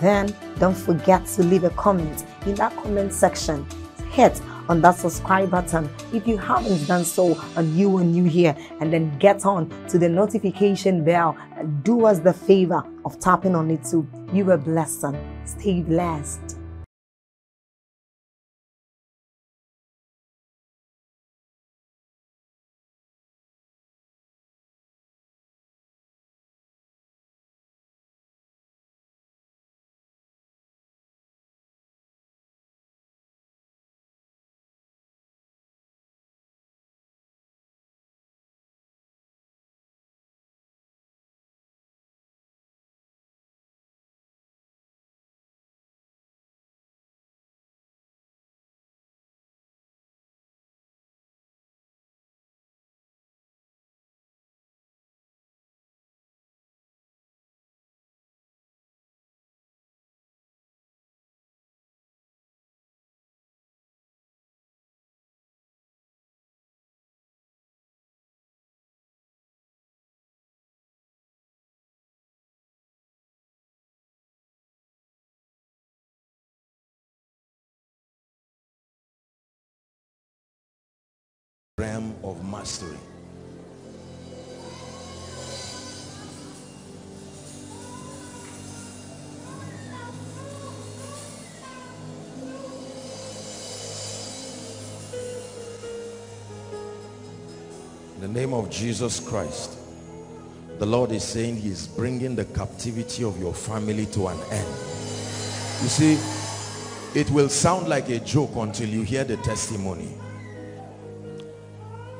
Then, don't forget to leave a comment in that comment section. Hit on that subscribe button if you haven't done so and you are new here. And then get on to the notification bell and do us the favor of tapping on it too. You are blessed stay blessed of mastery. In the name of Jesus Christ, the Lord is saying he is bringing the captivity of your family to an end. You see, it will sound like a joke until you hear the testimony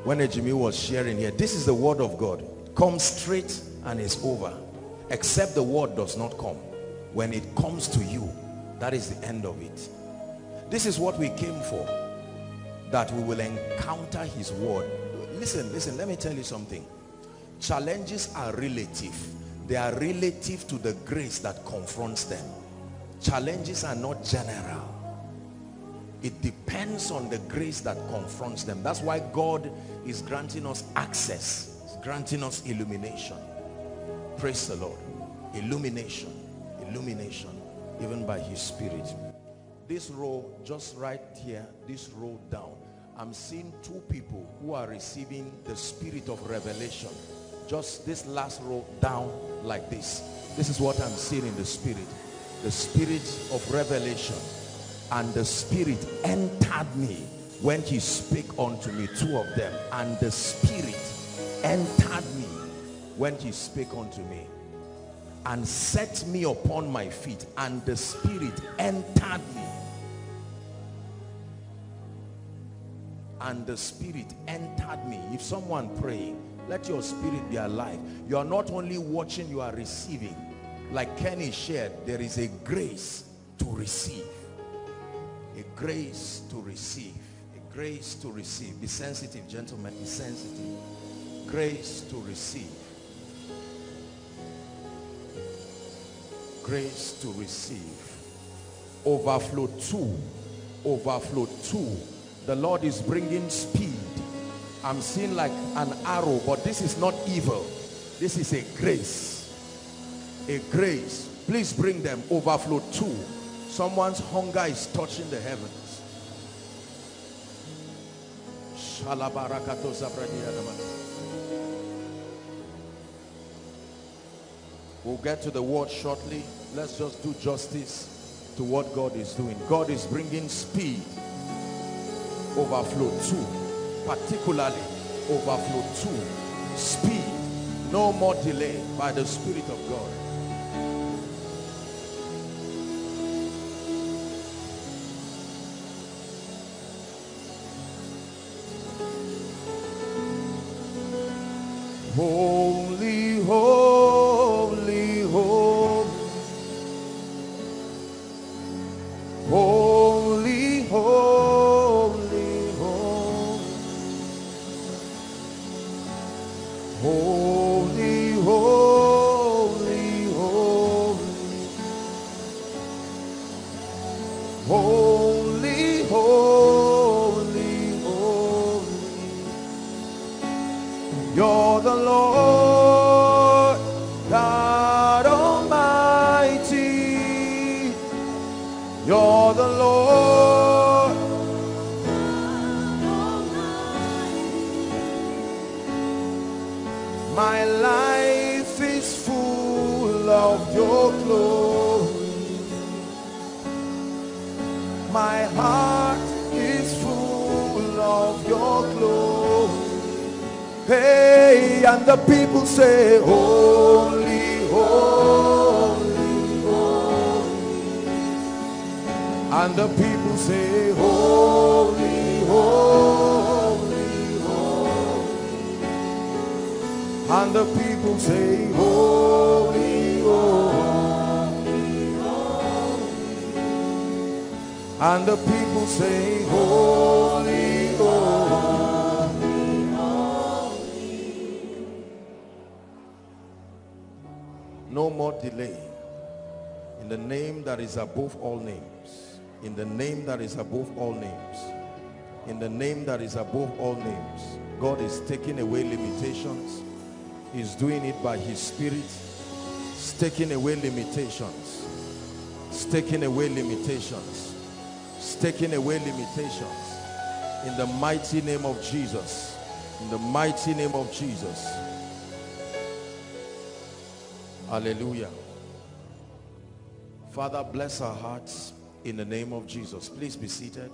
when Ejimi was sharing here, this is the word of God. Come straight and it's over. Except the word does not come. When it comes to you, that is the end of it. This is what we came for. That we will encounter his word. Listen, listen, let me tell you something. Challenges are relative. They are relative to the grace that confronts them. Challenges are not general it depends on the grace that confronts them. That's why God is granting us access granting us illumination. Praise the Lord. Illumination illumination even by his spirit. This row just right here this row down. I'm seeing two people who are receiving the spirit of revelation. Just this last row down like this. This is what I'm seeing in the spirit. The spirit of revelation and the spirit entered me when he spake unto me two of them. And the spirit entered me when he spake unto me and set me upon my feet. And the spirit entered me. And the spirit entered me. If someone praying let your spirit be alive. You are not only watching you are receiving. Like Kenny shared there is a grace to receive grace to receive a grace to receive be sensitive gentlemen be sensitive grace to receive grace to receive overflow two overflow two The Lord is bringing speed. I'm seeing like an arrow, but this is not evil. This is a grace. A grace. Please bring them. Overflow two. Someone's hunger is touching the heavens. We'll get to the word shortly. Let's just do justice to what God is doing. God is bringing speed. Overflow two. Particularly overflow two. Speed. No more delay by the Spirit of God. And the people say, Holy, holy. holy. No more delay. In the name that is above all names. In the name that is above all names. In the name that is above all names. God is taking away limitations. He's doing it by his spirit. He's taking away limitations. He's taking away limitations. Taking away limitations. In the mighty name of Jesus. In the mighty name of Jesus. Hallelujah. Father, bless our hearts in the name of Jesus. Please be seated.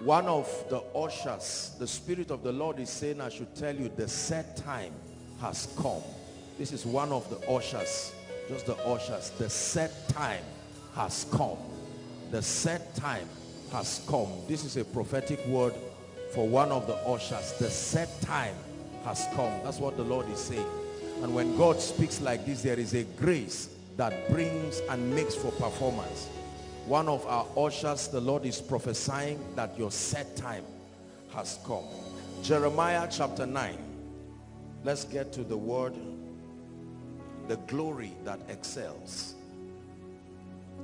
One of the ushers, the Spirit of the Lord is saying, I should tell you the set time has come. This is one of the ushers, just the ushers. The set time has come. The set time has come. This is a prophetic word for one of the ushers. The set time has come. That's what the Lord is saying. And when God speaks like this, there is a grace that brings and makes for performance. One of our ushers, the Lord is prophesying that your set time has come. Jeremiah chapter 9. Let's get to the word, the glory that excels.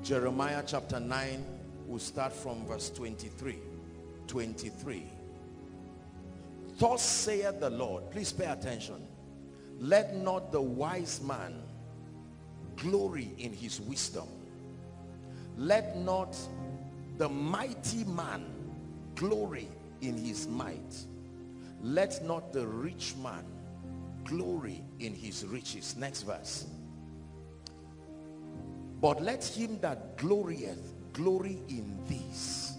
Jeremiah chapter 9, we'll start from verse 23. 23. Thus saith the Lord, please pay attention. Let not the wise man glory in his wisdom. Let not the mighty man glory in his might. Let not the rich man glory in his riches. Next verse. But let him that glorieth glory in this,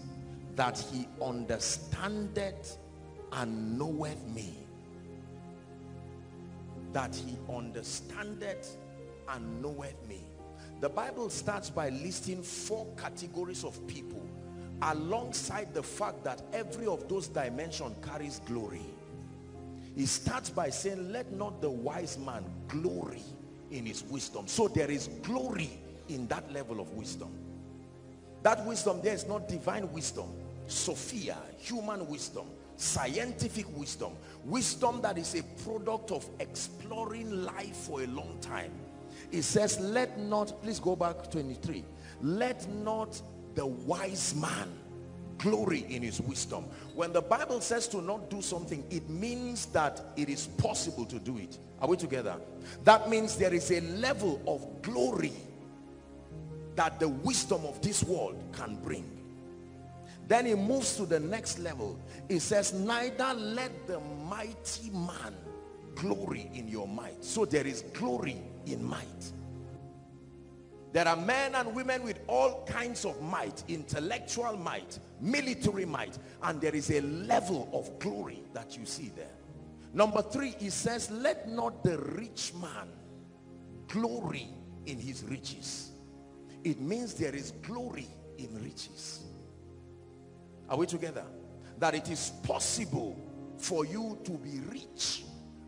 that he understandeth and knoweth me. That he understandeth and knoweth me. The bible starts by listing four categories of people alongside the fact that every of those dimensions carries glory. He starts by saying let not the wise man glory in his wisdom. So there is glory in that level of wisdom that wisdom there is not divine wisdom sophia human wisdom scientific wisdom wisdom that is a product of exploring life for a long time it says let not please go back 23 let not the wise man glory in his wisdom. When the Bible says to not do something, it means that it is possible to do it. Are we together? That means there is a level of glory that the wisdom of this world can bring. Then he moves to the next level. He says, neither let the mighty man glory in your might. So there is glory in might. There are men and women with all kinds of might, intellectual might, military might, and there is a level of glory that you see there. Number three, he says, let not the rich man glory in his riches. It means there is glory in riches. Are we together? That it is possible for you to be rich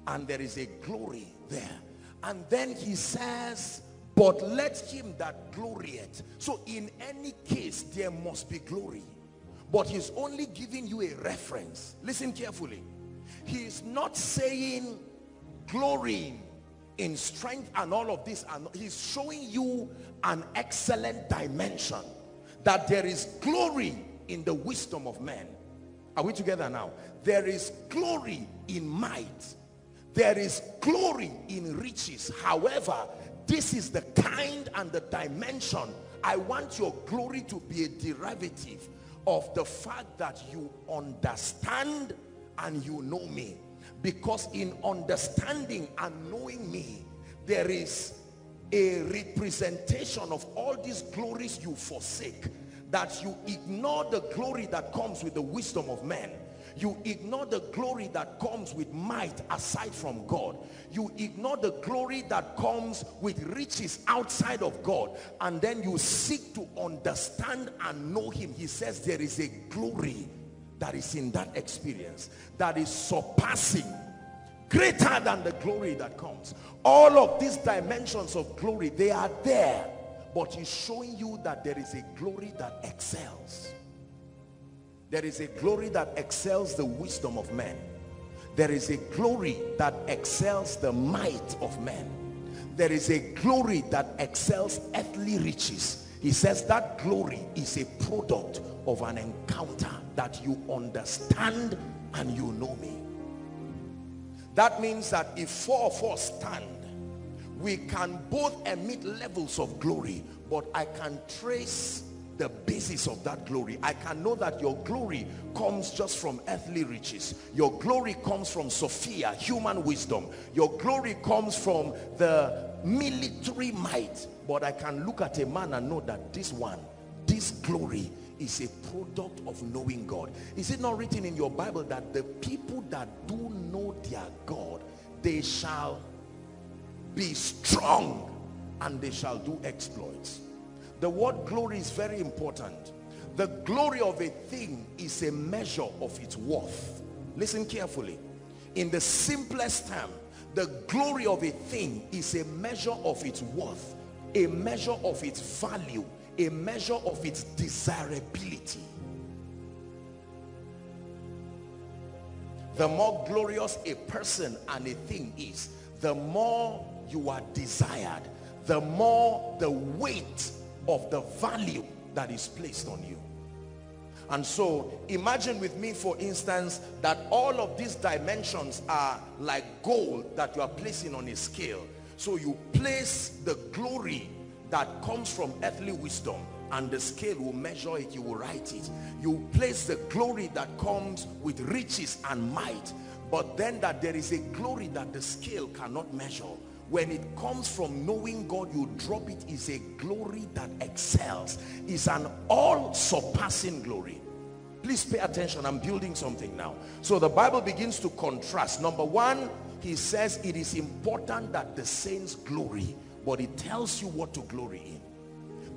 and there is a glory there. And then he says, but let him that glorieth. So in any case, there must be glory. But he's only giving you a reference. Listen carefully. He is not saying glory in strength and all of this. And he's showing you an excellent dimension. That there is glory in the wisdom of men. Are we together now? There is glory in might. There is glory in riches. However, this is the kind and the dimension. I want your glory to be a derivative of the fact that you understand and you know me. Because in understanding and knowing me, there is a representation of all these glories you forsake. That you ignore the glory that comes with the wisdom of men you ignore the glory that comes with might aside from God. You ignore the glory that comes with riches outside of God. And then you seek to understand and know him. He says there is a glory that is in that experience that is surpassing greater than the glory that comes all of these dimensions of glory they are there but he's showing you that there is a glory that excels there is a glory that excels the wisdom of men. There is a glory that excels the might of men. There is a glory that excels earthly riches. He says that glory is a product of an encounter that you understand and you know me. That means that if four of us stand, we can both emit levels of glory, but I can trace the basis of that glory. I can know that your glory comes just from earthly riches. Your glory comes from Sophia, human wisdom. Your glory comes from the military might. But I can look at a man and know that this one, this glory is a product of knowing God. Is it not written in your Bible that the people that do know their God, they shall be strong and they shall do exploits. The word glory is very important. The glory of a thing is a measure of its worth. Listen carefully. In the simplest term, the glory of a thing is a measure of its worth, a measure of its value, a measure of its desirability. The more glorious a person and a thing is, the more you are desired, the more the weight of the value that is placed on you. And so imagine with me, for instance, that all of these dimensions are like gold that you are placing on a scale. So you place the glory that comes from earthly wisdom and the scale will measure it, you will write it. You place the glory that comes with riches and might, but then that there is a glory that the scale cannot measure. When it comes from knowing God you drop it is a glory that excels is an all-surpassing glory. Please pay attention I'm building something now. So the Bible begins to contrast. Number one he says it is important that the saints glory but it tells you what to glory in.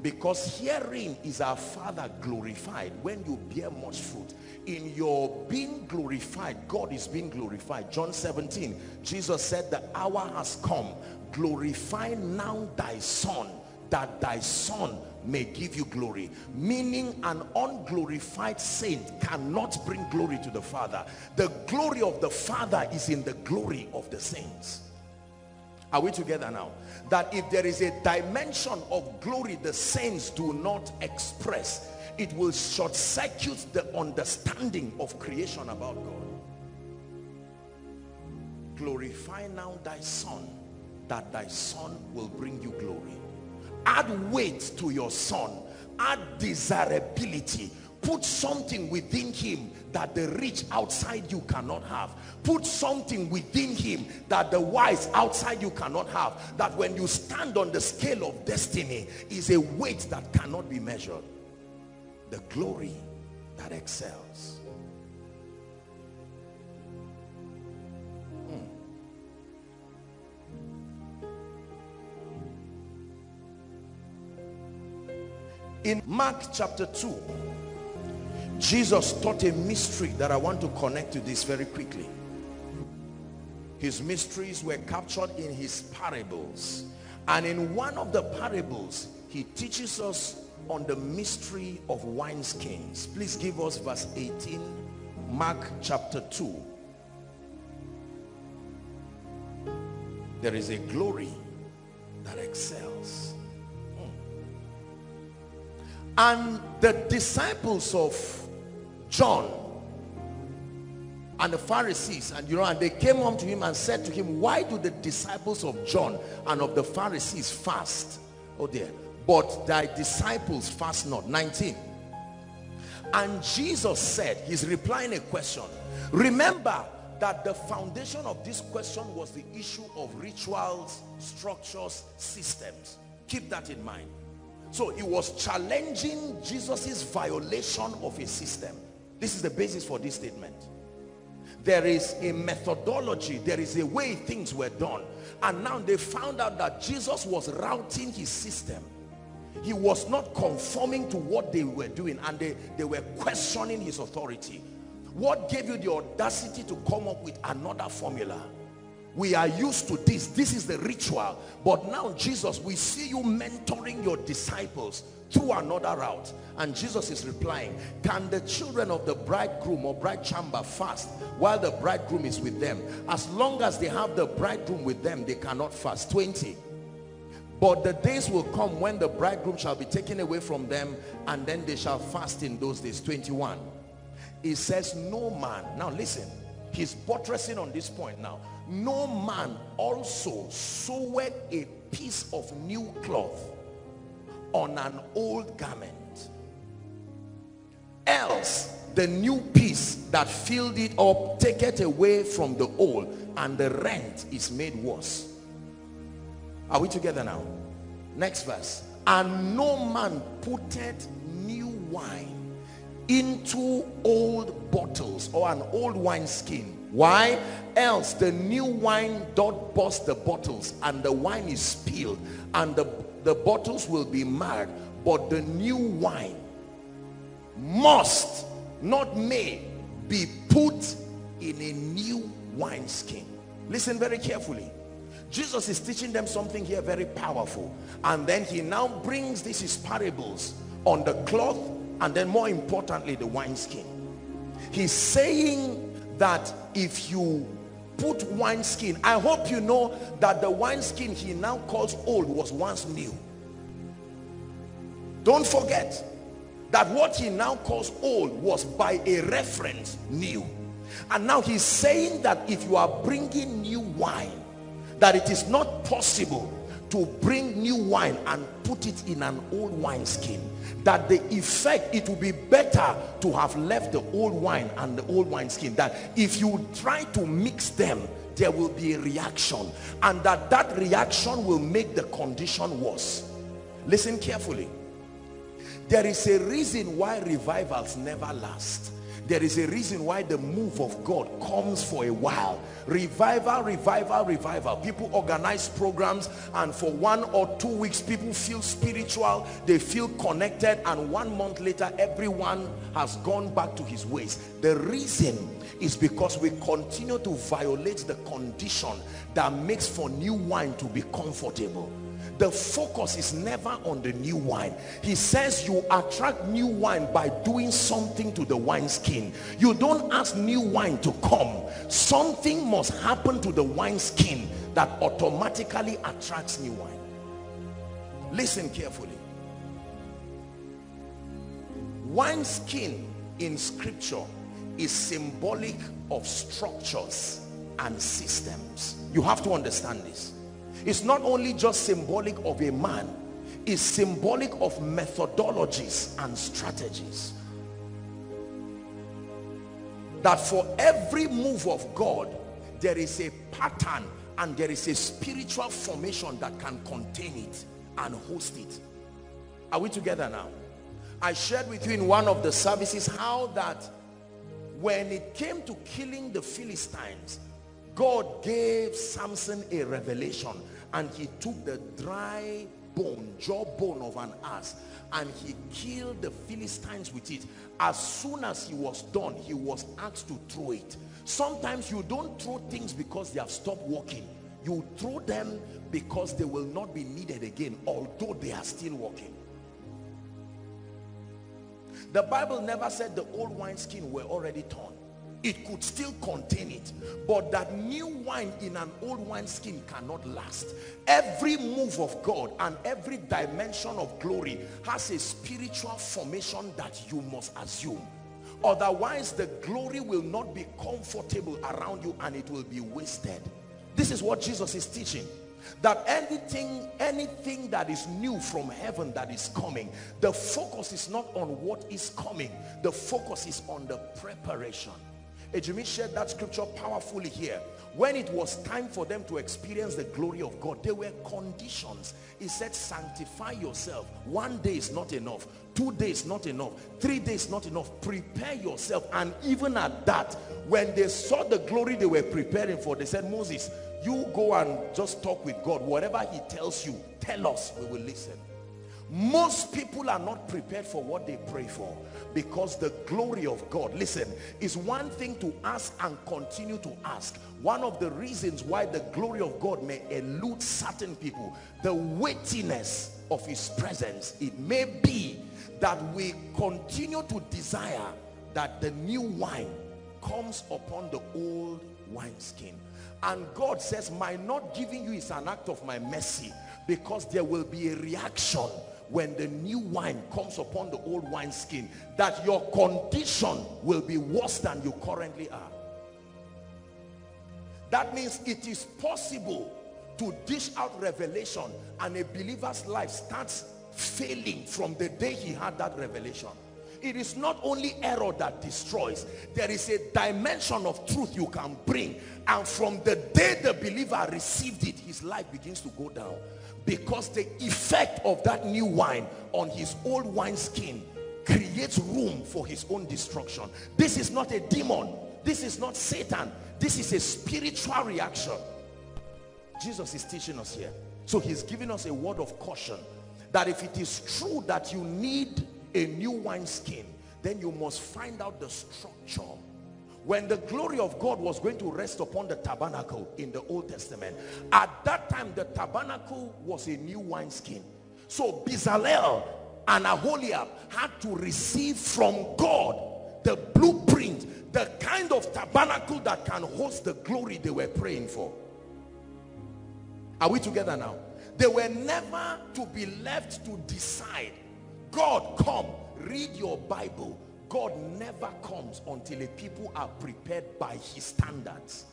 Because herein is our father glorified. When you bear much fruit in your being glorified god is being glorified. John 17 jesus said the hour has come. Glorify now thy son that thy son may give you glory. Meaning an unglorified saint cannot bring glory to the father. The glory of the father is in the glory of the saints are we together now that if there is a dimension of glory the saints do not express it will short circuit the understanding of creation about God. Glorify now thy son that thy son will bring you glory. Add weight to your son. Add desirability. Put something within him that the rich outside you cannot have. Put something within him that the wise outside you cannot have. That when you stand on the scale of destiny is a weight that cannot be measured. The glory that excels. Hmm. In Mark chapter 2, Jesus taught a mystery that I want to connect to this very quickly. His mysteries were captured in his parables. And in one of the parables, he teaches us on the mystery of wineskins. Please give us verse 18, Mark chapter 2. There is a glory that excels. Hmm. And the disciples of John and the Pharisees and you know and they came home to him and said to him why do the disciples of John and of the Pharisees fast? Oh dear. But thy disciples fast not. 19 and Jesus said he's replying a question. Remember that the foundation of this question was the issue of rituals structures systems. Keep that in mind. So he was challenging Jesus's violation of a system this is the basis for this statement. There is a methodology, there is a way things were done. And now they found out that Jesus was routing his system. He was not conforming to what they were doing and they, they were questioning his authority. What gave you the audacity to come up with another formula? we are used to this this is the ritual but now jesus we see you mentoring your disciples through another route. And jesus is replying can the children of the bridegroom or bride chamber fast while the bridegroom is with them? As long as they have the bridegroom with them they cannot fast. 20 but the days will come when the bridegroom shall be taken away from them and then they shall fast in those days. 21 it says no man now listen he's buttressing on this point now no man also sewed a piece of new cloth on an old garment. Else the new piece that filled it up take it away from the old and the rent is made worse. Are we together now? Next verse. And no man putteth new wine into old bottles or an old wine skin. Why? Else the new wine doth burst the bottles and the wine is spilled and the, the bottles will be marked but the new wine must not may be put in a new wine skin listen very carefully. Jesus is teaching them something here very powerful. And then he now brings these his parables on the cloth and then more importantly the wine skin he's saying that if you put wine skin i hope you know that the wine skin he now calls old was once new. Don't forget that what he now calls old was by a reference new. And now he's saying that if you are bringing new wine that it is not possible to bring new wine and put it in an old wine skin that the effect it will be better to have left the old wine and the old wine skin that if you try to mix them there will be a reaction and that that reaction will make the condition worse. Listen carefully. There is a reason why revivals never last there is a reason why the move of God comes for a while. Revival revival revival. People organize programs and for one or two weeks people feel spiritual. They feel connected and one month later everyone has gone back to his ways. The reason is because we continue to violate the condition that makes for new wine to be comfortable the focus is never on the new wine. He says you attract new wine by doing something to the wine skin you don't ask new wine to come. Something must happen to the wine skin that automatically attracts new wine. Listen carefully. Wineskin in scripture is symbolic of structures and systems. You have to understand this it's not only just symbolic of a man it's symbolic of methodologies and strategies. That for every move of God there is a pattern and there is a spiritual formation that can contain it and host it. Are we together now? I shared with you in one of the services how that when it came to killing the Philistines God gave Samson a revelation and he took the dry bone jawbone of an ass and he killed the Philistines with it. As soon as he was done he was asked to throw it. Sometimes you don't throw things because they have stopped working. You throw them because they will not be needed again although they are still working. The Bible never said the old wineskin were already torn it could still contain it. But that new wine in an old wine skin cannot last. Every move of God and every dimension of glory has a spiritual formation that you must assume. Otherwise the glory will not be comfortable around you and it will be wasted. This is what Jesus is teaching. That anything anything that is new from heaven that is coming the focus is not on what is coming. The focus is on the preparation Ejimi shared that scripture powerfully here. When it was time for them to experience the glory of God, there were conditions. He said, sanctify yourself. One day is not enough. Two days not enough. Three days not enough. Prepare yourself. And even at that, when they saw the glory they were preparing for, they said, Moses, you go and just talk with God. Whatever he tells you, tell us. We will listen. Most people are not prepared for what they pray for because the glory of God listen is one thing to ask and continue to ask. One of the reasons why the glory of God may elude certain people the weightiness of his presence. It may be that we continue to desire that the new wine comes upon the old wineskin. And God says my not giving you is an act of my mercy because there will be a reaction when the new wine comes upon the old wine skin that your condition will be worse than you currently are. That means it is possible to dish out revelation and a believer's life starts failing from the day he had that revelation. It is not only error that destroys there is a dimension of truth you can bring. And from the day the believer received it his life begins to go down because the effect of that new wine on his old wine skin creates room for his own destruction. This is not a demon. This is not satan. This is a spiritual reaction. Jesus is teaching us here. So he's giving us a word of caution that if it is true that you need a new wine skin then you must find out the structure when the glory of God was going to rest upon the tabernacle in the Old Testament at that time the tabernacle was a new wineskin. So Bezalel and Aholiab had to receive from God the blueprint the kind of tabernacle that can host the glory they were praying for. Are we together now? They were never to be left to decide God come read your Bible God never comes until a people are prepared by his standards.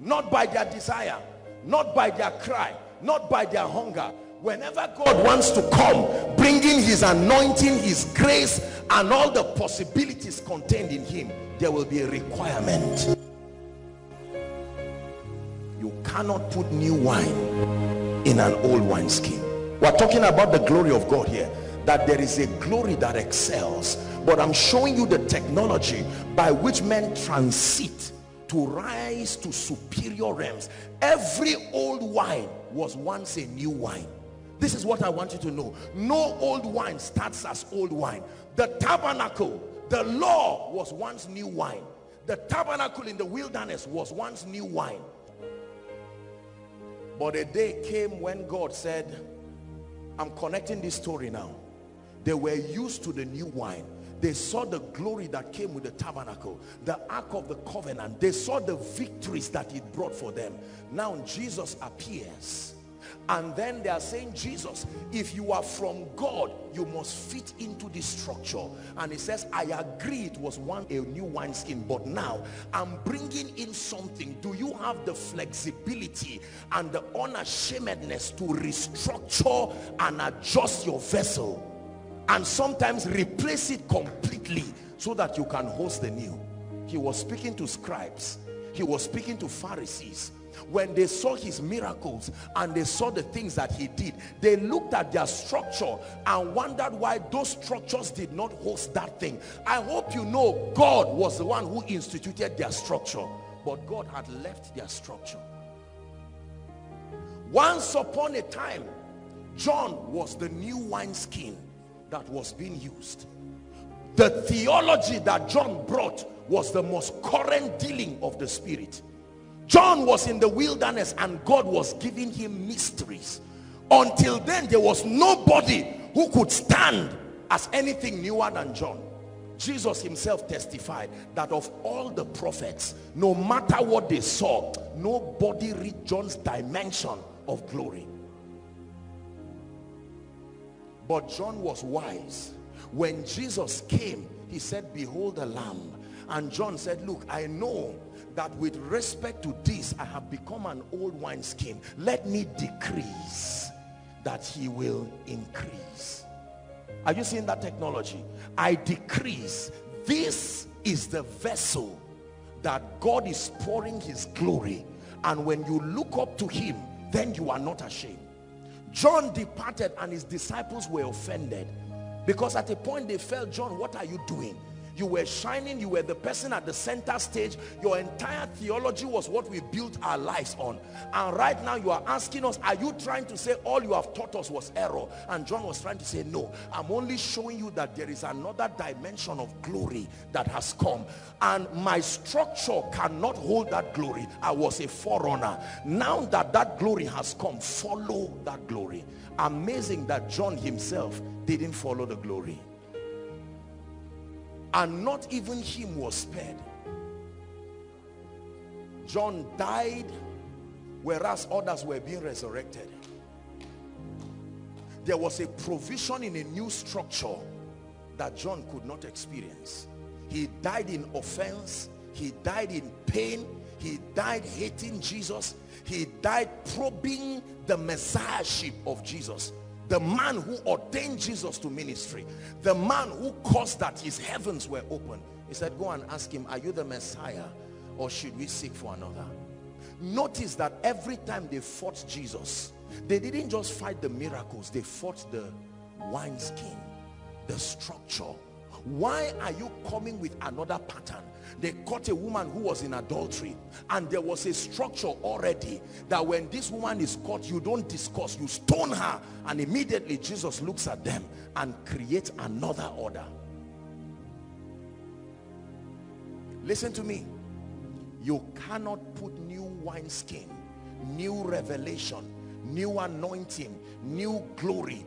Not by their desire, not by their cry, not by their hunger. Whenever God wants to come, bringing his anointing, his grace, and all the possibilities contained in him, there will be a requirement. You cannot put new wine in an old wineskin. We're talking about the glory of God here. That there is a glory that excels but I'm showing you the technology by which men transit to rise to superior realms. Every old wine was once a new wine. This is what I want you to know. No old wine starts as old wine. The tabernacle the law was once new wine. The tabernacle in the wilderness was once new wine. But a day came when God said I'm connecting this story now. They were used to the new wine they saw the glory that came with the tabernacle the ark of the covenant they saw the victories that it brought for them now jesus appears And then they are saying, Jesus, if you are from God, you must fit into this structure. And he says, I agree it was one a new wineskin, but now I'm bringing in something. Do you have the flexibility and the unashamedness to restructure and adjust your vessel? And sometimes replace it completely so that you can host the new. He was speaking to scribes. He was speaking to Pharisees when they saw his miracles and they saw the things that he did they looked at their structure and wondered why those structures did not host that thing i hope you know god was the one who instituted their structure but god had left their structure once upon a time john was the new wineskin that was being used the theology that john brought was the most current dealing of the spirit John was in the wilderness and God was giving him mysteries. Until then, there was nobody who could stand as anything newer than John. Jesus himself testified that of all the prophets, no matter what they saw, nobody reached John's dimension of glory. But John was wise. When Jesus came, he said, behold the lamb. And John said, look, I know that with respect to this I have become an old wineskin. Let me decrease that he will increase. Are you seeing that technology? I decrease. This is the vessel that God is pouring his glory. And when you look up to him then you are not ashamed John departed and his disciples were offended because at a point they felt John what are you doing you were shining you were the person at the center stage. Your entire theology was what we built our lives on. And right now you are asking us are you trying to say all you have taught us was error? And John was trying to say no I'm only showing you that there is another dimension of glory that has come. And my structure cannot hold that glory. I was a forerunner. Now that that glory has come follow that glory. Amazing that John himself didn't follow the glory and not even him was spared. John died whereas others were being resurrected. There was a provision in a new structure that John could not experience. He died in offense. He died in pain. He died hating Jesus. He died probing the messiahship of Jesus the man who ordained Jesus to ministry the man who caused that his heavens were open he said go and ask him are you the Messiah or should we seek for another? Notice that every time they fought Jesus they didn't just fight the miracles they fought the wineskin the structure. Why are you coming with another pattern they caught a woman who was in adultery. And there was a structure already that when this woman is caught you don't discuss you stone her. And immediately Jesus looks at them and creates another order. Listen to me. You cannot put new wineskin new revelation new anointing new glory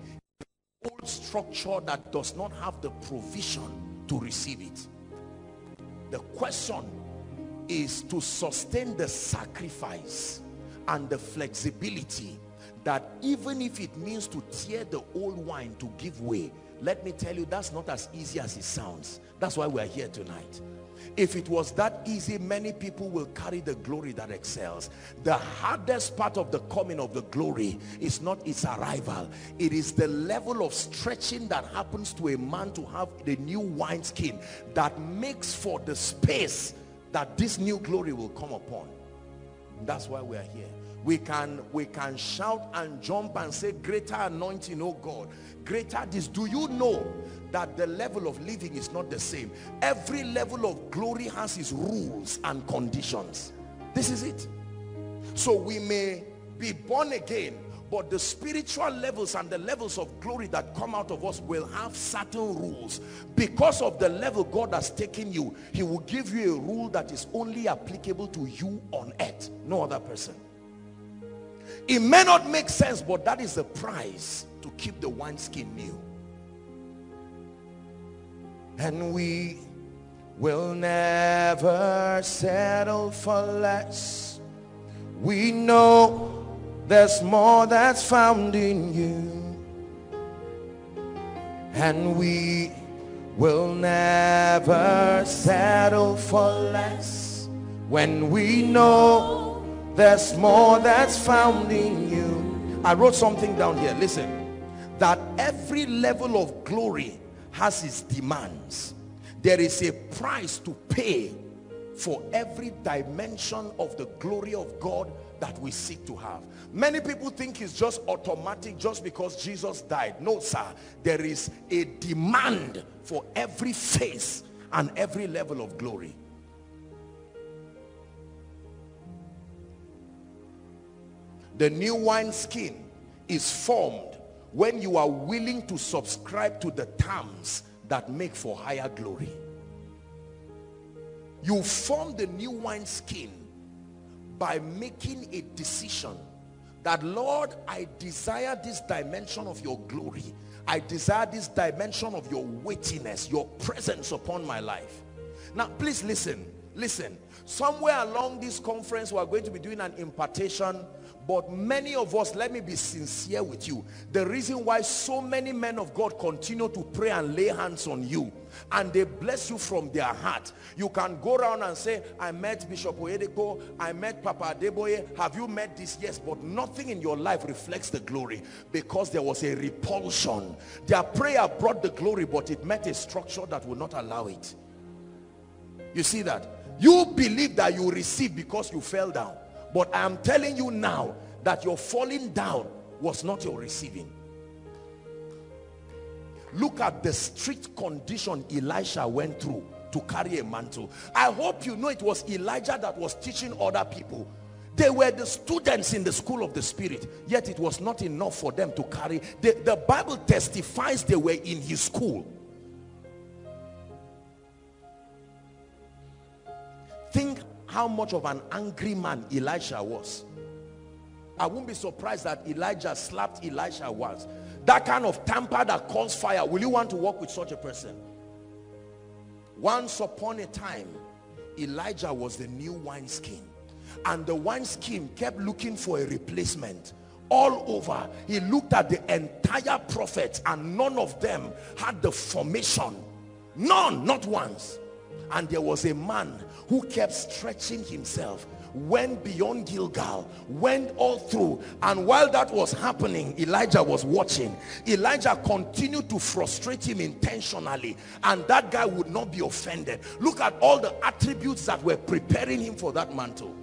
old structure that does not have the provision to receive it the question is to sustain the sacrifice and the flexibility that even if it means to tear the old wine to give way let me tell you that's not as easy as it sounds. That's why we're here tonight if it was that easy many people will carry the glory that excels. The hardest part of the coming of the glory is not its arrival. It is the level of stretching that happens to a man to have the new wineskin that makes for the space that this new glory will come upon. That's why we are here. We can we can shout and jump and say greater anointing oh god. Greater this. Do you know that the level of living is not the same. Every level of glory has its rules and conditions. This is it. So we may be born again but the spiritual levels and the levels of glory that come out of us will have certain rules. Because of the level God has taken you he will give you a rule that is only applicable to you on earth. No other person. It may not make sense but that is the price to keep the wineskin new and we will never settle for less we know there's more that's found in you. And we will never settle for less when we know there's more that's found in you. I wrote something down here. Listen, that every level of glory has its demands. There is a price to pay for every dimension of the glory of God that we seek to have. Many people think it's just automatic just because Jesus died. No, sir. There is a demand for every face and every level of glory. The new wine skin is formed when you are willing to subscribe to the terms that make for higher glory. You form the new wine skin by making a decision that Lord, I desire this dimension of your glory. I desire this dimension of your weightiness, your presence upon my life. Now, please listen, listen. Somewhere along this conference, we are going to be doing an impartation but many of us, let me be sincere with you. The reason why so many men of God continue to pray and lay hands on you and they bless you from their heart. You can go around and say, I met Bishop Oyedepo, I met Papa Adeboye. Have you met this? Yes, but nothing in your life reflects the glory because there was a repulsion. Their prayer brought the glory, but it met a structure that would not allow it. You see that? You believe that you receive because you fell down. But I am telling you now that your falling down was not your receiving. Look at the strict condition Elisha went through to carry a mantle. I hope you know it was Elijah that was teaching other people. They were the students in the school of the spirit, yet it was not enough for them to carry. The, the Bible testifies they were in his school. Think how much of an angry man Elisha was. I won't be surprised that Elijah slapped Elisha once. That kind of temper that calls fire. Will you want to work with such a person? Once upon a time, Elijah was the new wineskin. And the wineskin kept looking for a replacement. All over, he looked at the entire prophets and none of them had the formation. None, not once. And there was a man who kept stretching himself went beyond Gilgal, went all through. And while that was happening, Elijah was watching. Elijah continued to frustrate him intentionally. And that guy would not be offended. Look at all the attributes that were preparing him for that mantle.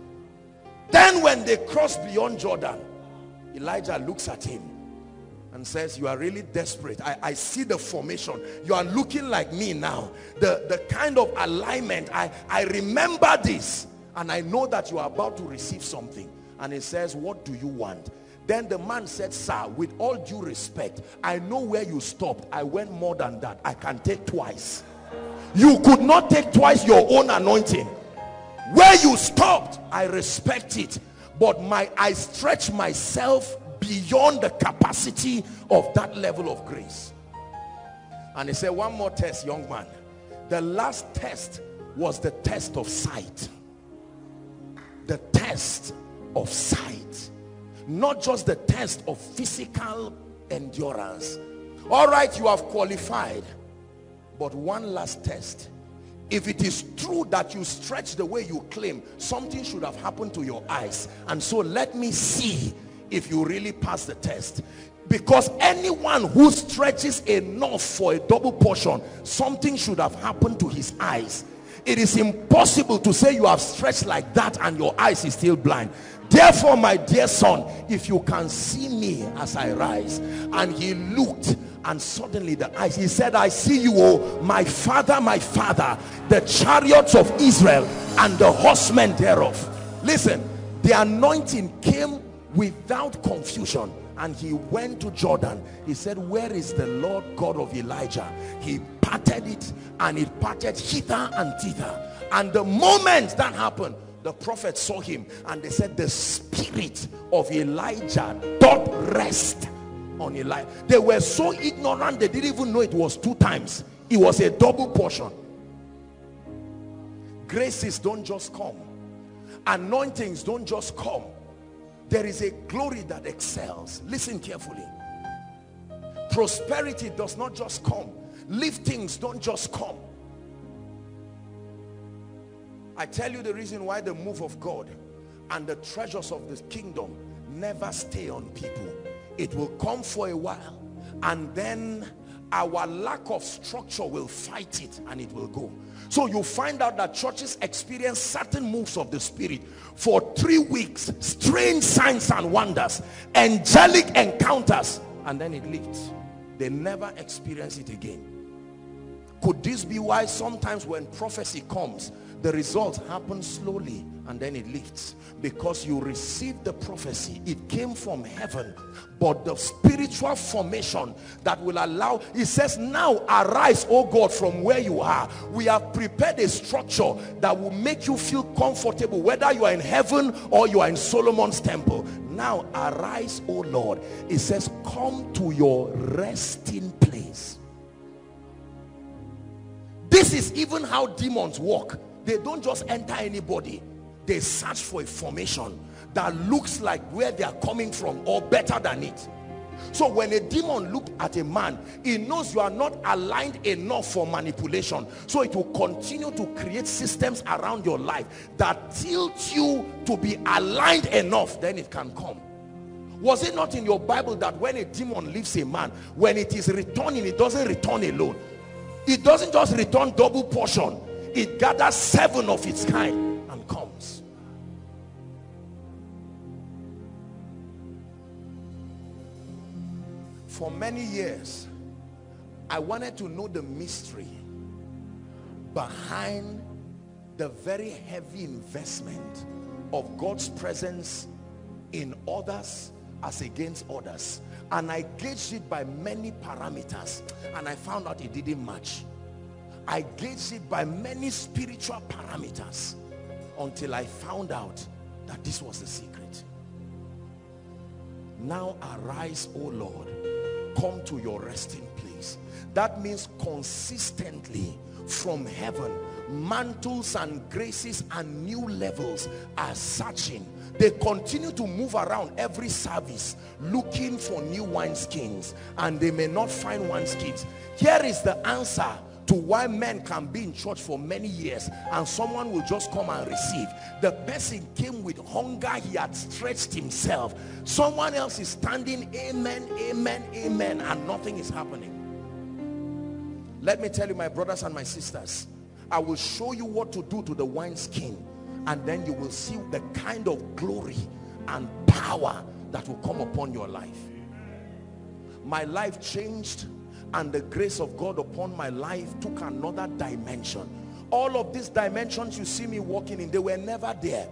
Then when they crossed beyond Jordan, Elijah looks at him and says, you are really desperate. I, I see the formation. You are looking like me now. The, the kind of alignment, I, I remember this. And I know that you are about to receive something. And he says, what do you want? Then the man said, sir, with all due respect, I know where you stopped. I went more than that. I can take twice. You could not take twice your own anointing. Where you stopped, I respect it. But my I stretch myself beyond the capacity of that level of grace. And he said, one more test, young man. The last test was the test of sight. The test of sight. Not just the test of physical endurance. All right, you have qualified. But one last test. If it is true that you stretch the way you claim, something should have happened to your eyes. And so let me see if you really pass the test. Because anyone who stretches enough for a double portion something should have happened to his eyes. It is impossible to say you have stretched like that and your eyes is still blind. Therefore my dear son if you can see me as i rise and he looked and suddenly the eyes he said i see you oh my father my father the chariots of israel and the horsemen thereof. Listen the anointing came without confusion. And he went to Jordan. He said where is the Lord God of Elijah? He parted it and it parted hither and thither. And the moment that happened the prophet saw him and they said the spirit of Elijah doth rest on Elijah they were so ignorant they didn't even know it was two times. It was a double portion. Graces don't just come. Anointings don't just come there is a glory that excels. Listen carefully. Prosperity does not just come. Liftings don't just come. I tell you the reason why the move of God and the treasures of the kingdom never stay on people. It will come for a while and then our lack of structure will fight it and it will go so you find out that churches experience certain moves of the spirit for three weeks strange signs and wonders angelic encounters and then it lifts. They never experience it again. Could this be why sometimes when prophecy comes the results happen slowly and then it lifts. Because you received the prophecy it came from heaven. But the spiritual formation that will allow he says now arise oh god from where you are. We have prepared a structure that will make you feel comfortable whether you are in heaven or you are in solomon's temple. Now arise oh lord. It says come to your resting place. This is even how demons work they don't just enter anybody. They search for a formation that looks like where they are coming from or better than it. So when a demon looks at a man he knows you are not aligned enough for manipulation. So it will continue to create systems around your life that tilt you to be aligned enough then it can come. Was it not in your bible that when a demon leaves a man when it is returning it doesn't return alone? It doesn't just return double portion it gathers seven of its kind and comes. For many years I wanted to know the mystery behind the very heavy investment of God's presence in others as against others. And I gauged it by many parameters and I found out it didn't match I gauged it by many spiritual parameters until I found out that this was the secret. Now arise, O Lord, come to your resting place. That means consistently from heaven, mantles and graces and new levels are searching. They continue to move around every service looking for new wineskins and they may not find wineskins. Here is the answer to why men can be in church for many years and someone will just come and receive. The person came with hunger he had stretched himself. Someone else is standing amen amen amen and nothing is happening. Let me tell you my brothers and my sisters i will show you what to do to the wineskin and then you will see the kind of glory and power that will come upon your life. My life changed and the grace of God upon my life took another dimension. All of these dimensions you see me walking in they were never there.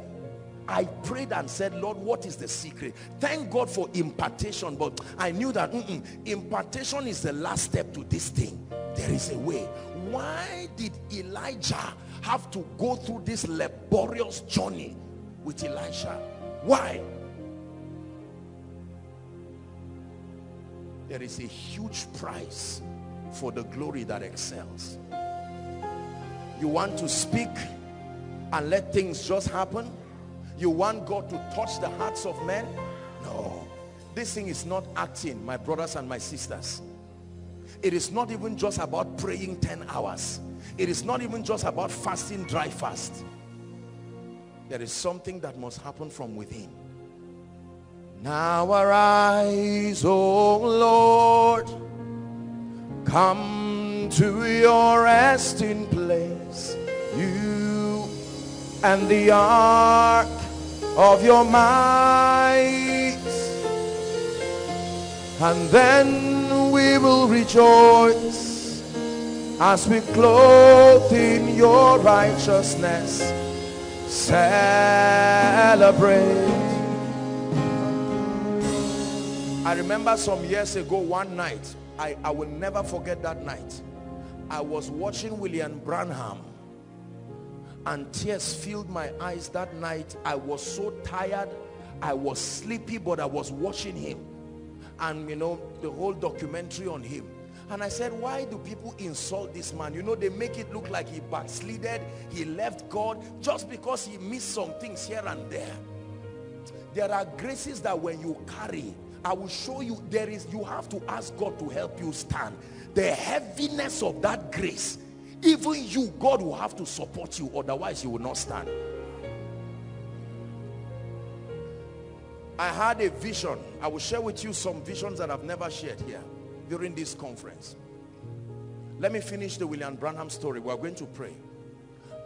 I prayed and said Lord what is the secret? Thank God for impartation but I knew that mm -mm, impartation is the last step to this thing. There is a way. Why did Elijah have to go through this laborious journey with Elisha? Why there is a huge price for the glory that excels. You want to speak and let things just happen? You want God to touch the hearts of men? No. This thing is not acting my brothers and my sisters. It is not even just about praying 10 hours. It is not even just about fasting dry fast. There is something that must happen from within now arise, O Lord, come to your resting place, you and the ark of your might. And then we will rejoice as we clothe in your righteousness. Celebrate I remember some years ago one night I, I will never forget that night. I was watching William Branham and tears filled my eyes that night. I was so tired. I was sleepy but I was watching him and you know the whole documentary on him. And I said why do people insult this man? You know they make it look like he backslided. He left God just because he missed some things here and there. There are graces that when you carry I will show you there is you have to ask God to help you stand. The heaviness of that grace even you God will have to support you otherwise you will not stand. I had a vision. I will share with you some visions that I've never shared here during this conference. Let me finish the William Branham story. We're going to pray.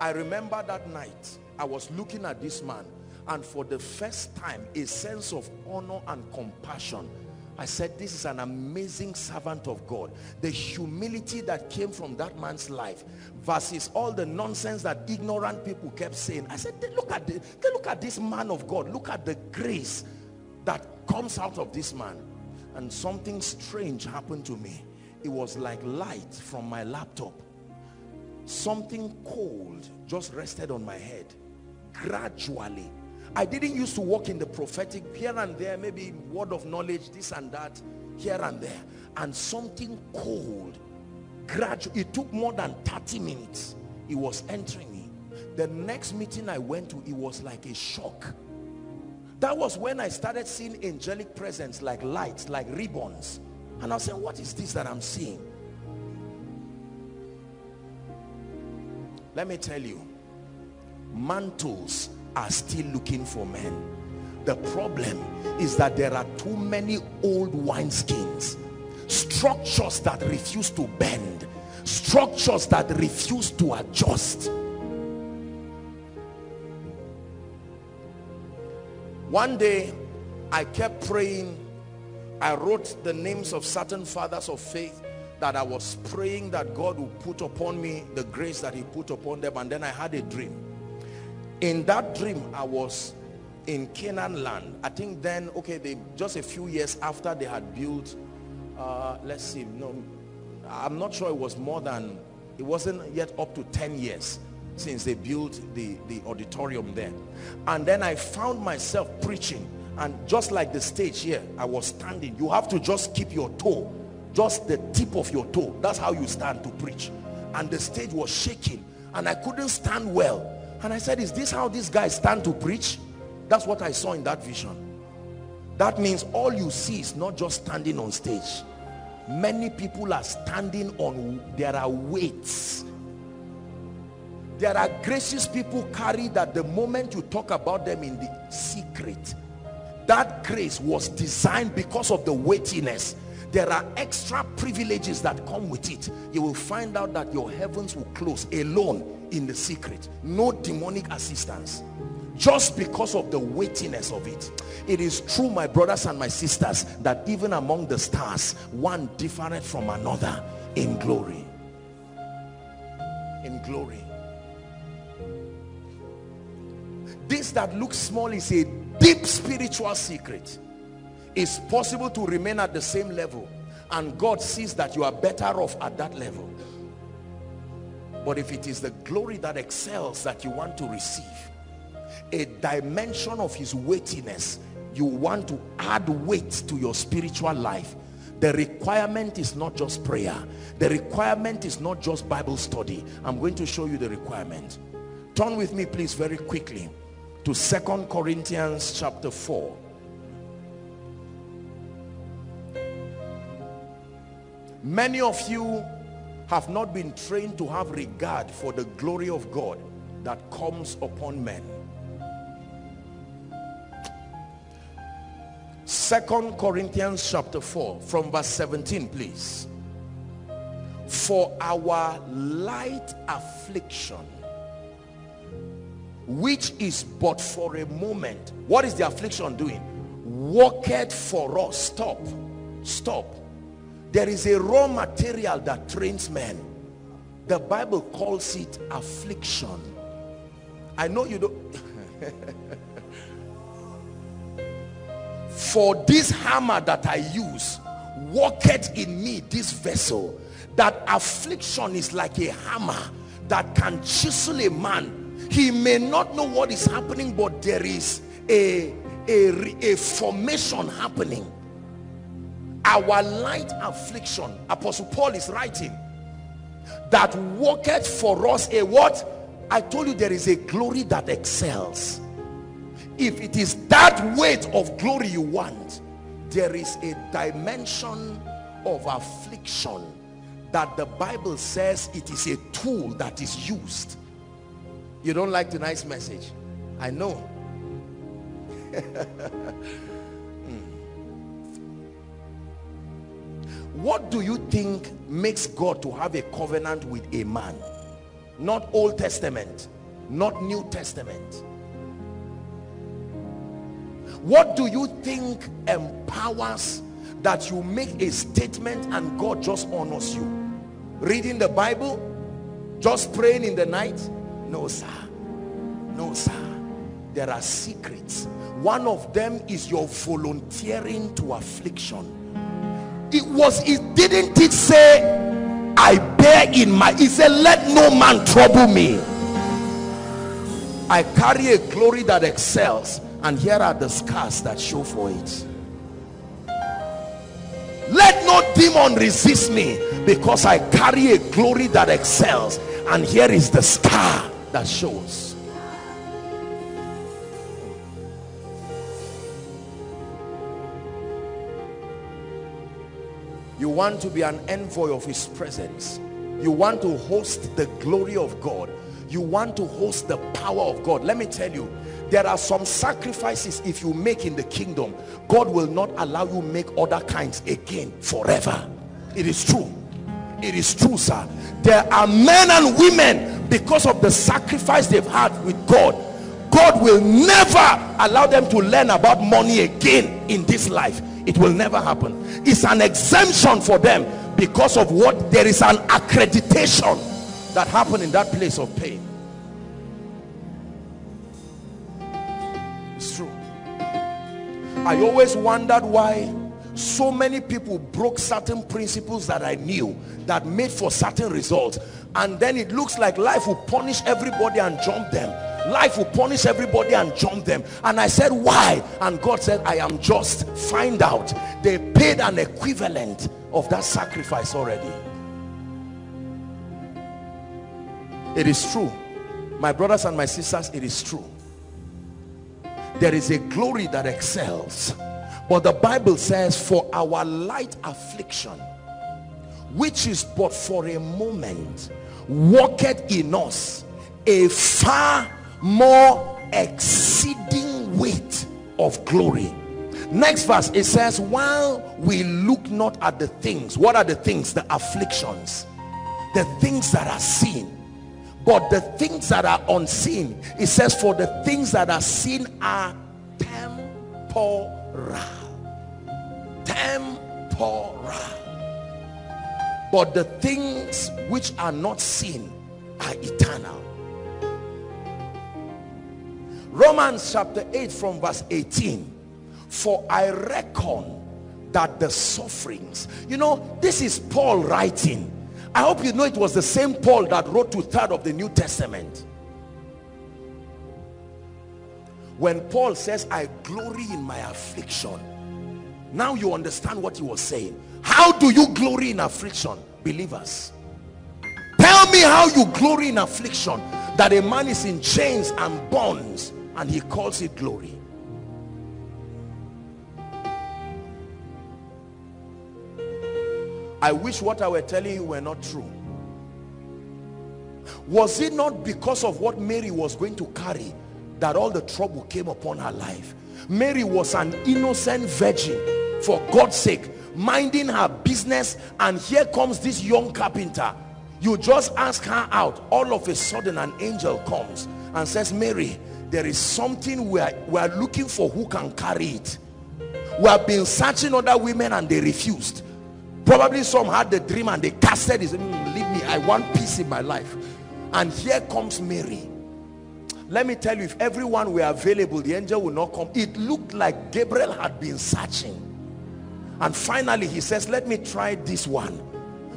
I remember that night I was looking at this man and for the first time a sense of honor and compassion. I said this is an amazing servant of God. The humility that came from that man's life versus all the nonsense that ignorant people kept saying. I said look at the, look at this man of God. Look at the grace that comes out of this man. And something strange happened to me. It was like light from my laptop. Something cold just rested on my head. Gradually I didn't used to walk in the prophetic here and there maybe word of knowledge this and that here and there. And something cold gradually it took more than 30 minutes. It was entering me. The next meeting I went to it was like a shock. That was when I started seeing angelic presence like lights like ribbons. And I was saying what is this that I'm seeing? Let me tell you mantles are still looking for men. The problem is that there are too many old wineskins structures that refuse to bend structures that refuse to adjust. One day I kept praying. I wrote the names of certain fathers of faith that I was praying that God would put upon me the grace that he put upon them and then I had a dream in that dream I was in Canaan land. I think then okay they just a few years after they had built uh, let's see no I'm not sure it was more than it wasn't yet up to 10 years since they built the the auditorium there. And then I found myself preaching and just like the stage here I was standing. You have to just keep your toe just the tip of your toe. That's how you stand to preach. And the stage was shaking and I couldn't stand well and I said is this how these guys stand to preach? That's what I saw in that vision. That means all you see is not just standing on stage. Many people are standing on there are weights. There are gracious people carry that the moment you talk about them in the secret that grace was designed because of the weightiness there are extra privileges that come with it. You will find out that your heavens will close alone in the secret. No demonic assistance. Just because of the weightiness of it. It is true my brothers and my sisters that even among the stars one different from another in glory. In glory. This that looks small is a deep spiritual secret it's possible to remain at the same level and God sees that you are better off at that level. But if it is the glory that excels that you want to receive a dimension of his weightiness you want to add weight to your spiritual life the requirement is not just prayer. The requirement is not just Bible study. I'm going to show you the requirement. Turn with me please very quickly to second Corinthians chapter 4 many of you have not been trained to have regard for the glory of God that comes upon men. Second Corinthians chapter 4 from verse 17 please. For our light affliction which is but for a moment what is the affliction doing? Worketh for us. Stop. Stop there is a raw material that trains men. The bible calls it affliction. I know you don't for this hammer that i use worketh in me this vessel that affliction is like a hammer that can chisel a man. He may not know what is happening but there is a a, a formation happening our light affliction apostle paul is writing that worketh for us a what? I told you there is a glory that excels. If it is that weight of glory you want there is a dimension of affliction that the Bible says it is a tool that is used. You don't like tonight's message? I know what do you think makes God to have a covenant with a man? Not Old Testament not New Testament. What do you think empowers that you make a statement and God just honors you? Reading the Bible? Just praying in the night? No sir. No sir. There are secrets. One of them is your volunteering to affliction it was it didn't it say I bear in my he said let no man trouble me. I carry a glory that excels and here are the scars that show for it. Let no demon resist me because I carry a glory that excels and here is the scar that shows you want to be an envoy of his presence. You want to host the glory of God. You want to host the power of God. Let me tell you there are some sacrifices if you make in the kingdom God will not allow you make other kinds again forever. It is true. It is true sir. There are men and women because of the sacrifice they've had with God God will never allow them to learn about money again in this life it will never happen. It's an exemption for them because of what? There is an accreditation that happened in that place of pain. It's true. I always wondered why so many people broke certain principles that I knew that made for certain results. And then it looks like life will punish everybody and jump them. Life will punish everybody and jump them. And I said why? And God said I am just. Find out. They paid an equivalent of that sacrifice already. It is true. My brothers and my sisters it is true. There is a glory that excels but the Bible says for our light affliction which is but for a moment worketh in us a far more exceeding weight of glory. Next verse it says while we look not at the things what are the things? The afflictions. The things that are seen. But the things that are unseen it says for the things that are seen are temporal temporal. But the things which are not seen are eternal. Romans chapter 8 from verse 18 for I reckon that the sufferings you know this is Paul writing. I hope you know it was the same Paul that wrote to third of the New Testament. When Paul says I glory in my affliction now you understand what he was saying. How do you glory in affliction believers? Tell me how you glory in affliction that a man is in chains and bonds and he calls it glory. I wish what I were telling you were not true. Was it not because of what Mary was going to carry that all the trouble came upon her life Mary was an innocent virgin for God's sake minding her business and here comes this young carpenter. You just ask her out all of a sudden an angel comes and says Mary there is something we are, we are looking for who can carry it. We have been searching other women and they refused. Probably some had the dream and they casted it. Mm, leave me I want peace in my life. And here comes Mary let me tell you if everyone were available the angel will not come. It looked like Gabriel had been searching. And finally he says let me try this one.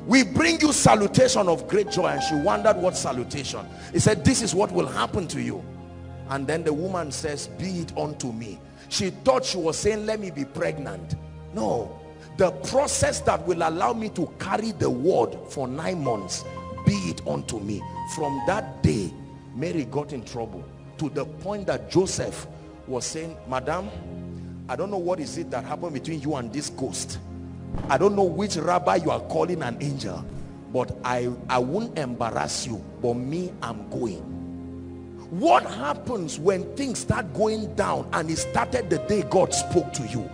We bring you salutation of great joy and she wondered what salutation. He said this is what will happen to you. And then the woman says be it unto me. She thought she was saying let me be pregnant. No. The process that will allow me to carry the word for nine months be it unto me. From that day Mary got in trouble to the point that Joseph was saying madam i don't know what is it that happened between you and this ghost. I don't know which rabbi you are calling an angel but i i won't embarrass you but me i'm going. What happens when things start going down and it started the day god spoke to you?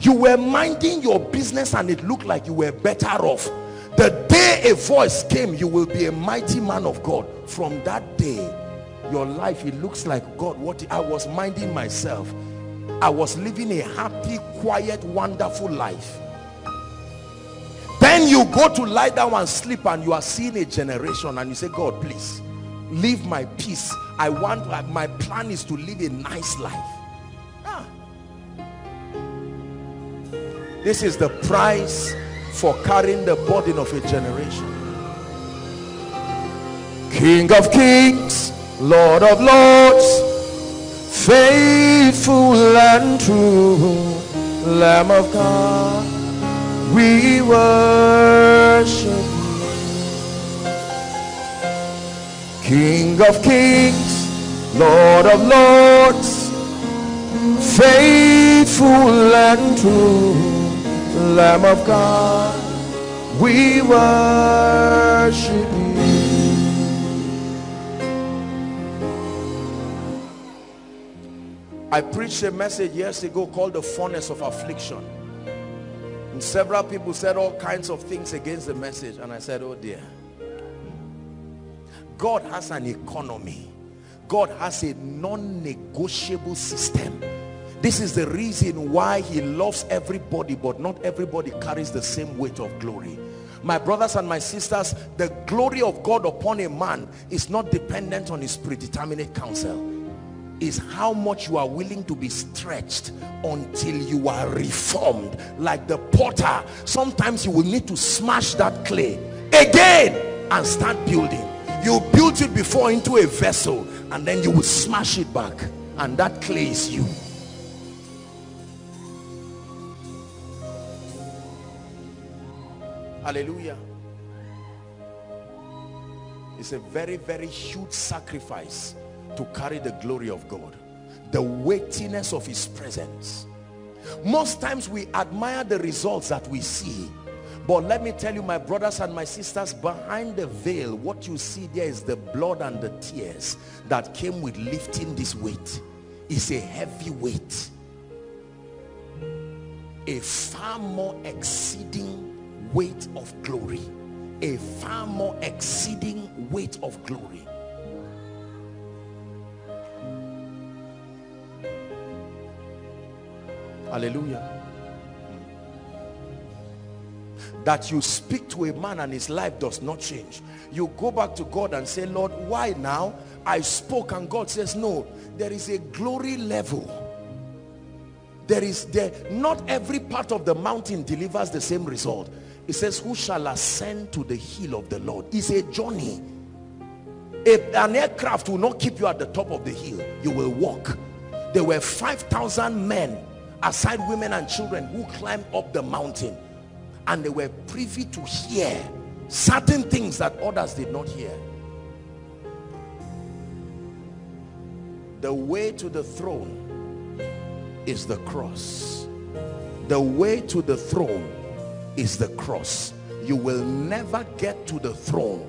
You were minding your business and it looked like you were better off the day a voice came you will be a mighty man of god. From that day your life it looks like god. What i was minding myself i was living a happy quiet wonderful life. Then you go to lie down and sleep and you are seeing a generation and you say god please leave my peace. I want my plan is to live a nice life. Ah. this is the price for carrying the burden of a generation king of kings Lord of lords, faithful and true, Lamb of God, we worship you. King of kings, Lord of lords, faithful and true, Lamb of God, we worship you. I preached a message years ago called the furnace of affliction. And several people said all kinds of things against the message. And I said, oh dear. God has an economy. God has a non-negotiable system. This is the reason why he loves everybody, but not everybody carries the same weight of glory. My brothers and my sisters, the glory of God upon a man is not dependent on his predeterminate counsel. Is how much you are willing to be stretched until you are reformed like the potter. Sometimes you will need to smash that clay again and start building. You built it before into a vessel and then you will smash it back and that clay is you hallelujah. It's a very very huge sacrifice to carry the glory of God. The weightiness of his presence. Most times we admire the results that we see. But let me tell you my brothers and my sisters behind the veil what you see there is the blood and the tears that came with lifting this weight. Is a heavy weight. A far more exceeding weight of glory a far more exceeding weight of glory. Hallelujah. That you speak to a man and his life does not change. You go back to God and say Lord why now I spoke and God says no? There is a glory level. There is there not every part of the mountain delivers the same result it says who shall ascend to the hill of the Lord? It's a journey. A, an aircraft will not keep you at the top of the hill. You will walk. There were 5,000 men aside women and children who climbed up the mountain. And they were privy to hear certain things that others did not hear. The way to the throne is the cross. The way to the throne is the cross. You will never get to the throne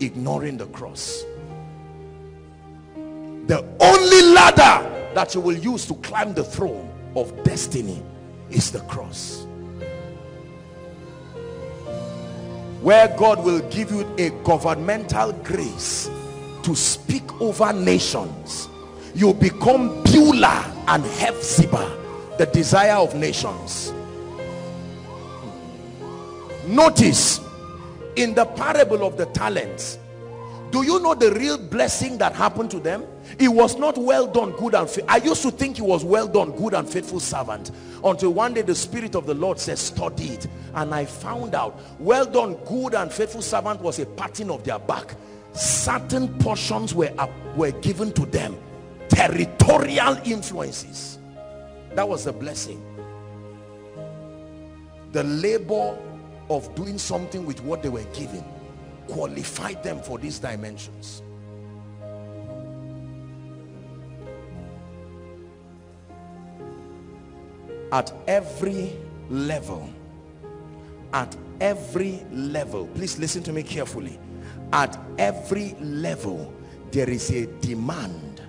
ignoring the cross. The only ladder that you will use to climb the throne of destiny is the cross. Where God will give you a governmental grace to speak over nations you become Beulah and Hephzibah the desire of nations notice in the parable of the talents do you know the real blessing that happened to them? It was not well done good and i used to think it was well done good and faithful servant until one day the spirit of the lord says study it. And i found out well done good and faithful servant was a patting of their back. Certain portions were up, were given to them. Territorial influences. That was the blessing. The labor of doing something with what they were given. Qualified them for these dimensions. At every level at every level please listen to me carefully. At every level there is a demand.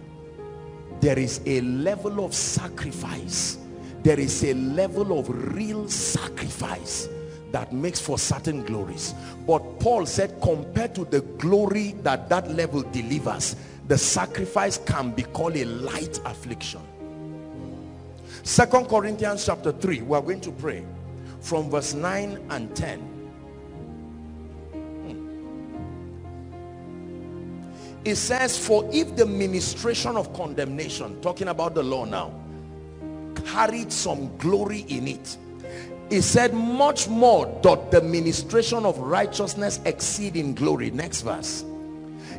There is a level of sacrifice. There is a level of real sacrifice that makes for certain glories. But paul said compared to the glory that that level delivers the sacrifice can be called a light affliction. Second corinthians chapter 3 we are going to pray from verse 9 and 10 hmm. it says for if the ministration of condemnation talking about the law now carried some glory in it he said much more doth the ministration of righteousness exceed in glory. Next verse.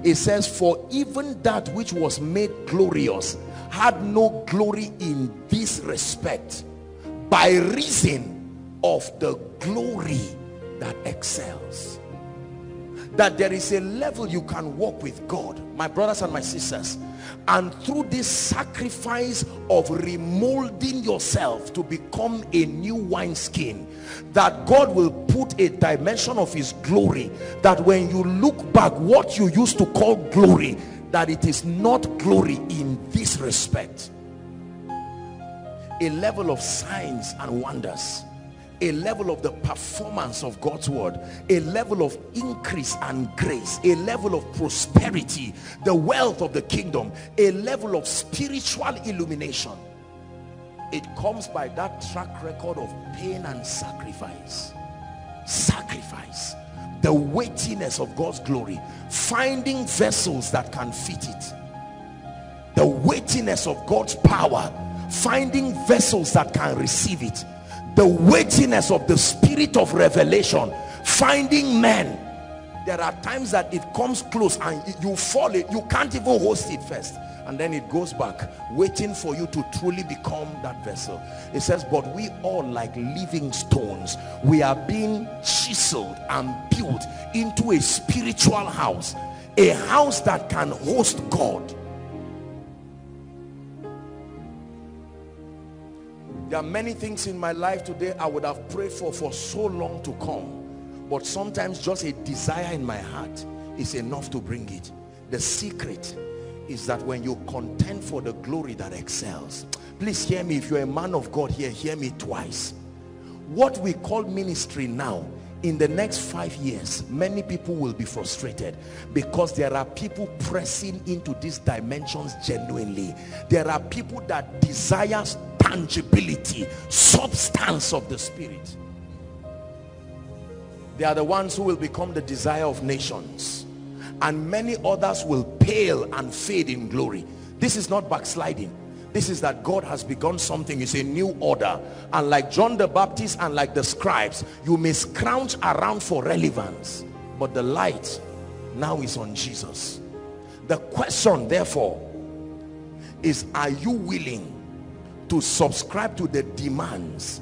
It says for even that which was made glorious had no glory in this respect by reason of the glory that excels that there is a level you can walk with God my brothers and my sisters and through this sacrifice of remolding yourself to become a new wineskin that God will put a dimension of his glory that when you look back what you used to call glory that it is not glory in this respect. A level of signs and wonders a level of the performance of God's word a level of increase and grace a level of prosperity the wealth of the kingdom a level of spiritual illumination. It comes by that track record of pain and sacrifice. Sacrifice. The weightiness of God's glory. Finding vessels that can fit it. The weightiness of God's power. Finding vessels that can receive it the weightiness of the spirit of revelation finding men. There are times that it comes close and you fall it you can't even host it first and then it goes back waiting for you to truly become that vessel. It says but we all like living stones we are being chiseled and built into a spiritual house a house that can host God There are many things in my life today I would have prayed for for so long to come. But sometimes just a desire in my heart is enough to bring it. The secret is that when you contend for the glory that excels. Please hear me. If you're a man of God here, hear me twice. What we call ministry now in the next five years many people will be frustrated because there are people pressing into these dimensions genuinely there are people that desire tangibility substance of the spirit. They are the ones who will become the desire of nations. And many others will pale and fade in glory. This is not backsliding. This is that God has begun something. It's a new order. And like John the Baptist and like the scribes you may scrounge around for relevance but the light now is on Jesus. The question therefore is are you willing to subscribe to the demands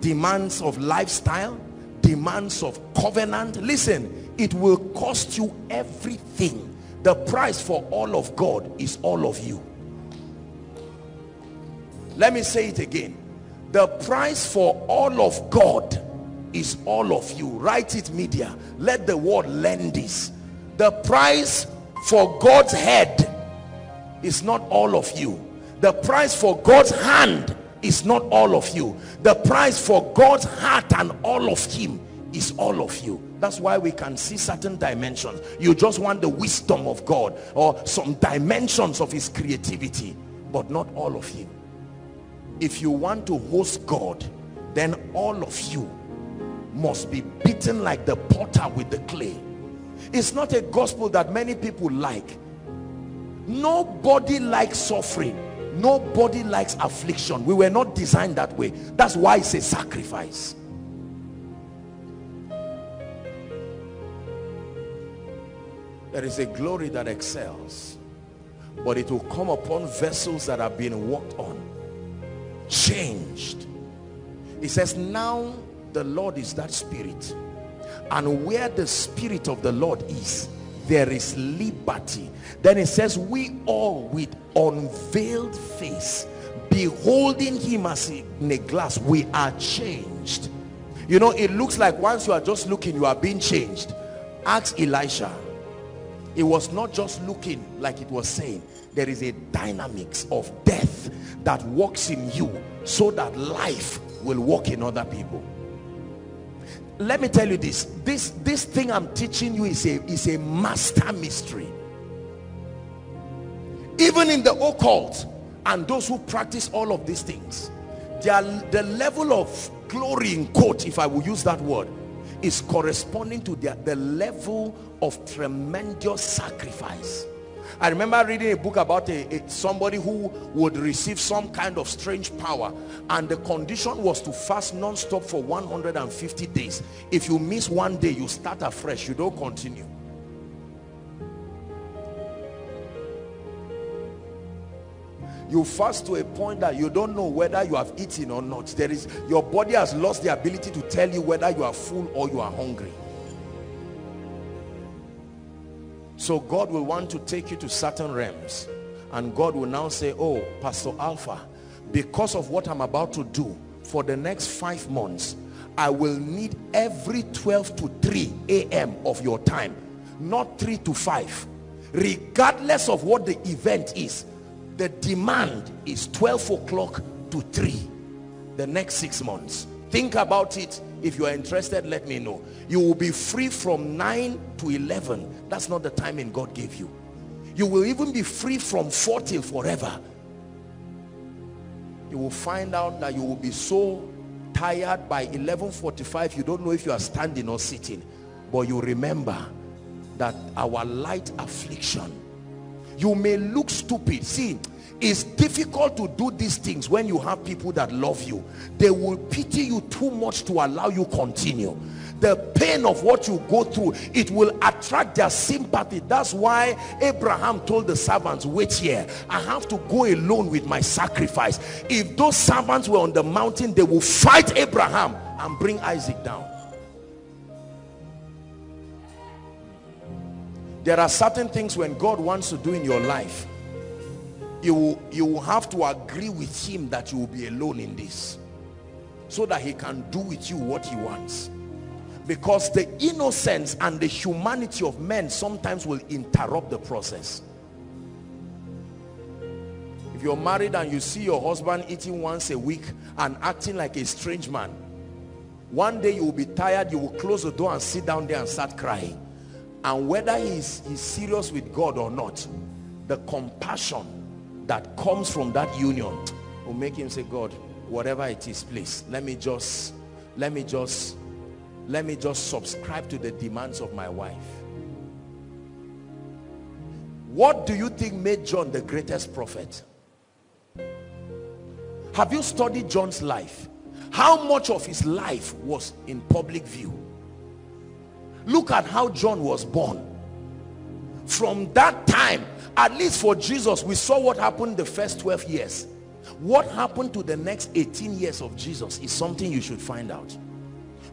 demands of lifestyle demands of covenant. Listen it will cost you everything. The price for all of God is all of you. Let me say it again. The price for all of God is all of you. Write it media. Let the world learn this. The price for God's head is not all of you the price for God's hand is not all of you. The price for God's heart and all of him is all of you. That's why we can see certain dimensions. You just want the wisdom of God or some dimensions of his creativity but not all of him if you want to host God then all of you must be beaten like the potter with the clay. It's not a gospel that many people like. Nobody likes suffering nobody likes affliction. We were not designed that way. That's why it's a sacrifice. There is a glory that excels but it will come upon vessels that have been worked on changed. He says now the Lord is that spirit and where the spirit of the Lord is there is liberty. Then it says we all with unveiled face beholding him as in a glass we are changed. You know it looks like once you are just looking you are being changed. Ask elisha. It was not just looking like it was saying. There is a dynamics of death that works in you so that life will work in other people let me tell you this. This this thing i'm teaching you is a is a master mystery. Even in the occult and those who practice all of these things their the level of glory in quote if i will use that word is corresponding to their, the level of tremendous sacrifice I remember reading a book about a, a, somebody who would receive some kind of strange power and the condition was to fast non-stop for 150 days. If you miss one day, you start afresh. You don't continue. you fast to a point that you don't know whether you have eaten or not there is your body has lost the ability to tell you whether you are full or you are hungry so God will want to take you to certain realms. And God will now say oh Pastor Alpha because of what I'm about to do for the next five months I will need every 12 to 3 a.m. of your time not 3 to 5 regardless of what the event is the demand is 12 o'clock to 3 the next six months. Think about it if you are interested let me know. You will be free from 9 to 11 that's not the timing God gave you. You will even be free from 40 forever. You will find out that you will be so tired by 11:45 you don't know if you are standing or sitting. But you remember that our light affliction you may look stupid. See it's difficult to do these things when you have people that love you. They will pity you too much to allow you continue. The pain of what you go through it will attract their sympathy. That's why abraham told the servants wait here. I have to go alone with my sacrifice. If those servants were on the mountain they will fight abraham and bring isaac down. There are certain things when god wants to do in your life you will, you will have to agree with him that you will be alone in this so that he can do with you what he wants. Because the innocence and the humanity of men sometimes will interrupt the process. If you're married and you see your husband eating once a week and acting like a strange man one day you will be tired you will close the door and sit down there and start crying. And whether he's, he's serious with God or not the compassion that comes from that union will make him say God whatever it is please let me just let me just let me just subscribe to the demands of my wife. What do you think made John the greatest prophet? Have you studied John's life? How much of his life was in public view? Look at how John was born. From that time at least for Jesus we saw what happened the first 12 years. What happened to the next 18 years of Jesus is something you should find out.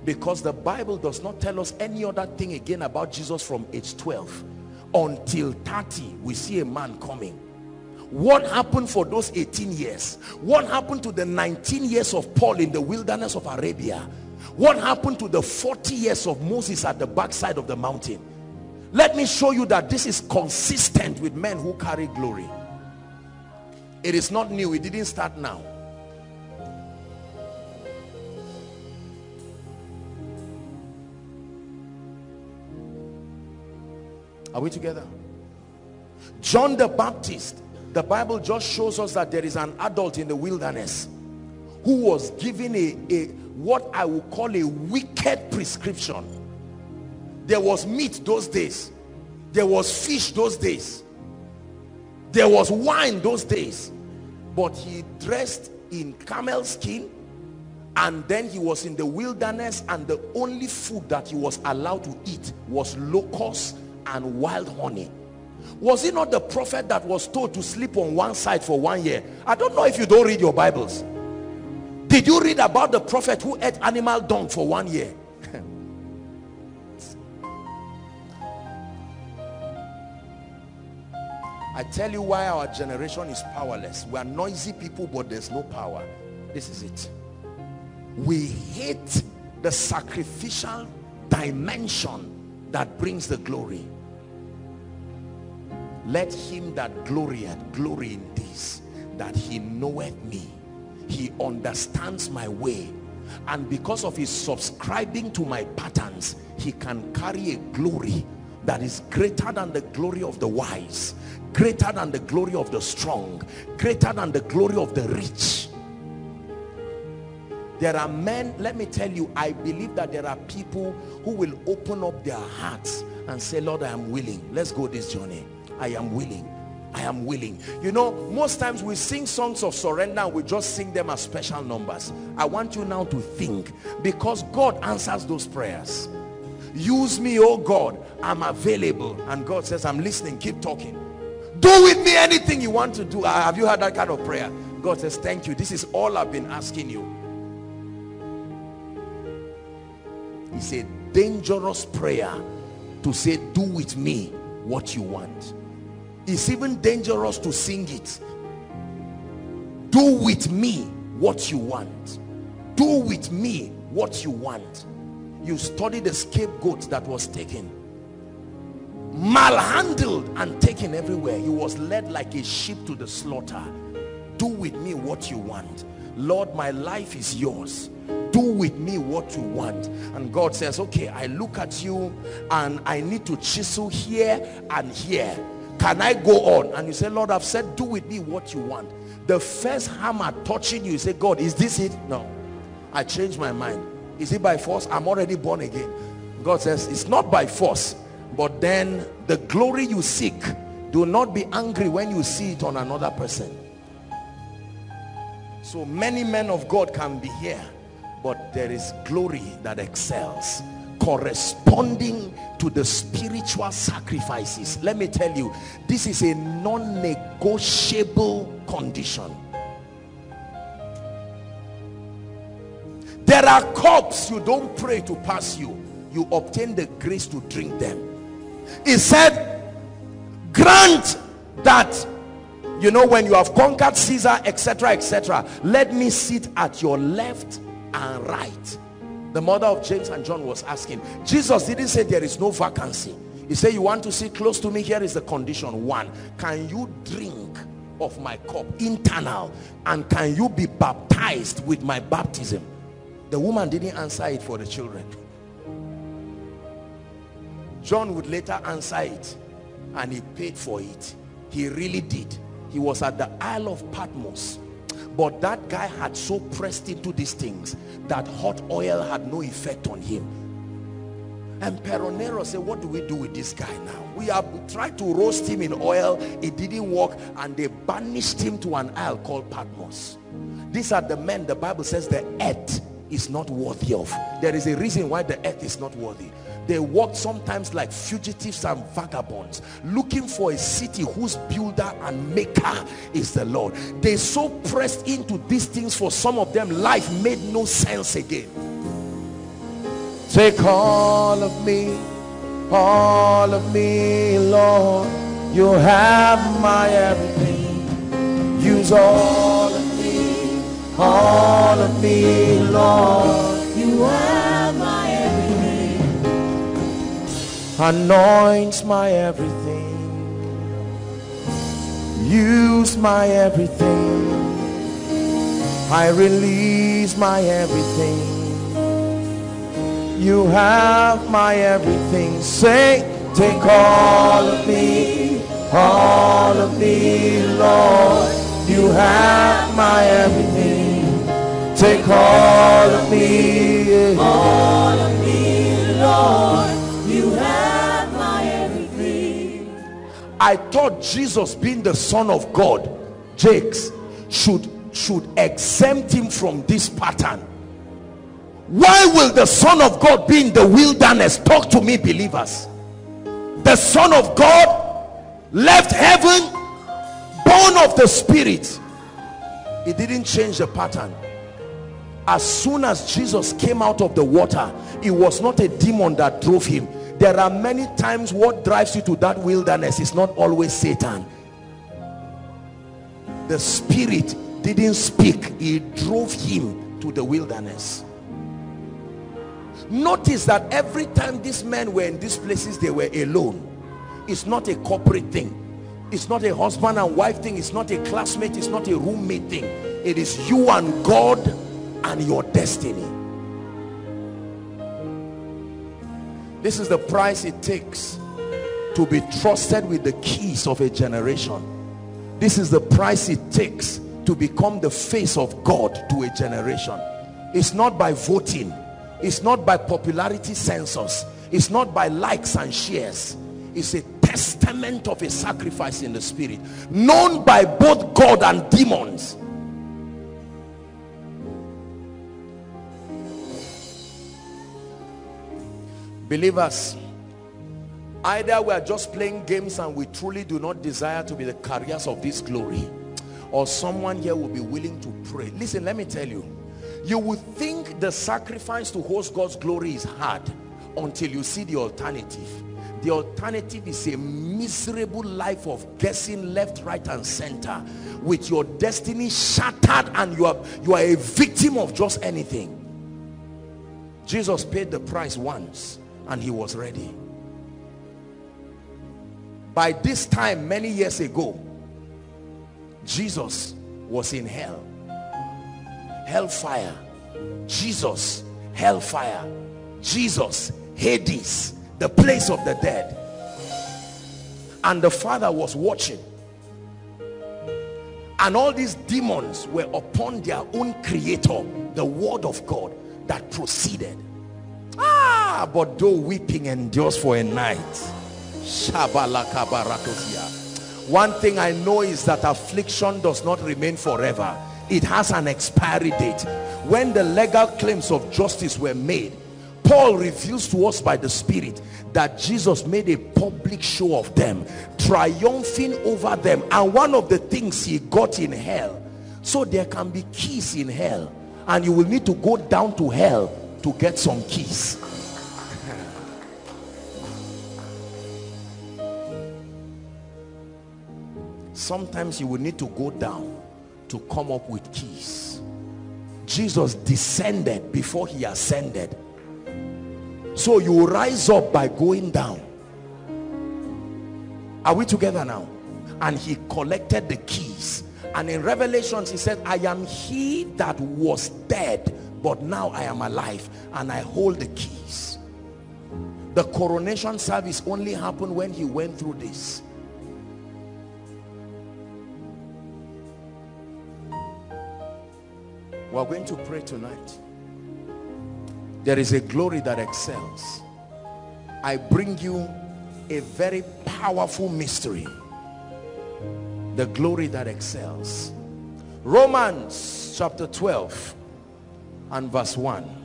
Because the Bible does not tell us any other thing again about Jesus from age 12 until 30 we see a man coming. What happened for those 18 years? What happened to the 19 years of Paul in the wilderness of Arabia? What happened to the 40 years of Moses at the backside of the mountain let me show you that this is consistent with men who carry glory. It is not new. It didn't start now. Are we together? John the Baptist the Bible just shows us that there is an adult in the wilderness who was given a, a what I would call a wicked prescription there was meat those days. There was fish those days. There was wine those days. But he dressed in camel skin and then he was in the wilderness and the only food that he was allowed to eat was locusts and wild honey. Was he not the prophet that was told to sleep on one side for one year? I don't know if you don't read your bibles. Did you read about the prophet who ate animal dung for one year I tell you why our generation is powerless. We are noisy people, but there's no power. This is it. We hate the sacrificial dimension that brings the glory. Let him that glorieth glory in this, that he knoweth me. He understands my way. And because of his subscribing to my patterns, he can carry a glory that is greater than the glory of the wise, greater than the glory of the strong, greater than the glory of the rich. There are men, let me tell you, I believe that there are people who will open up their hearts and say, Lord, I am willing. Let's go this journey. I am willing. I am willing. You know, most times we sing songs of surrender we just sing them as special numbers. I want you now to think because God answers those prayers. Use me, oh God. I'm available. And God says, I'm listening. Keep talking. Do with me anything you want to do. Uh, have you heard that kind of prayer? God says, thank you. This is all I've been asking you. It's a dangerous prayer to say, do with me what you want. It's even dangerous to sing it. Do with me what you want. Do with me what you want. You study the scapegoat that was taken. Malhandled and taken everywhere. He was led like a sheep to the slaughter. Do with me what you want. Lord, my life is yours do with me what you want and God says okay I look at you and I need to chisel here and here can I go on and you say Lord I've said do with me what you want the first hammer touching you, you say God is this it no I changed my mind is it by force? I'm already born again. God says it's not by force but then the glory you seek do not be angry when you see it on another person. So many men of God can be here but there is glory that excels corresponding to the spiritual sacrifices. Let me tell you this is a non-negotiable condition there are cups you don't pray to pass you. You obtain the grace to drink them. He said grant that you know when you have conquered caesar etc etc let me sit at your left and right. The mother of James and John was asking Jesus didn't say there is no vacancy. He said you want to sit close to me? Here is the condition. One can you drink of my cup internal? And can you be baptized with my baptism the woman didn't answer it for the children. John would later answer it and he paid for it. He really did. He was at the Isle of Patmos. But that guy had so pressed into these things that hot oil had no effect on him. And Emperor Nero said what do we do with this guy now? We have tried to roast him in oil. It didn't work and they banished him to an isle called Patmos. These are the men the Bible says the earth is not worthy of. There is a reason why the earth is not worthy. They walked sometimes like fugitives and vagabonds looking for a city whose builder and maker is the Lord. They so pressed into these things for some of them life made no sense again. Take all of me all of me Lord. You have my everything. Use all all of me Lord. You have my everything. anoints my everything. Use my everything. I release my everything. You have my everything. Say take all of me. All of me Lord. You have my everything take all of me all of me Lord. You have my everything. I thought Jesus being the son of God Jakes should should exempt him from this pattern. Why will the son of God be in the wilderness? Talk to me believers. The son of God left heaven born of the spirit. It didn't change the pattern as soon as Jesus came out of the water it was not a demon that drove him. There are many times what drives you to that wilderness is not always Satan. The spirit didn't speak he drove him to the wilderness. Notice that every time these men were in these places they were alone. It's not a corporate thing. It's not a husband and wife thing. It's not a classmate. It's not a roommate thing. It is you and god and your destiny. This is the price it takes to be trusted with the keys of a generation. This is the price it takes to become the face of God to a generation. It's not by voting. It's not by popularity census it's not by likes and shares. It's a testament of a sacrifice in the spirit known by both God and demons believers either we are just playing games and we truly do not desire to be the carriers of this glory or someone here will be willing to pray. Listen let me tell you. You would think the sacrifice to host God's glory is hard until you see the alternative. The alternative is a miserable life of guessing left right and center with your destiny shattered and you are you are a victim of just anything. Jesus paid the price once and he was ready. By this time many years ago Jesus was in hell. Hellfire. Jesus hellfire. Jesus Hades the place of the dead. And the father was watching. And all these demons were upon their own creator the word of God that proceeded ah but though weeping endures for a night one thing I know is that affliction does not remain forever. It has an expiry date. When the legal claims of justice were made, Paul reveals to us by the Spirit that Jesus made a public show of them, triumphing over them. And one of the things he got in hell, so there can be keys in hell. And you will need to go down to hell to get some keys. sometimes you will need to go down to come up with keys. Jesus descended before he ascended. So you rise up by going down. Are we together now? And he collected the keys. And in revelations he said i am he that was dead but now i am alive and i hold the keys the coronation service only happened when he went through this We're going to pray tonight. There is a glory that excels. I bring you a very powerful mystery. The glory that excels. Romans chapter 12 and verse 1.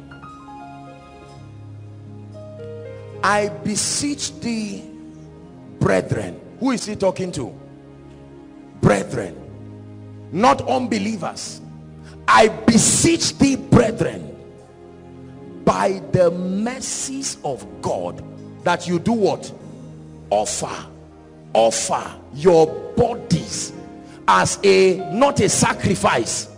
I beseech thee, brethren. Who is he talking to? Brethren. Not unbelievers I beseech thee, brethren, by the mercies of God, that you do what? Offer, offer your bodies as a, not a sacrifice,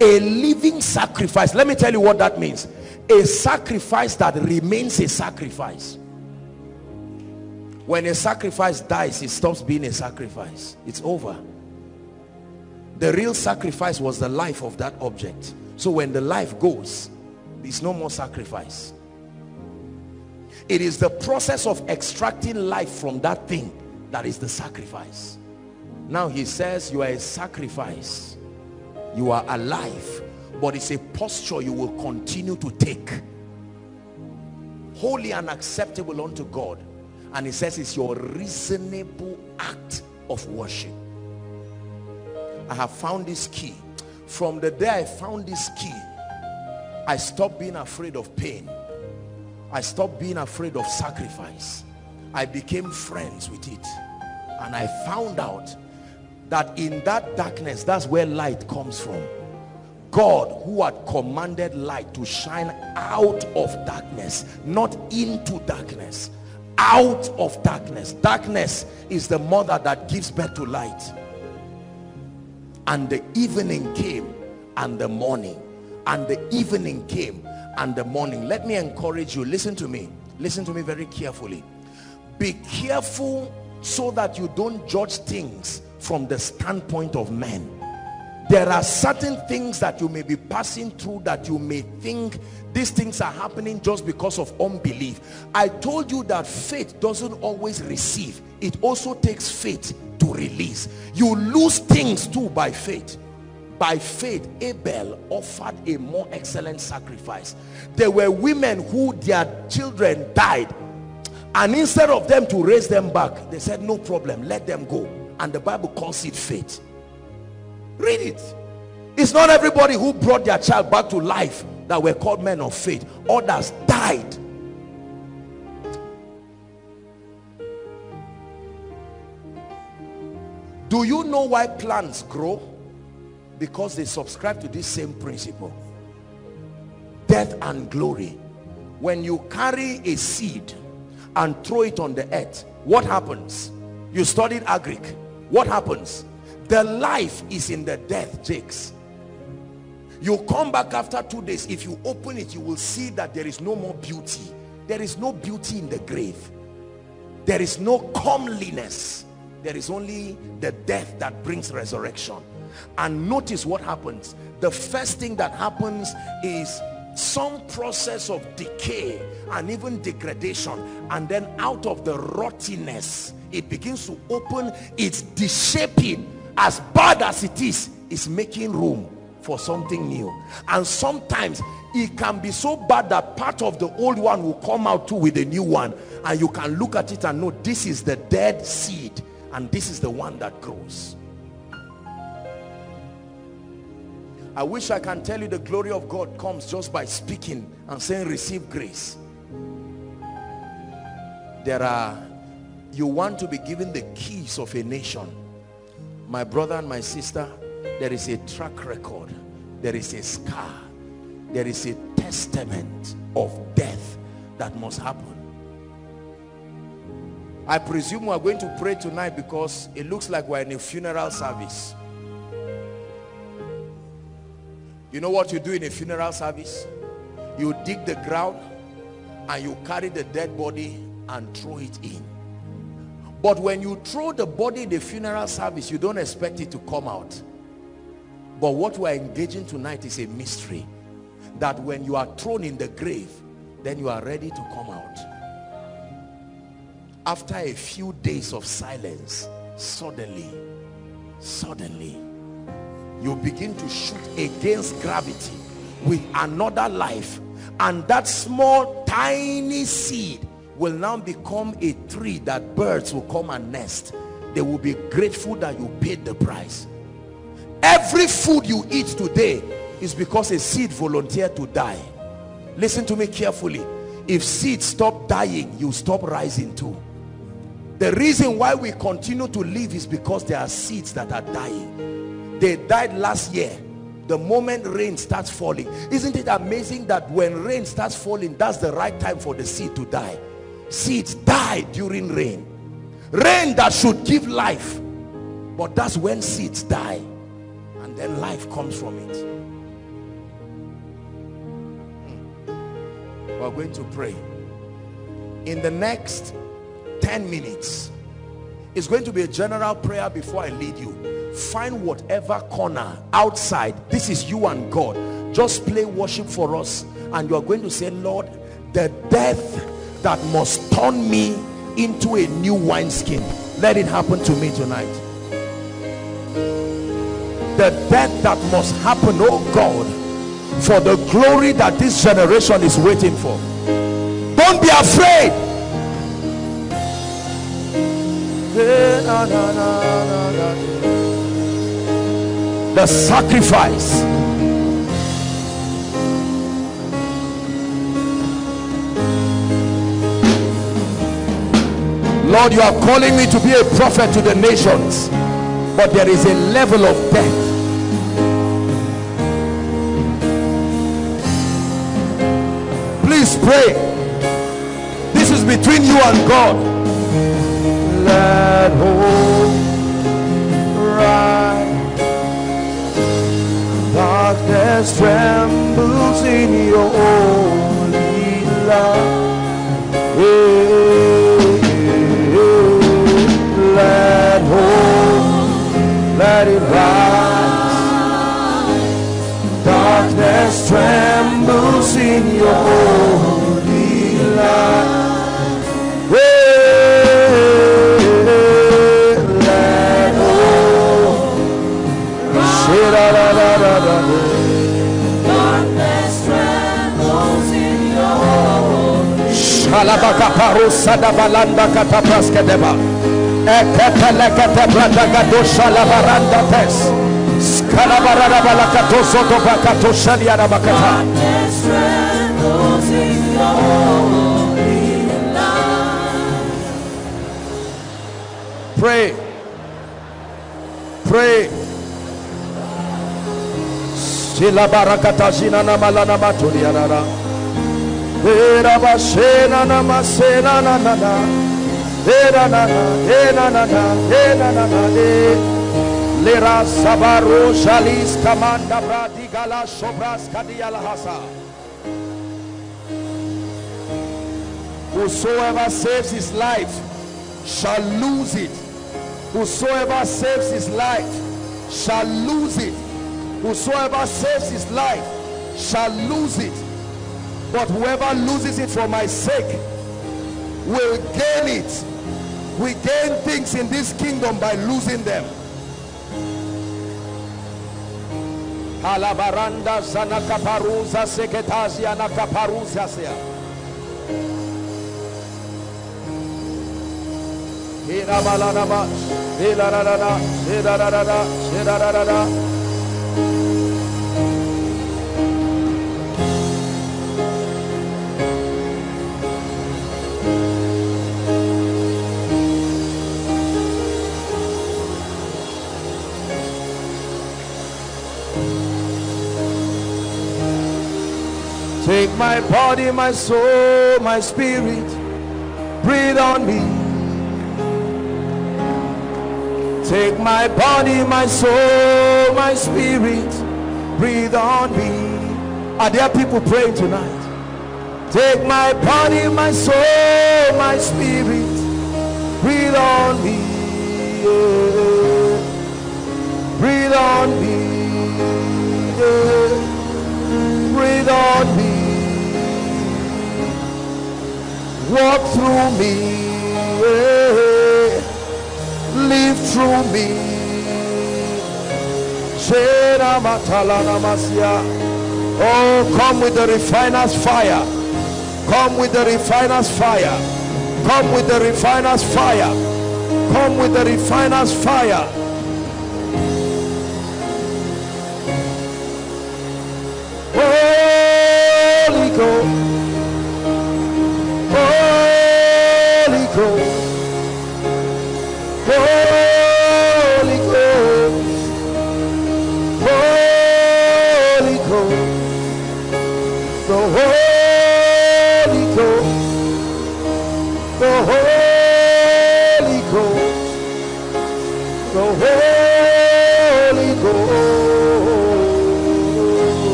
a living sacrifice. Let me tell you what that means. A sacrifice that remains a sacrifice. When a sacrifice dies, it stops being a sacrifice. It's over the real sacrifice was the life of that object so when the life goes there's no more sacrifice it is the process of extracting life from that thing that is the sacrifice now he says you are a sacrifice you are alive but it's a posture you will continue to take holy and acceptable unto God and he says it's your reasonable act of worship I have found this key. From the day I found this key, I stopped being afraid of pain. I stopped being afraid of sacrifice. I became friends with it. And I found out that in that darkness, that's where light comes from. God who had commanded light to shine out of darkness, not into darkness, out of darkness. Darkness is the mother that gives birth to light. And the evening came and the morning. And the evening came and the morning. Let me encourage you. Listen to me. Listen to me very carefully. Be careful so that you don't judge things from the standpoint of men. There are certain things that you may be passing through that you may think these things are happening just because of unbelief. I told you that faith doesn't always receive. It also takes faith to release. You lose things too by faith. By faith abel offered a more excellent sacrifice. There were women who their children died and instead of them to raise them back they said no problem let them go and the bible calls it faith. Read it. It's not everybody who brought their child back to life that were called men of faith. Others died. Do you know why plants grow? Because they subscribe to this same principle. Death and glory. When you carry a seed and throw it on the earth what happens? You studied agric what happens? The life is in the death jakes. You come back after two days. If you open it you will see that there is no more beauty. There is no beauty in the grave. There is no comeliness. There is only the death that brings resurrection. And notice what happens. The first thing that happens is some process of decay and even degradation. And then out of the rottiness it begins to open its deshaping as bad as it is is making room for something new. And sometimes it can be so bad that part of the old one will come out too with a new one. And you can look at it and know this is the dead seed and this is the one that grows. I wish I can tell you the glory of God comes just by speaking and saying receive grace. There are you want to be given the keys of a nation my brother and my sister there is a track record there is a scar there is a testament of death that must happen. I presume we're going to pray tonight because it looks like we're in a funeral service. You know what you do in a funeral service? You dig the ground and you carry the dead body and throw it in but when you throw the body the funeral service you don't expect it to come out. But what we're engaging tonight is a mystery. That when you are thrown in the grave then you are ready to come out. After a few days of silence suddenly suddenly you begin to shoot against gravity with another life. And that small tiny seed will now become a tree that birds will come and nest. They will be grateful that you paid the price. Every food you eat today is because a seed volunteered to die. Listen to me carefully. If seeds stop dying you stop rising too. The reason why we continue to live is because there are seeds that are dying. They died last year. The moment rain starts falling isn't it amazing that when rain starts falling that's the right time for the seed to die seeds die during rain. Rain that should give life. But that's when seeds die. And then life comes from it. Hmm. we're going to pray. In the next 10 minutes it's going to be a general prayer before I lead you. Find whatever corner outside. This is you and God. Just play worship for us. And you are going to say Lord the death that must turn me into a new wineskin. Let it happen to me tonight. The death that must happen oh God for the glory that this generation is waiting for. Don't be afraid. The sacrifice Lord, you are calling me to be a prophet to the nations. But there is a level of death. Please pray. This is between you and God. Let darkness trembles in your holy. Let let it rise. Darkness trembles in your holy light. Let shit-a-da-da-da-da-da. Darkness in your da balanda katapraske deba. Pray. Pray. Sila barakata zina na malana matulianara. Era basena na masena na na na. Whosoever saves his life shall lose it. Whosoever saves his life shall lose it. Whosoever saves his life shall lose it. But whoever loses it for my sake will gain it. We gain things in this kingdom by losing them. Alabaranda. Ira balanaba, ira da da da, ira da da da, da da da. Take my body, my soul, my spirit, breathe on me. Take my body, my soul, my spirit, breathe on me. Are there people praying tonight? Take my body, my soul, my spirit, breathe on me. yeah. Breathe on me. yeah. Breathe on me. Walk through me. yeah. Live through me. Oh, come with the refiner's fire. Come with the refiner's fire. Come with the refiner's fire. Come with the refiner's fire.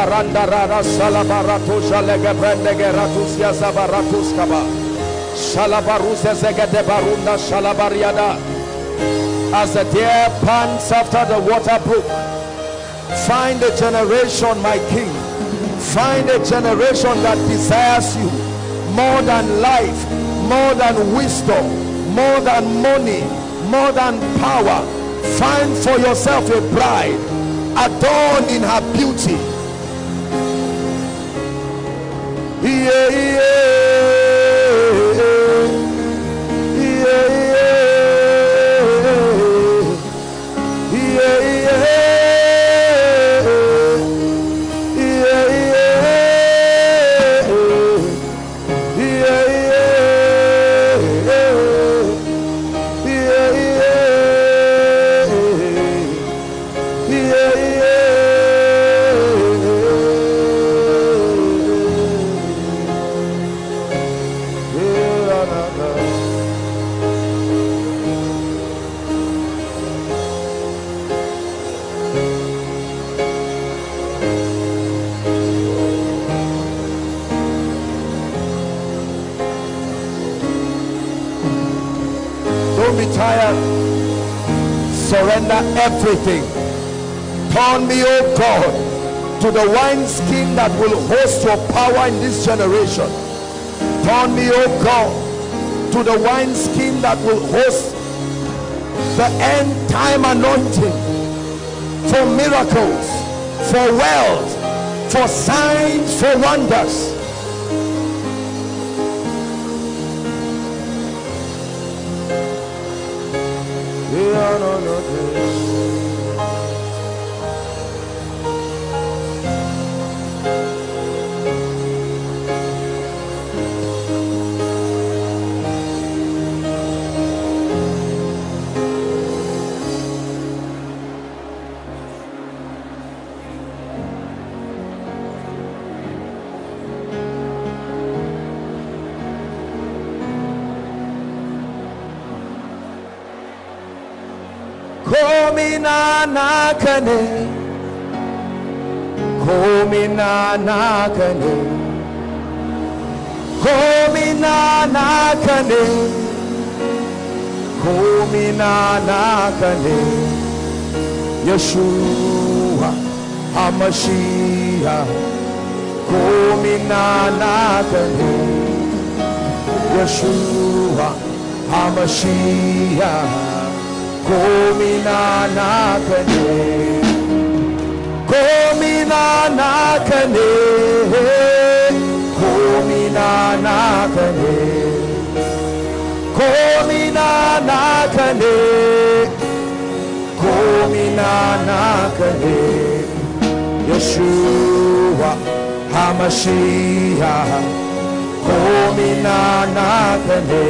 Halabaranda rara zegede barunda. As the deer pants after the water brook, Find a generation, my king. Find a generation that desires you more than life, more than wisdom, more than money, more than power. Find for yourself a bride adorned in her beauty. The wineskin that will host your power in this generation. Turn me, oh God, to the wineskin that will host the end time anointing for miracles, for wealth, for signs, for wonders. Nakane Komina nakane Komina nakane Komina nakane Yeshua HaMashiach Komina nakane Yeshua HaMashiach Komina nakane Komina nakane Komina nakane Komina nakane Komina nakane Yeshua HaMashiach. Komina nakane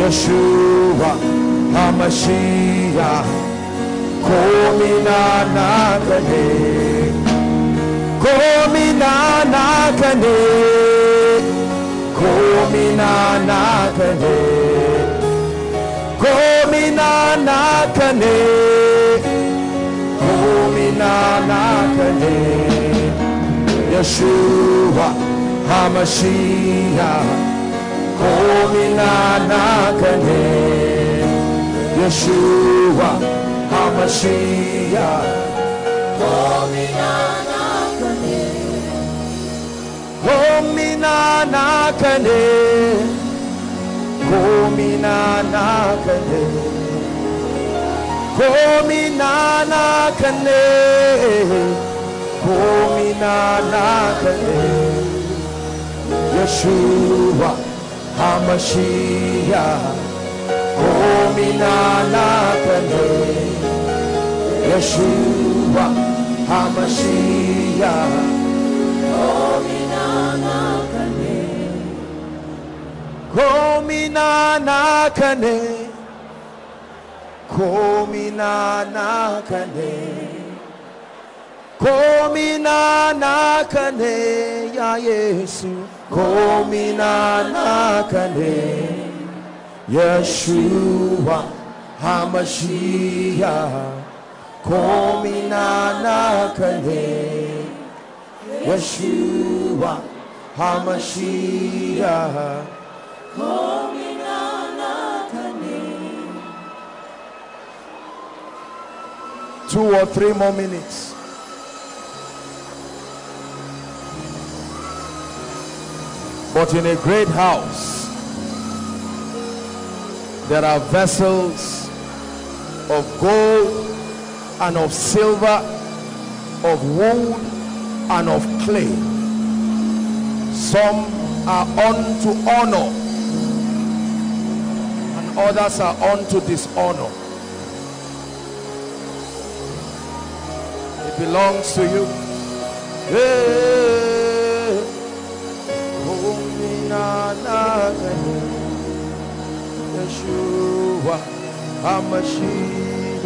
Yeshua HaMashiach Komina nakane Komina nakane Komina nakane Komina nakane Komina nakane Yeshua HaMashiach Komina nakane Yeshua HaMashiach. Komina nakane. Komina nakane. Komina nakane. Komina nakane. Yeshua HaMashiach Komina nakane Yeshua HaMashiach. Komina nakane Komina nakane Komina nakane ya Yesu. Komina nakane Yeshua HaMashiach Komina nakane Yeshua HaMashiach Two or three more minutes. But in a great house, there are vessels of gold and of silver, of wood and of clay. Some are unto honor, and others are unto dishonor. It belongs to you. Hey, Yeshua HaMashiach.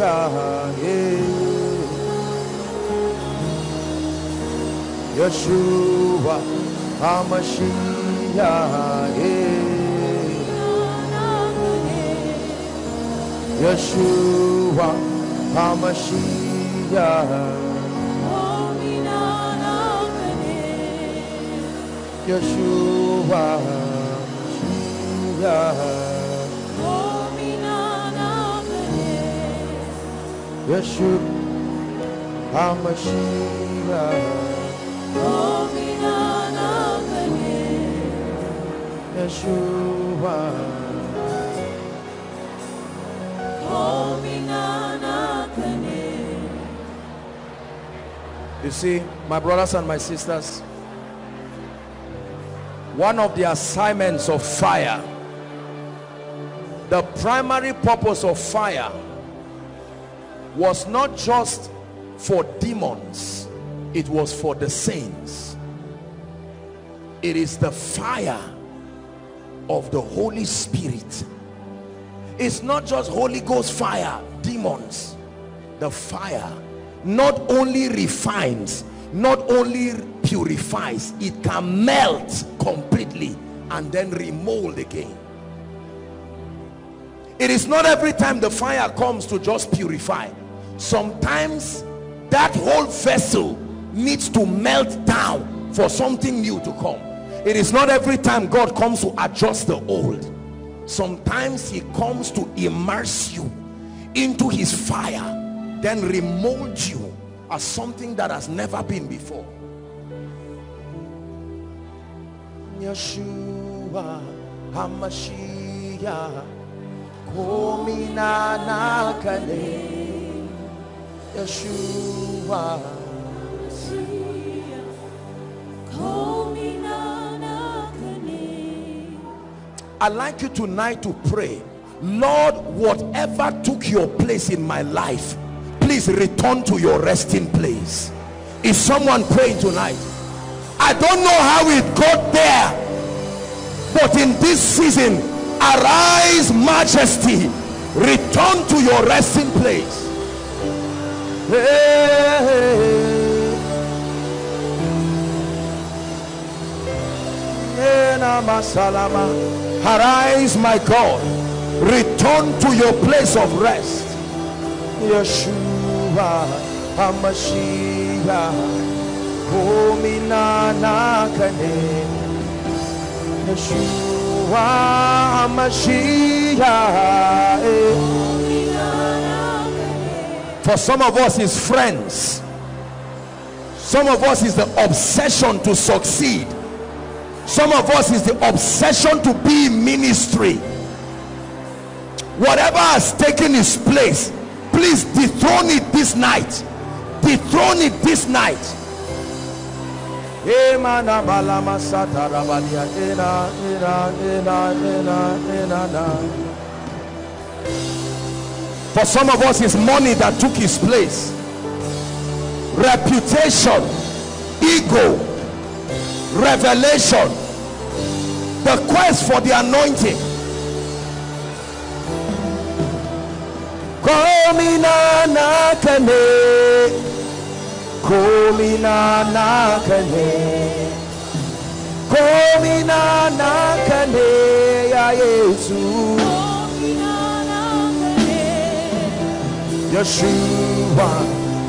Yeshua HaMashiach. Yeshua HaMashiach. Yeshua HaMashiach. Yeshua HaMashiach Yeshua You see, my brothers and my sisters, one of the assignments of fire, the primary purpose of fire was not just for demons, it was for the saints. It is the fire of the Holy Spirit. It's not just Holy Ghost fire, demons. The fire not only refines, not only purifies, it can melt completely and then remold again. It is not every time the fire comes to just purify. Sometimes that whole vessel needs to melt down for something new to come. It is not every time God comes to adjust the old. Sometimes he comes to immerse you into his fire then remold you as something that has never been before. Yeshua HaMashiach Komina Nakane Yeshua. I'd like you tonight to pray. Lord whatever took your place in my life please return to your resting place. Is someone praying tonight? I don't know how it got there but in this season arise majesty. Return to your resting place arise my god. Return to your place of rest. Yeshua HaMashiach. Komina Nakane. Yeshua HaMashiach For some of us is friends. Some of us is the obsession to succeed. Some of us is the obsession to be in ministry. Whatever has taken its place please dethrone it this night. Dethrone it this night for some of us it's money that took his place. Reputation ego revelation. The quest for the anointing. Komina nakane Komina nakane Komina nakane ya Yesu Yeshua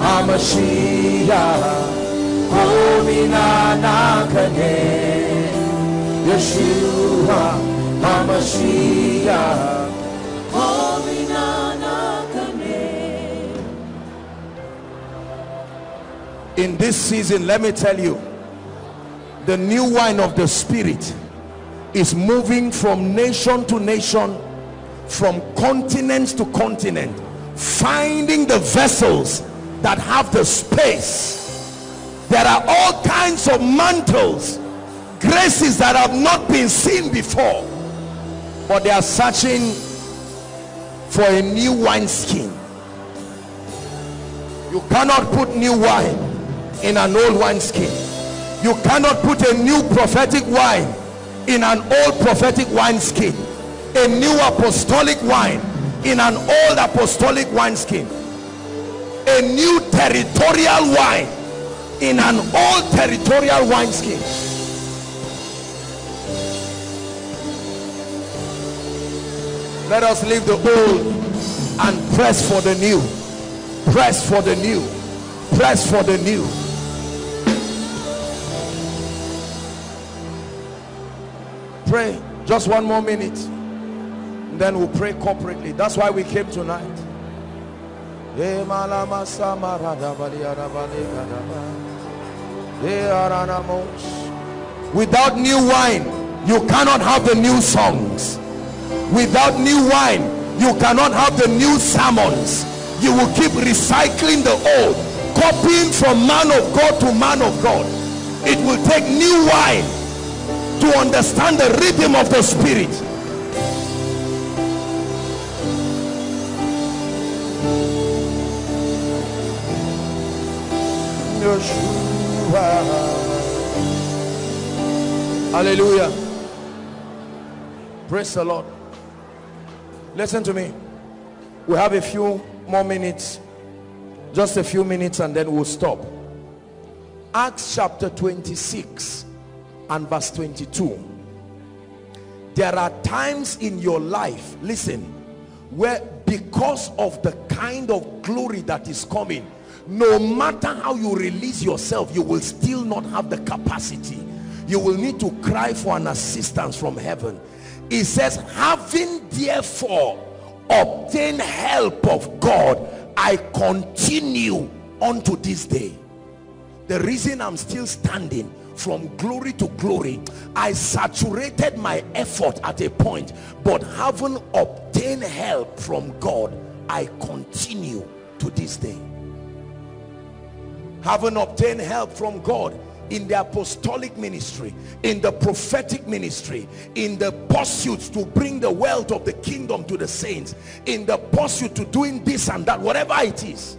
HaMashiach Komina nakane Yeshua HaMashiach in this season let me tell you the new wine of the spirit is moving from nation to nation from continent to continent finding the vessels that have the space. There are all kinds of mantles graces that have not been seen before but they are searching for a new wine skin you cannot put new wine in an old wineskin. You cannot put a new prophetic wine in an old prophetic wineskin. A new apostolic wine in an old apostolic wineskin a new territorial wine in an old territorial wineskin let us leave the old and press for the new. Press for the new. Press for the new. Pray. Just one more minute then we'll pray corporately that's why we came tonight eh, E malama samarada baliara balikadaba. E eh, aranamos. Without new wine, you cannot have the new songs. Without new wine, you cannot have the new sermons. You will keep recycling the old, copying from man of God to man of God. It will take new wine to understand the rhythm of the spirit. Yeshua. Hallelujah. Praise the Lord. Listen to me. We have a few more minutes. Just a few minutes and then we'll stop. Acts chapter 26 and verse 22. There are times in your life, listen, where because of the kind of glory that is coming, no matter how you release yourself, you will still not have the capacity. You will need to cry for an assistance from heaven. It says, having therefore obtained help of God, I continue unto this day. The reason I'm still standing from glory to glory, I saturated my effort at a point, but having obtained help from God, I continue to this day. Having obtained help from God in the apostolic ministry, in the prophetic ministry, in the pursuits to bring the wealth of the kingdom to the saints, in the pursuit to doing this and that, whatever it is.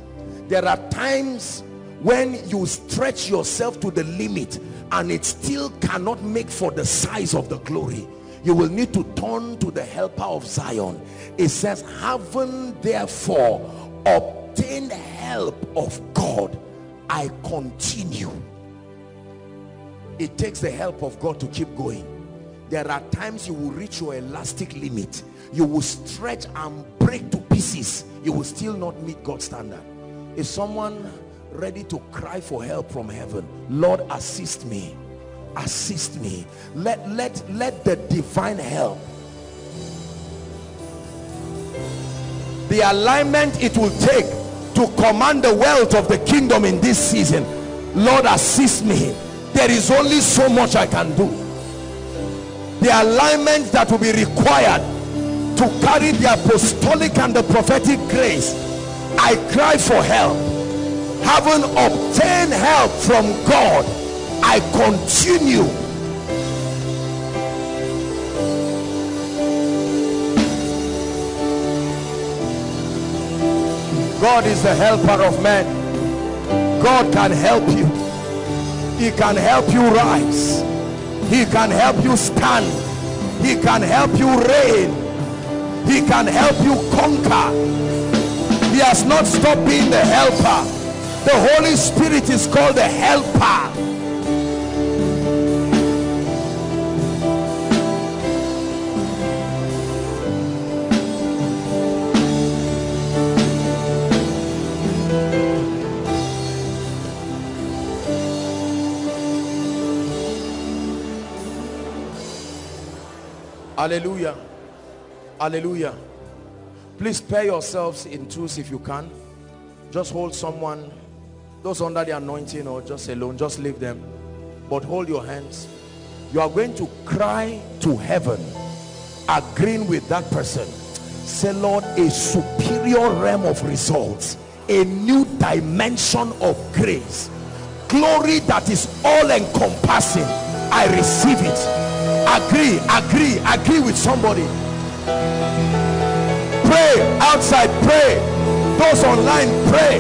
There are times when you stretch yourself to the limit and it still cannot make for the size of the glory you will need to turn to the helper of Zion it says having therefore obtained help of God I continue. It takes the help of God to keep going. There are times you will reach your elastic limit. You will stretch and break to pieces. You will still not meet God's standard. Is someone ready to cry for help from heaven? Lord assist me. Assist me. Let let let the divine help. The alignment it will take to command the wealth of the kingdom in this season. Lord assist me. There is only so much i can do. The alignment that will be required to carry the apostolic and the prophetic grace i cry for help. Having obtained help from God I continue God is the helper of men. God can help you. He can help you rise. He can help you stand. He can help you reign. He can help you conquer. He has not stopped being the helper. The Holy Spirit is called the helper Hallelujah. Hallelujah. Please pair yourselves in twos if you can. Just hold someone, those under the anointing or just alone, just leave them. But hold your hands. You are going to cry to heaven, agreeing with that person. Say, Lord, a superior realm of results, a new dimension of grace, glory that is all encompassing. I receive it agree agree agree with somebody. Pray outside pray. Those online pray.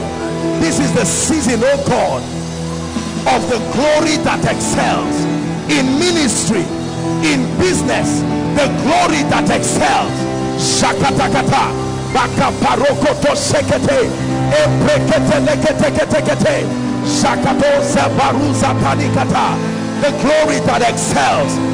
This is the season oh god of the glory that excels in ministry in business. The glory that excels. Shakatakata. Baka parokoto sekete. Eprekete lekete kete kete. Shakato sebaruza panikata. The glory that excels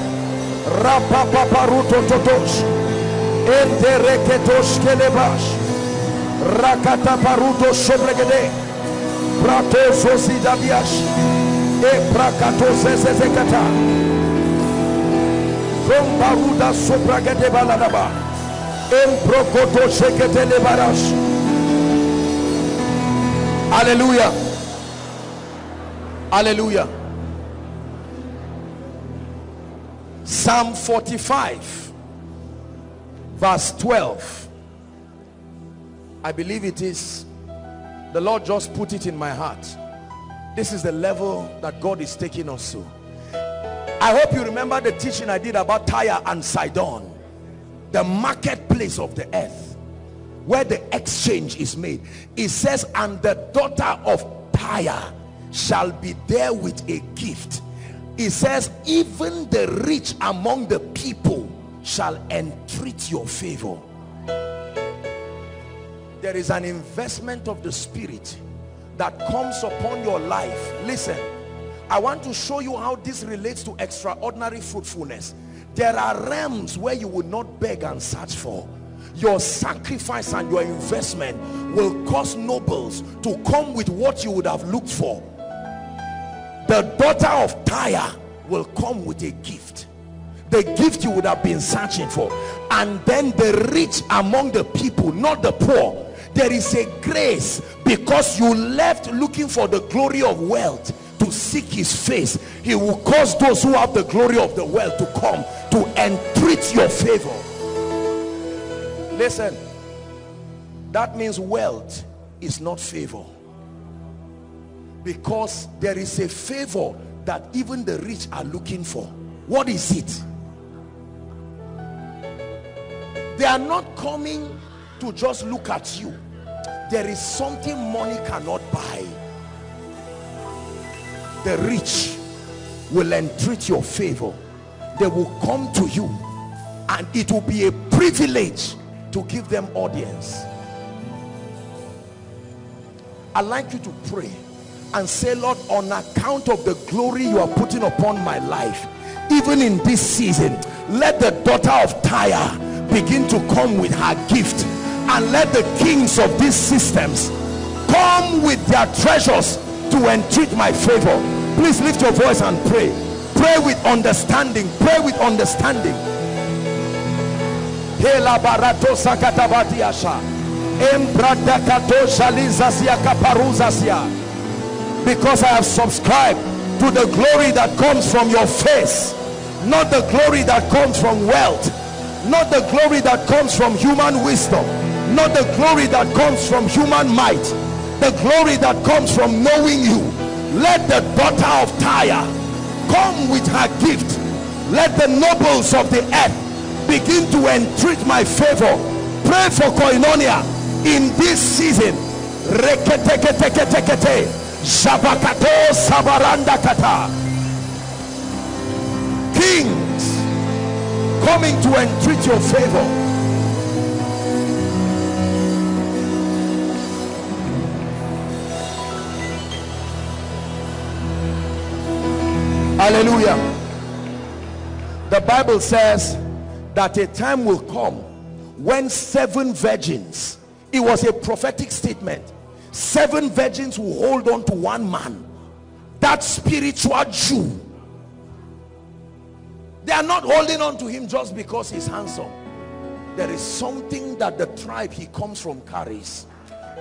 Rapapaparuto totosh. Entereketosh kelebash. Rakata paruto sobregede. Prato sosidabiash. Eprakato zezezekata. From Baruda sobragede baladaba. Emprokoto shekete lebarash. Hallelujah. Hallelujah. Psalm 45, verse 12. I believe it is. The Lord just put it in my heart. This is the level that God is taking us to. I hope you remember the teaching I did about Tyre and Sidon, the marketplace of the earth, where the exchange is made. It says, and the daughter of Tyre shall be there with a gift. It says, even the rich among the people shall entreat your favor. There is an investment of the spirit that comes upon your life. Listen, I want to show you how this relates to extraordinary fruitfulness. There are realms where you will not beg and search for. Your sacrifice and your investment will cause nobles to come with what you would have looked for. The daughter of Tyre will come with a gift. The gift you would have been searching for. And then the rich among the people, not the poor. There is a grace because you left looking for the glory of wealth to seek his face he will cause those who have the glory of the wealth to come to entreat your favor listen that means wealth is not favor because there is a favor that even the rich are looking for. What is it? They are not coming to just look at you. There is something money cannot buy. The rich will entreat your favor. They will come to you and it will be a privilege to give them audience. I'd like you to pray and say Lord on account of the glory you are putting upon my life even in this season let the daughter of Tyre begin to come with her gift and let the kings of these systems come with their treasures to entreat my favor please lift your voice and pray pray with understanding pray with understanding barato sakatabatiasha. Embradakato shalizasia kaparuzasia. Because I have subscribed to the glory that comes from your face, not the glory that comes from wealth, not the glory that comes from human wisdom, not the glory that comes from human might, the glory that comes from knowing you. Let the daughter of Tyre come with her gift. Let the nobles of the earth begin to entreat my favor pray for koinonia in this season shabakato sabaranda kata. Kings coming to entreat your favor. Hallelujah. The bible says that a time will come when seven virgins it was a prophetic statement seven virgins will hold on to one man. That spiritual Jew. They are not holding on to him just because he's handsome. There is something that the tribe he comes from carries.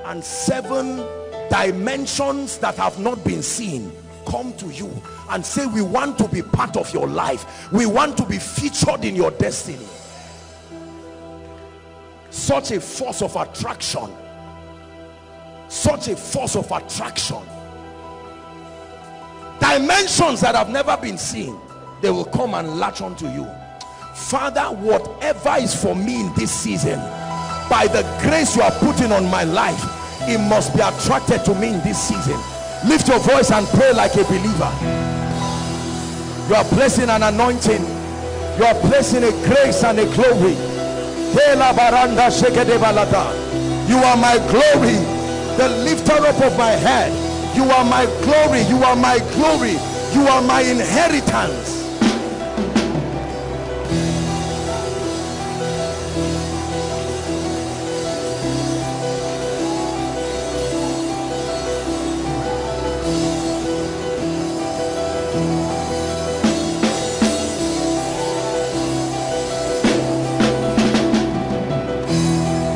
And seven dimensions that have not been seen come to you and say we want to be part of your life. We want to be featured in your destiny. Such a force of attraction such a force of attraction. Dimensions that have never been seen they will come and latch onto you. Father whatever is for me in this season by the grace you are putting on my life it must be attracted to me in this season. Lift your voice and pray like a believer. You are placing an anointing. You are placing a grace and a glory. You are my glory, the lifter up of my head. You are my glory. You are my glory. You are my inheritance.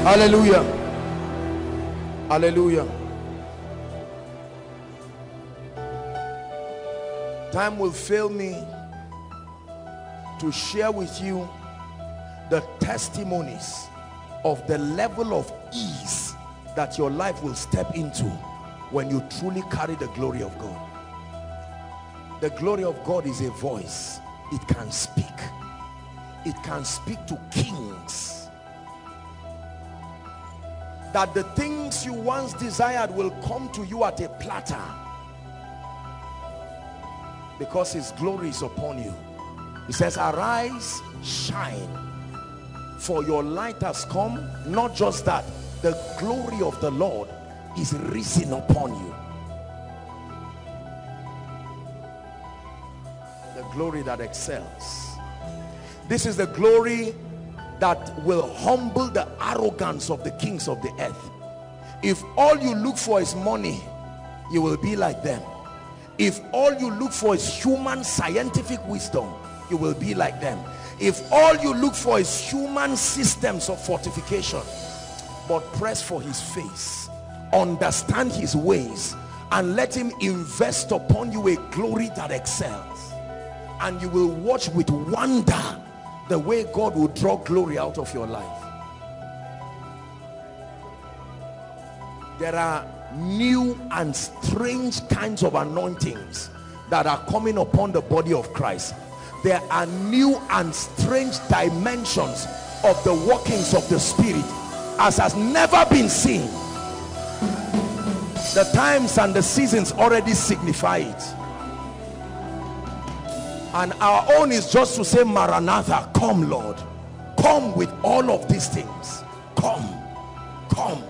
Hallelujah. Hallelujah. Time will fail me to share with you the testimonies of the level of ease that your life will step into when you truly carry the glory of God. The glory of God is a voice. It can speak. It can speak to kings that the things you once desired will come to you at a platter. Because his glory is upon you. He says arise shine for your light has come. Not just that the glory of the lord is risen upon you. The glory that excels. This is the glory that will humble the arrogance of the kings of the earth. If all you look for is money you will be like them. If all you look for is human scientific wisdom you will be like them. If all you look for is human systems of fortification but press for his face understand his ways and let him invest upon you a glory that excels and you will watch with wonder the way God will draw glory out of your life. There are new and strange kinds of anointings that are coming upon the body of Christ. There are new and strange dimensions of the workings of the Spirit as has never been seen. The times and the seasons already signify it and our own is just to say maranatha come lord. Come with all of these things. Come. Come.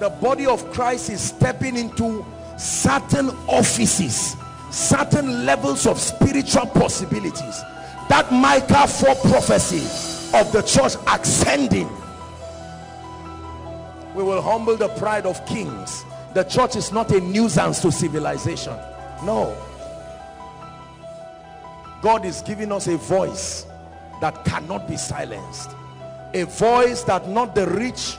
The body of christ is stepping into certain offices certain levels of spiritual possibilities. That micah 4 prophecy of the church ascending. We will humble the pride of kings. The church is not a nuisance to civilization. No God is giving us a voice that cannot be silenced. A voice that not the rich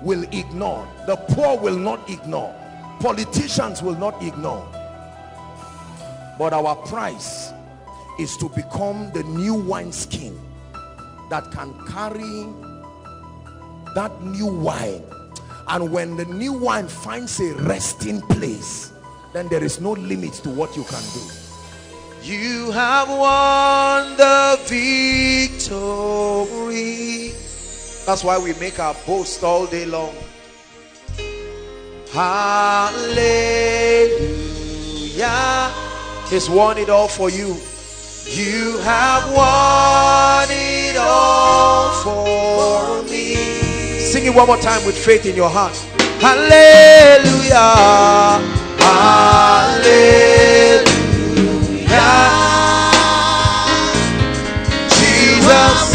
will ignore the poor will not ignore politicians will not ignore. But our price is to become the new wineskin that can carry that new wine. And when the new wine finds a resting place then there is no limit to what you can do you have won the victory. That's why we make our boast all day long. Hallelujah. He's won it all for you. You have won it all for me. Sing it one more time with faith in your heart. Hallelujah. Hallelujah. Jesus,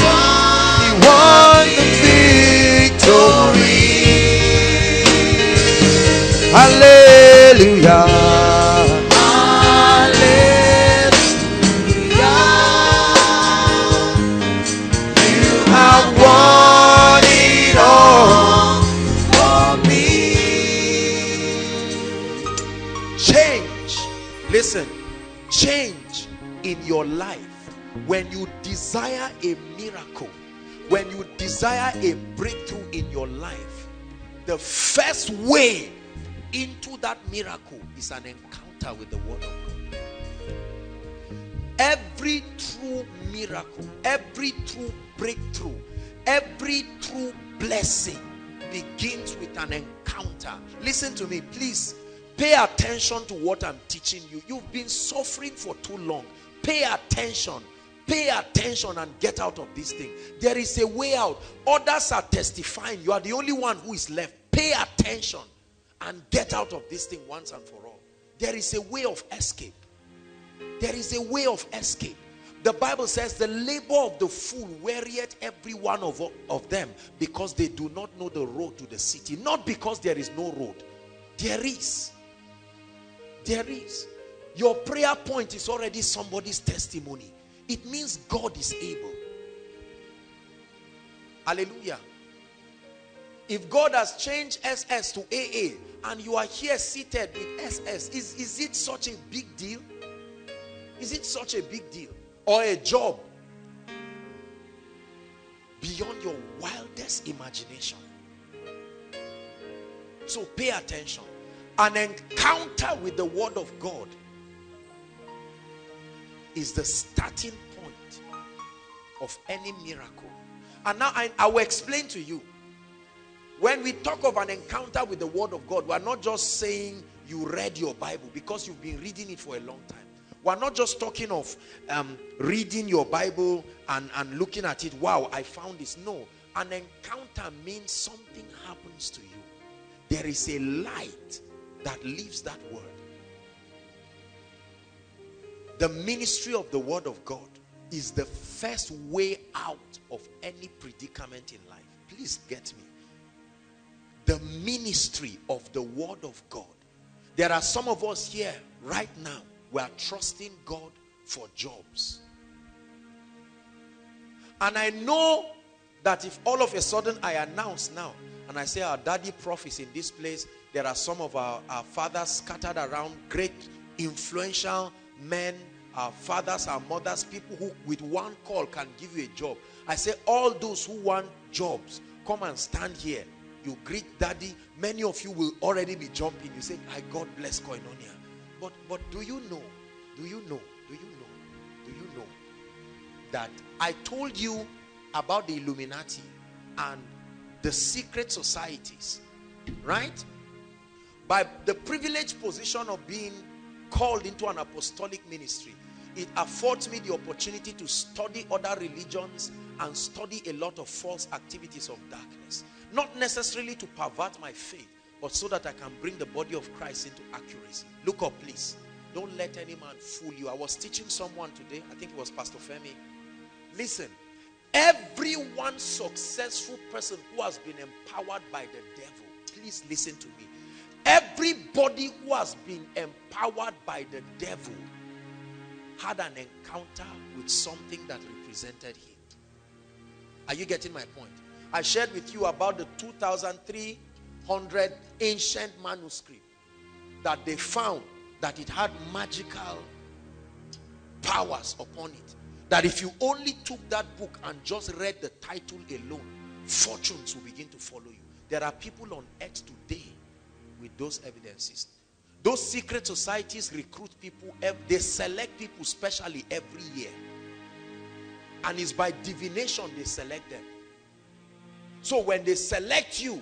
your life when you desire a miracle when you desire a breakthrough in your life the first way into that miracle is an encounter with the word of God. Every true miracle every true breakthrough every true blessing begins with an encounter. Listen to me please. Pay attention to what I'm teaching you. You've been suffering for too long pay attention pay attention and get out of this thing. There is a way out. Others are testifying. You are the only one who is left. Pay attention and get out of this thing once and for all. There is a way of escape. There is a way of escape. The Bible says the labor of the fool wearieth every one of, of them because they do not know the road to the city. Not because there is no road. There is. There is. Your prayer point is already somebody's testimony. It means God is able. Hallelujah. If God has changed SS to AA and you are here seated with SS, is, is it such a big deal? Is it such a big deal? Or a job beyond your wildest imagination? So pay attention. An encounter with the word of God is the starting point of any miracle. And now I, I will explain to you. When we talk of an encounter with the word of God, we're not just saying you read your Bible because you've been reading it for a long time. We're not just talking of um, reading your Bible and, and looking at it. Wow, I found this. No. An encounter means something happens to you. There is a light that leaves that word. The ministry of the word of God is the first way out of any predicament in life. Please get me. The ministry of the word of God. There are some of us here right now. We are trusting God for jobs. And I know that if all of a sudden I announce now and I say our daddy prof is in this place, there are some of our, our fathers scattered around, great influential men, our fathers, our mothers, people who with one call can give you a job. I say all those who want jobs, come and stand here. You greet daddy. Many of you will already be jumping. You say, I God bless Koinonia. But, but do you know, do you know, do you know, do you know that I told you about the Illuminati and the secret societies, right? by the privileged position of being called into an apostolic ministry, it affords me the opportunity to study other religions and study a lot of false activities of darkness. Not necessarily to pervert my faith, but so that I can bring the body of Christ into accuracy. Look up, please. Don't let any man fool you. I was teaching someone today, I think it was Pastor Femi. Listen, every one successful person who has been empowered by the devil, please listen to me Everybody who has been empowered by the devil had an encounter with something that represented him. Are you getting my point? I shared with you about the 2,300 ancient manuscript that they found that it had magical powers upon it. That if you only took that book and just read the title alone, fortunes will begin to follow you. There are people on earth today with those evidences. Those secret societies recruit people, they select people specially every year. And it's by divination they select them. So when they select you,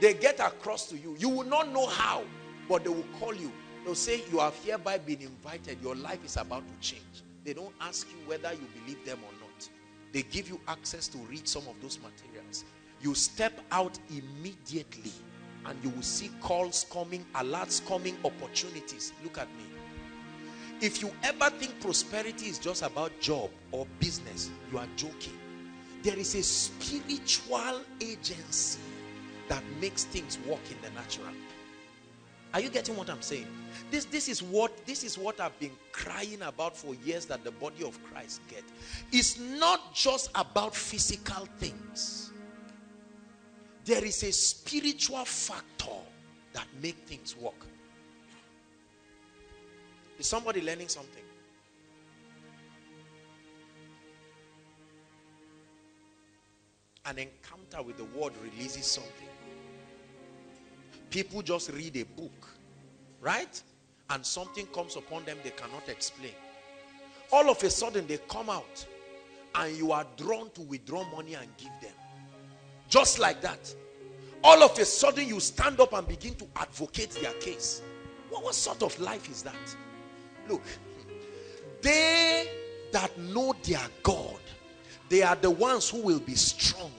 they get across to you. You will not know how, but they will call you. They'll say, you have hereby been invited. Your life is about to change. They don't ask you whether you believe them or not. They give you access to read some of those materials. You step out immediately and you will see calls coming, alerts coming, opportunities. Look at me. If you ever think prosperity is just about job or business, you are joking. There is a spiritual agency that makes things work in the natural. Are you getting what I'm saying? This, this is what this is what I've been crying about for years that the body of Christ get. It's not just about physical things there is a spiritual factor that make things work. Is somebody learning something? An encounter with the word releases something. People just read a book, right? And something comes upon them they cannot explain. All of a sudden they come out and you are drawn to withdraw money and give them. Just like that. All of a sudden you stand up and begin to advocate their case. What, what sort of life is that? Look, they that know their God, they are the ones who will be strong.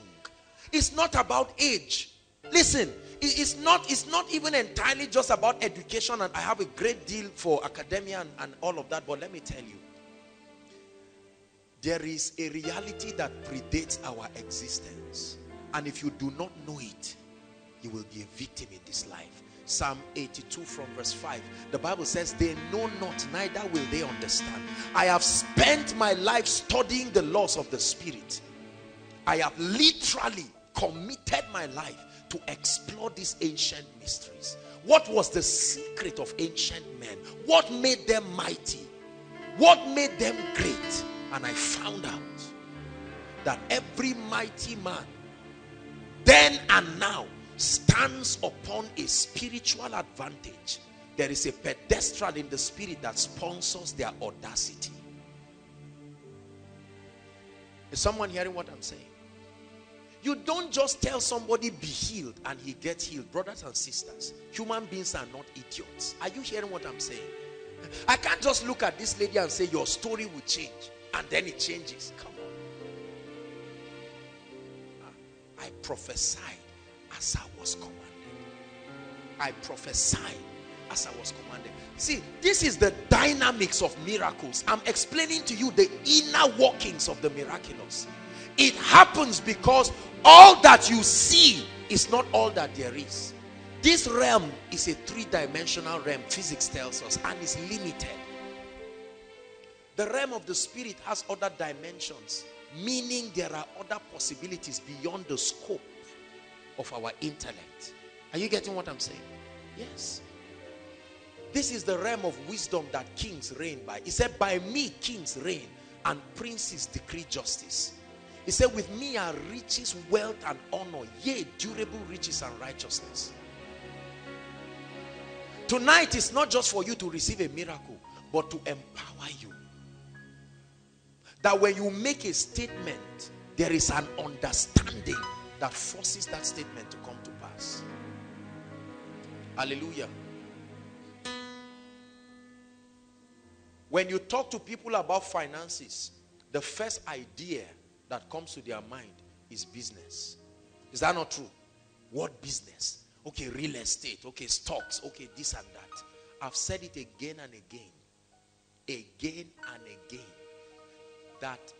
It's not about age. Listen, it's not it's not even entirely just about education and i have a great deal for academia and, and all of that but let me tell you there is a reality that predates our existence and if you do not know it you will be a victim in this life psalm 82 from verse 5 the bible says they know not neither will they understand i have spent my life studying the laws of the spirit i have literally committed my life to explore these ancient mysteries. What was the secret of ancient men? What made them mighty? What made them great? And I found out that every mighty man, then and now, stands upon a spiritual advantage. There is a pedestal in the spirit that sponsors their audacity. Is someone hearing what I'm saying? You don't just tell somebody be healed and he gets healed. Brothers and sisters, human beings are not idiots. Are you hearing what I'm saying? I can't just look at this lady and say your story will change and then it changes. Come I prophesied as I was commanded. I prophesied as I was commanded. See, this is the dynamics of miracles. I'm explaining to you the inner workings of the miraculous. It happens because all that you see is not all that there is. This realm is a three-dimensional realm, physics tells us, and is limited. The realm of the spirit has other dimensions, meaning there are other possibilities beyond the scope of our intellect. Are you getting what I'm saying? Yes. This is the realm of wisdom that kings reign by. He said, by me kings reign and princes decree justice. He said, with me are riches, wealth, and honor, yea, durable riches and righteousness. Tonight is not just for you to receive a miracle, but to empower you. That when you make a statement, there is an understanding that forces that statement to come to pass. Hallelujah. When you talk to people about finances, the first idea that comes to their mind is business. Is that not true? What business? Okay, real estate. Okay, stocks. Okay, this and that. I've said it again and again. Again and again. That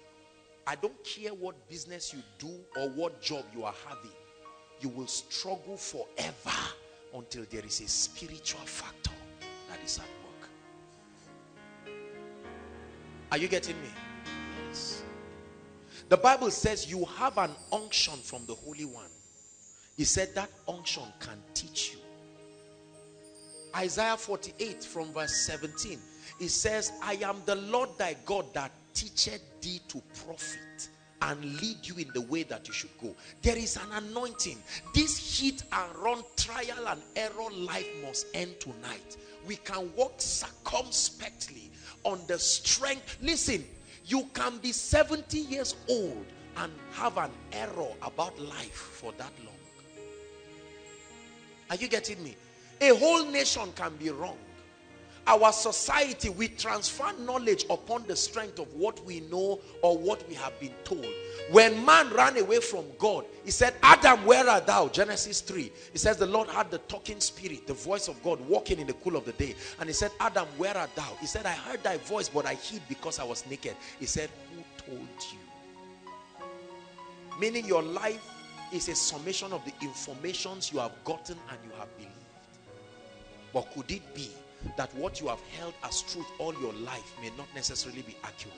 I don't care what business you do or what job you are having. You will struggle forever until there is a spiritual factor that is at work. Are you getting me? Yes. The Bible says you have an unction from the Holy One. He said that unction can teach you. Isaiah 48 from verse 17. It says, I am the Lord thy God that teacheth thee to profit and lead you in the way that you should go. There is an anointing. This hit and run trial and error life must end tonight. We can walk circumspectly on the strength. Listen, you can be 70 years old and have an error about life for that long. Are you getting me? A whole nation can be wrong. Our society, we transfer knowledge upon the strength of what we know or what we have been told. When man ran away from God, he said, Adam, where art thou? Genesis 3. He says the Lord had the talking spirit, the voice of God walking in the cool of the day. And he said, Adam, where art thou? He said, I heard thy voice, but I hid because I was naked. He said, who told you? Meaning your life is a summation of the informations you have gotten and you have believed. But could it be that what you have held as truth all your life may not necessarily be accurate?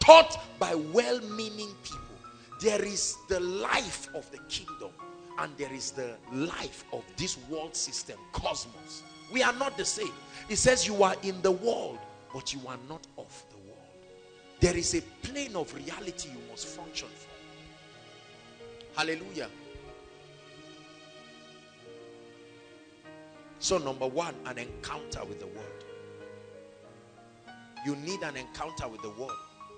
Taught by well-meaning people there is the life of the kingdom and there is the life of this world system, cosmos. We are not the same. It says you are in the world, but you are not of the world. There is a plane of reality you must function from. Hallelujah. So number one, an encounter with the word. You need an encounter with the word.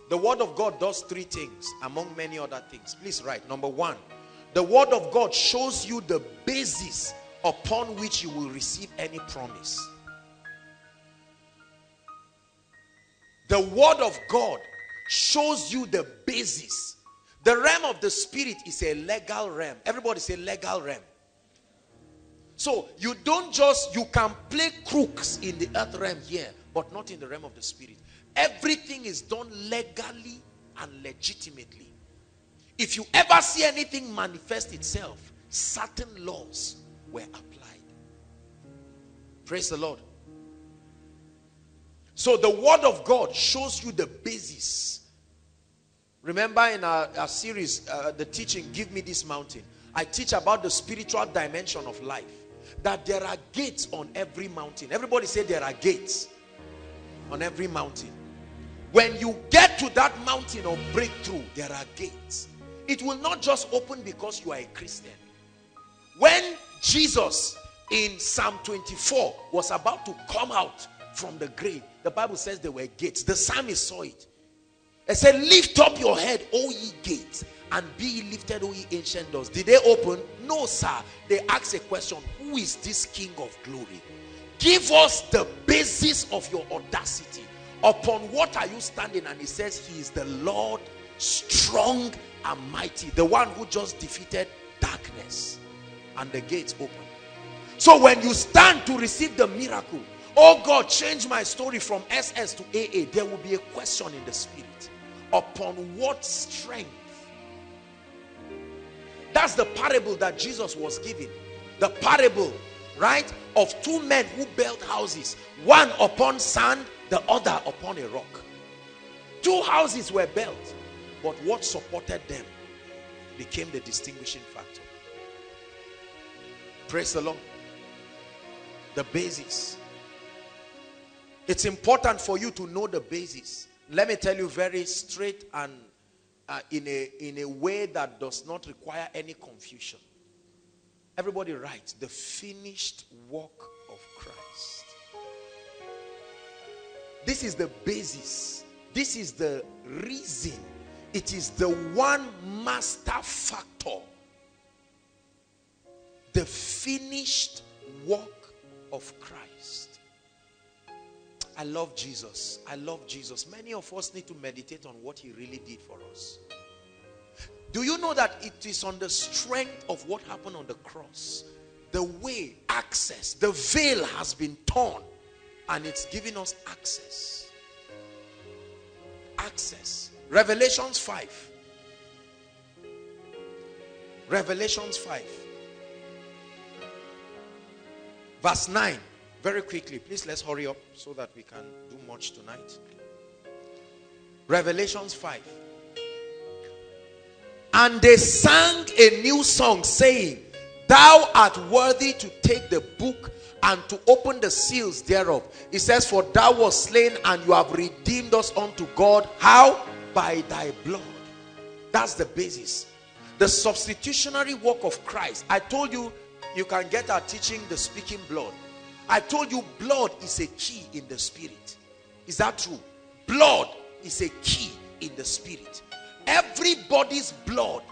The word of God does three things among many other things. Please write. Number one, the word of God shows you the basis upon which you will receive any promise. The word of God shows you the basis. The realm of the spirit is a legal realm. Everybody say legal realm. So you don't just, you can play crooks in the earth realm here, but not in the realm of the spirit. Everything is done legally and legitimately. If you ever see anything manifest itself, certain laws were applied. Praise the Lord. So the word of God shows you the basis. Remember in our, our series, uh, the teaching, Give Me This Mountain. I teach about the spiritual dimension of life. That there are gates on every mountain. Everybody say there are gates on every mountain. When you get to that mountain of breakthrough, there are gates. It will not just open because you are a Christian. When Jesus in Psalm 24 was about to come out from the grave, the Bible says there were gates. The psalmist saw it. It said, Lift up your head, O ye gates, and be lifted, O ye ancient doors. Did they open? No, sir. They asked a question Who is this King of glory? Give us the basis of your audacity. Upon what are you standing? And he says, He is the Lord, strong and mighty, the one who just defeated darkness. And the gates open. So when you stand to receive the miracle, oh God, change my story from SS to AA, there will be a question in the spirit. Upon what strength? That's the parable that Jesus was giving. The parable, right, of two men who built houses, one upon sand the other upon a rock. Two houses were built, but what supported them became the distinguishing factor. Praise the Lord. The basis. It's important for you to know the basis. Let me tell you very straight and uh, in, a, in a way that does not require any confusion. Everybody writes the finished work of Christ. This is the basis. This is the reason. It is the one master factor. The finished work of Christ. I love Jesus. I love Jesus. Many of us need to meditate on what he really did for us. Do you know that it is on the strength of what happened on the cross? The way, access, the veil has been torn and it's giving us access. Access. Revelations 5. Revelations 5. Verse 9. Very quickly. Please let's hurry up so that we can do much tonight. Revelations 5. And they sang a new song saying, Thou art worthy to take the book and to open the seals thereof. It says, For thou was slain and you have redeemed us unto God. How? By thy blood. That's the basis. The substitutionary work of Christ. I told you, you can get our teaching, the speaking blood. I told you, blood is a key in the spirit. Is that true? Blood is a key in the spirit. Everybody's blood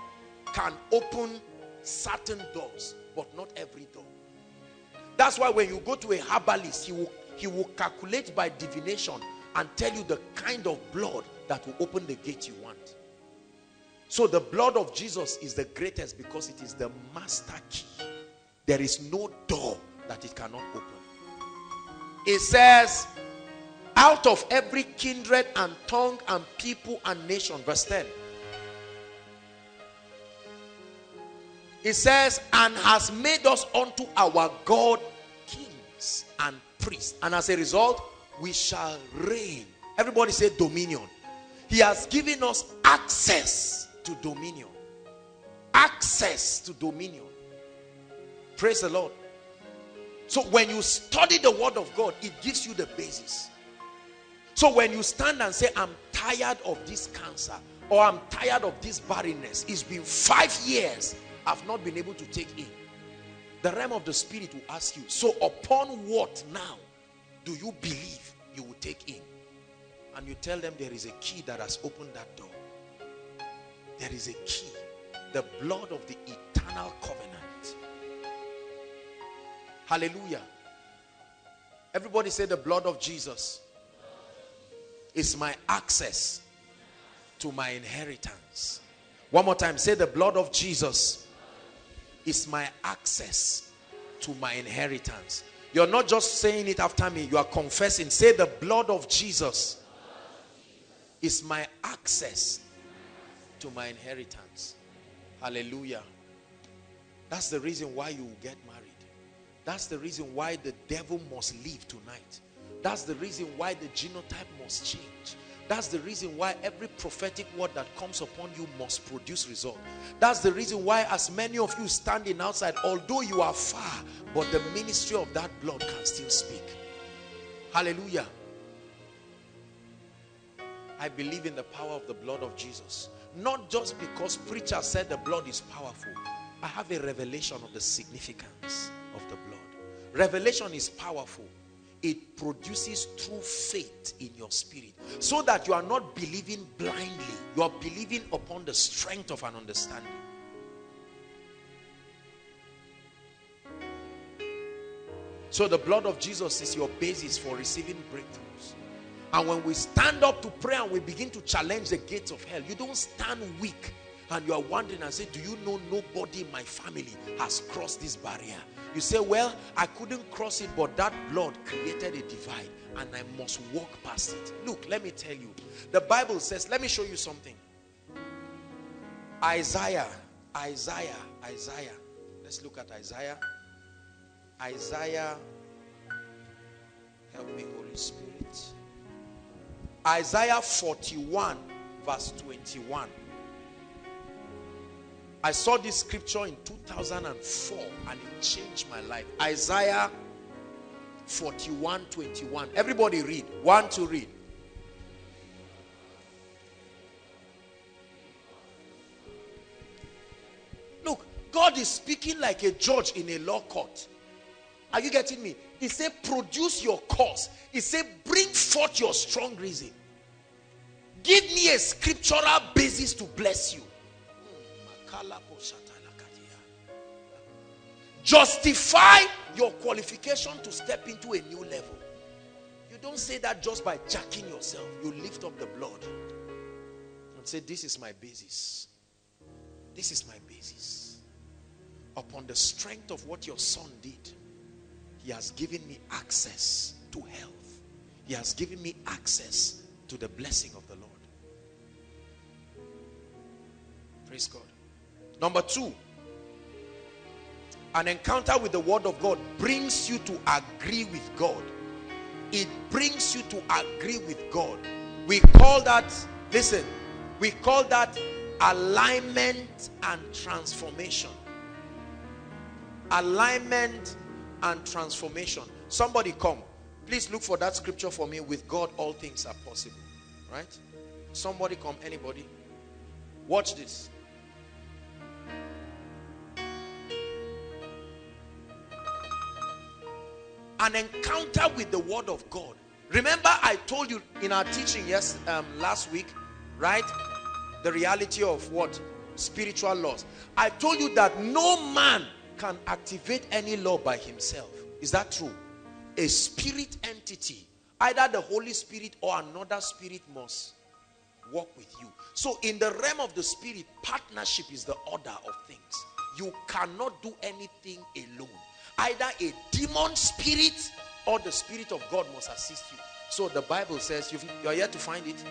can open certain doors, but not every door. That's why when you go to a herbalist, he will, he will calculate by divination and tell you the kind of blood that will open the gate you want. So the blood of Jesus is the greatest because it is the master key. There is no door that it cannot open. It says, out of every kindred and tongue and people and nation. Verse 10. It says, and has made us unto our God kings and priests. And as a result, we shall reign. Everybody say dominion. He has given us access to dominion. Access to dominion. Praise the Lord. So when you study the word of God, it gives you the basis. So when you stand and say, I'm tired of this cancer or I'm tired of this barrenness, it's been five years I've not been able to take in. The realm of the spirit will ask you, so upon what now do you believe you will take in? And you tell them there is a key that has opened that door. There is a key. The blood of the eternal covenant. Hallelujah. Everybody say the blood of Jesus is my access to my inheritance. One more time, say the blood of Jesus is my access to my inheritance. You're not just saying it after me, you are confessing. Say the blood of Jesus is my access to my inheritance. Hallelujah. That's the reason why you get married. That's the reason why the devil must leave tonight. That's the reason why the genotype must change. That's the reason why every prophetic word that comes upon you must produce result. That's the reason why as many of you standing outside, although you are far, but the ministry of that blood can still speak. Hallelujah. I believe in the power of the blood of Jesus. Not just because preacher said the blood is powerful. I have a revelation of the significance of the blood. Revelation is powerful. It produces true faith in your spirit so that you are not believing blindly. You are believing upon the strength of an understanding. So the blood of Jesus is your basis for receiving breakthroughs. And when we stand up to pray and we begin to challenge the gates of hell you don't stand weak and you are wondering and say do you know nobody in my family has crossed this barrier you say, well, I couldn't cross it, but that blood created a divide and I must walk past it. Look, let me tell you. The Bible says, let me show you something. Isaiah, Isaiah, Isaiah. Let's look at Isaiah. Isaiah, help me, Holy Spirit. Isaiah 41, verse 21. I saw this scripture in 2004 and it changed my life. Isaiah 41 21. Everybody read. One to read. Look, God is speaking like a judge in a law court. Are you getting me? He said, produce your cause. He said, bring forth your strong reason. Give me a scriptural basis to bless you. Justify your qualification to step into a new level. You don't say that just by jacking yourself. You lift up the blood and say, This is my basis. This is my basis. Upon the strength of what your son did, he has given me access to health. He has given me access to the blessing of the Lord. Praise God. Number two, an encounter with the word of God brings you to agree with God. It brings you to agree with God. We call that, listen, we call that alignment and transformation. Alignment and transformation. Somebody come. Please look for that scripture for me. With God, all things are possible. Right? Somebody come. Anybody? Watch this. An encounter with the word of God. Remember I told you in our teaching yes um, last week, right? The reality of what? Spiritual laws. I told you that no man can activate any law by himself. Is that true? A spirit entity, either the Holy Spirit or another spirit must work with you. So in the realm of the spirit, partnership is the order of things. You cannot do anything alone either a demon spirit or the spirit of God must assist you. So the Bible says you are here to find it.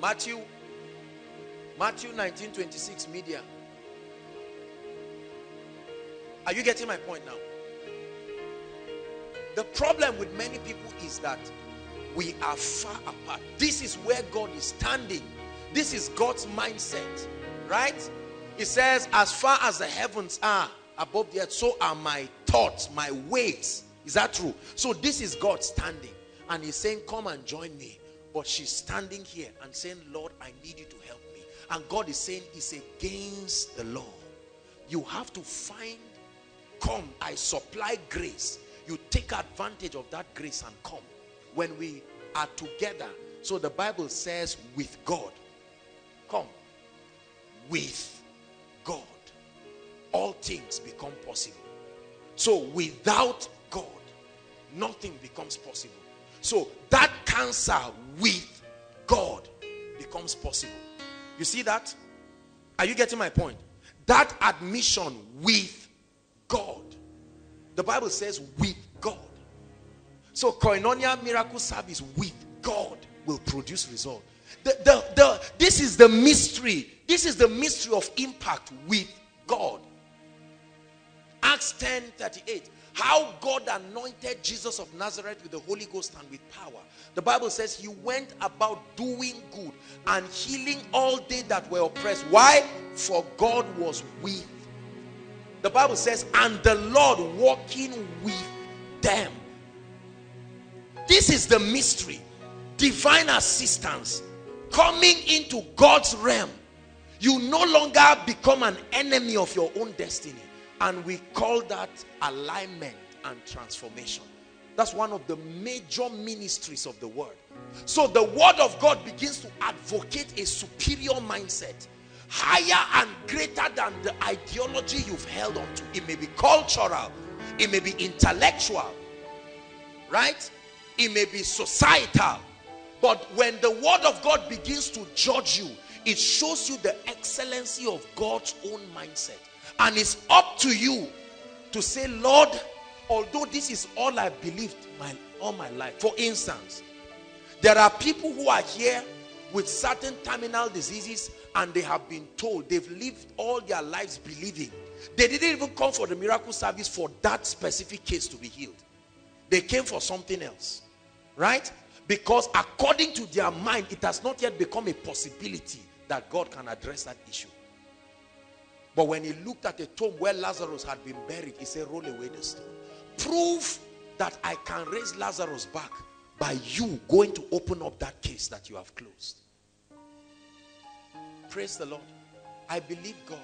Matthew Matthew 19 26 media. Are you getting my point now? The problem with many people is that we are far apart. This is where God is standing. This is God's mindset. Right? It says, as far as the heavens are above the earth, so are my thoughts, my ways. Is that true? So this is God standing. And he's saying, come and join me. But she's standing here and saying, Lord, I need you to help me. And God is saying, it's against the law. You have to find, come, I supply grace. You take advantage of that grace and come. When we are together. So the Bible says, with God. Come with God, all things become possible. So without God, nothing becomes possible. So that cancer with God becomes possible. You see that? Are you getting my point? That admission with God. The Bible says with God. So koinonia miracle service with God will produce result. The, the, the, this is the mystery. This is the mystery of impact with God. Acts 10 38. How God anointed Jesus of Nazareth with the Holy Ghost and with power. The Bible says he went about doing good and healing all they that were oppressed. Why? For God was with. The Bible says, and the Lord walking with them. This is the mystery. Divine assistance coming into God's realm. You no longer become an enemy of your own destiny and we call that alignment and transformation. That's one of the major ministries of the word. So the word of God begins to advocate a superior mindset, higher and greater than the ideology you've held on to. It may be cultural, it may be intellectual, right? It may be societal. But when the word of God begins to judge you, it shows you the excellency of God's own mindset. And it's up to you to say, Lord, although this is all I believed my, all my life. For instance, there are people who are here with certain terminal diseases and they have been told they've lived all their lives believing. They didn't even come for the miracle service for that specific case to be healed. They came for something else. Right? Because according to their mind, it has not yet become a possibility that God can address that issue. But when he looked at the tomb where Lazarus had been buried, he said, roll away the stone. Prove that I can raise Lazarus back by you going to open up that case that you have closed. Praise the Lord. I believe God.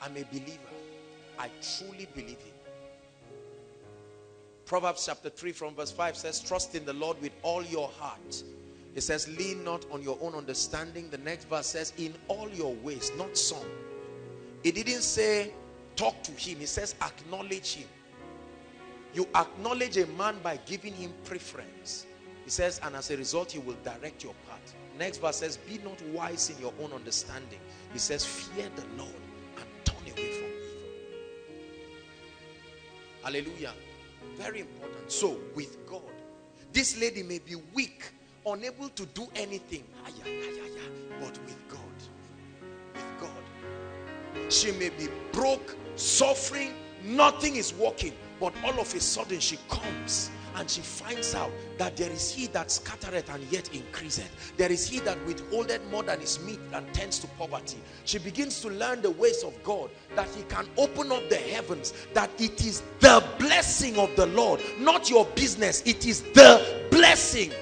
I'm a believer. I truly believe him. Proverbs chapter 3 from verse 5 says, Trust in the Lord with all your heart. It says, Lean not on your own understanding. The next verse says, In all your ways, not some It didn't say talk to him. It says acknowledge him. You acknowledge a man by giving him preference. He says, and as a result, he will direct your path. Next verse says, be not wise in your own understanding. He says, fear the Lord and turn away from evil. Hallelujah. Very important. So, with God, this lady may be weak, unable to do anything. But with God, with God, she may be broke, suffering, nothing is working. But all of a sudden she comes and she finds out that there is he that scattereth and yet increaseth. There is he that withholdeth more than is meet and tends to poverty. She begins to learn the ways of God, that he can open up the heavens, that it is the blessing of the Lord, not your business. It is the blessing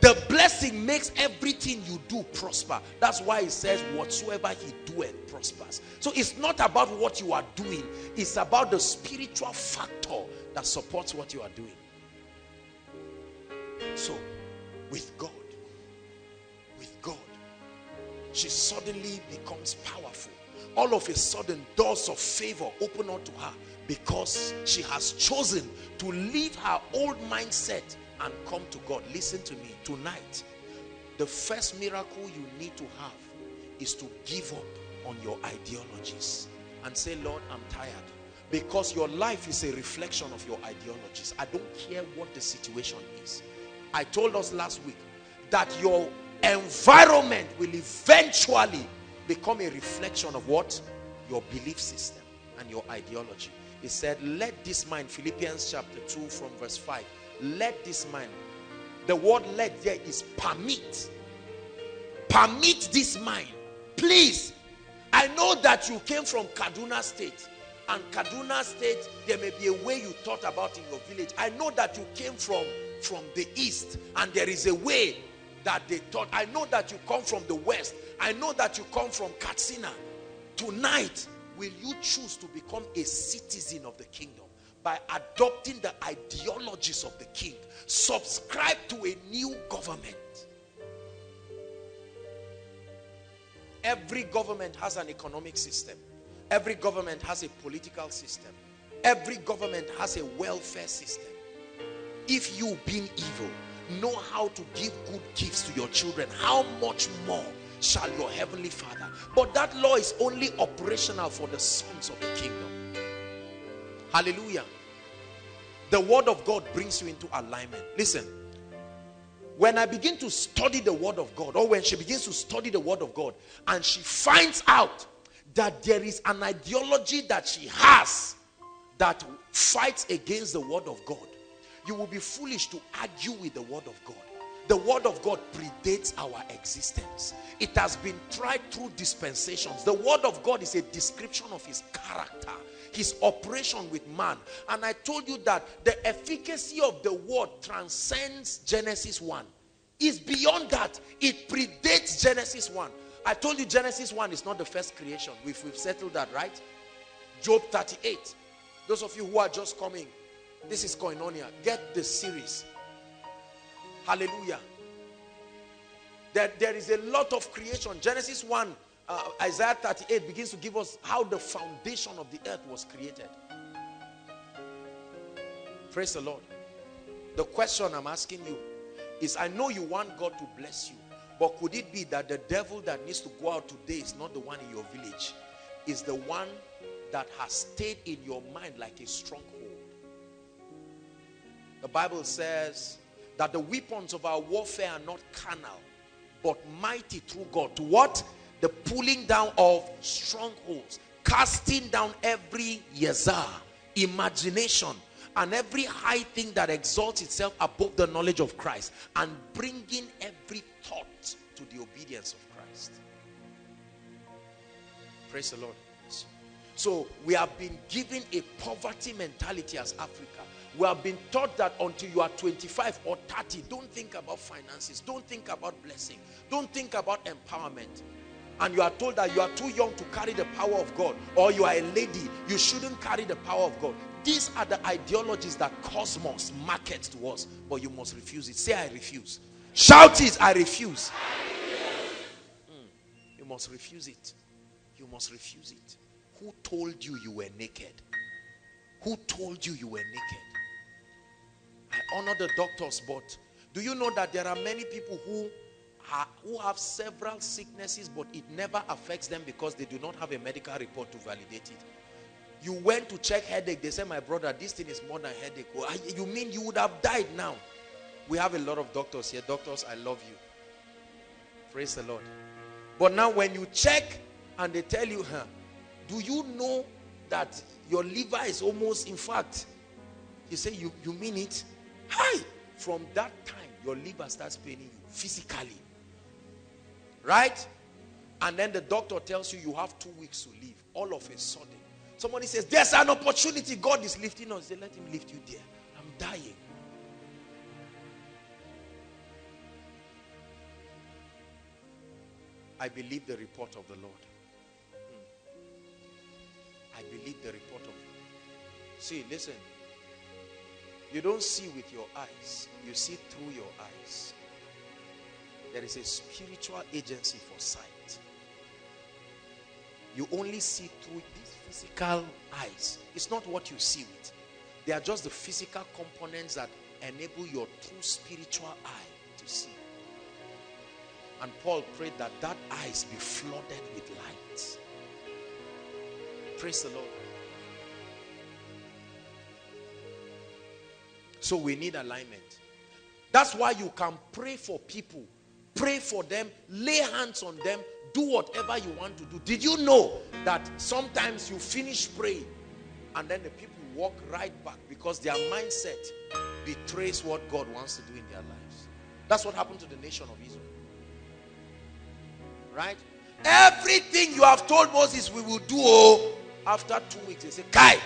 the blessing makes everything you do prosper. That's why it says, whatsoever he doeth prospers. So it's not about what you are doing. It's about the spiritual factor that supports what you are doing. So, with God, with God, she suddenly becomes powerful. All of a sudden, doors of favor open up to her because she has chosen to leave her old mindset and come to God. Listen to me. Tonight, the first miracle you need to have is to give up on your ideologies and say, Lord, I'm tired. Because your life is a reflection of your ideologies. I don't care what the situation is. I told us last week that your environment will eventually become a reflection of what? Your belief system and your ideology. He said, let this mind, Philippians chapter 2 from verse 5, let this mind the word let there is permit permit this mind please i know that you came from kaduna state and kaduna state there may be a way you thought about in your village i know that you came from from the east and there is a way that they thought i know that you come from the west i know that you come from katsina tonight will you choose to become a citizen of the kingdom by adopting the ideologies of the king. Subscribe to a new government. Every government has an economic system. Every government has a political system. Every government has a welfare system. If you being evil know how to give good gifts to your children. How much more shall your heavenly father? But that law is only operational for the sons of the kingdom. Hallelujah. The word of god brings you into alignment. Listen when i begin to study the word of god or when she begins to study the word of god and she finds out that there is an ideology that she has that fights against the word of god you will be foolish to argue with the word of God. The word of God predates our existence. It has been tried through dispensations. The word of God is a description of his character, his operation with man. And I told you that the efficacy of the word transcends Genesis 1. Is beyond that. It predates Genesis 1. I told you Genesis 1 is not the first creation. We've, we've settled that, right? Job 38. Those of you who are just coming, this is Koinonia. Get the series. Hallelujah. There, there is a lot of creation. Genesis 1, uh, Isaiah 38 begins to give us how the foundation of the earth was created. Praise the Lord. The question I'm asking you is I know you want God to bless you, but could it be that the devil that needs to go out today is not the one in your village, is the one that has stayed in your mind like a stronghold? The Bible says that the weapons of our warfare are not carnal, but mighty through God. To what? The pulling down of strongholds, casting down every yazar, imagination, and every high thing that exalts itself above the knowledge of Christ, and bringing every thought to the obedience of Christ. Praise the Lord. So we have been given a poverty mentality as Africa we have been taught that until you are 25 or 30, don't think about finances. Don't think about blessing. Don't think about empowerment. And you are told that you are too young to carry the power of God. Or you are a lady. You shouldn't carry the power of God. These are the ideologies that cosmos markets to us. But you must refuse it. Say, I refuse. Shout it, I refuse. Mm. You must refuse it. You must refuse it. Who told you you were naked? Who told you you were naked? I honor the doctors, but do you know that there are many people who are, who have several sicknesses, but it never affects them because they do not have a medical report to validate it. You went to check headache. They said, my brother, this thing is more than headache. Oh, you mean you would have died now? We have a lot of doctors here. Doctors, I love you. Praise the Lord. But now when you check and they tell you, huh, do you know that your liver is almost, in fact, you say, you, you mean it? Hi! From that time, your liver starts paining you physically. Right? And then the doctor tells you you have two weeks to live. All of a sudden, somebody says, There's an opportunity. God is lifting us. They let him lift you there. I'm dying. I believe the report of the Lord. Hmm. I believe the report of. See, listen. You don't see with your eyes, you see through your eyes. There is a spiritual agency for sight. You only see through these physical eyes. It's not what you see with. They are just the physical components that enable your true spiritual eye to see. And Paul prayed that that eyes be flooded with light. Praise the Lord. So we need alignment. That's why you can pray for people. Pray for them. Lay hands on them. Do whatever you want to do. Did you know that sometimes you finish praying and then the people walk right back because their mindset betrays what God wants to do in their lives. That's what happened to the nation of Israel. Right? Everything you have told Moses we will do oh, after two weeks, they say, Kai,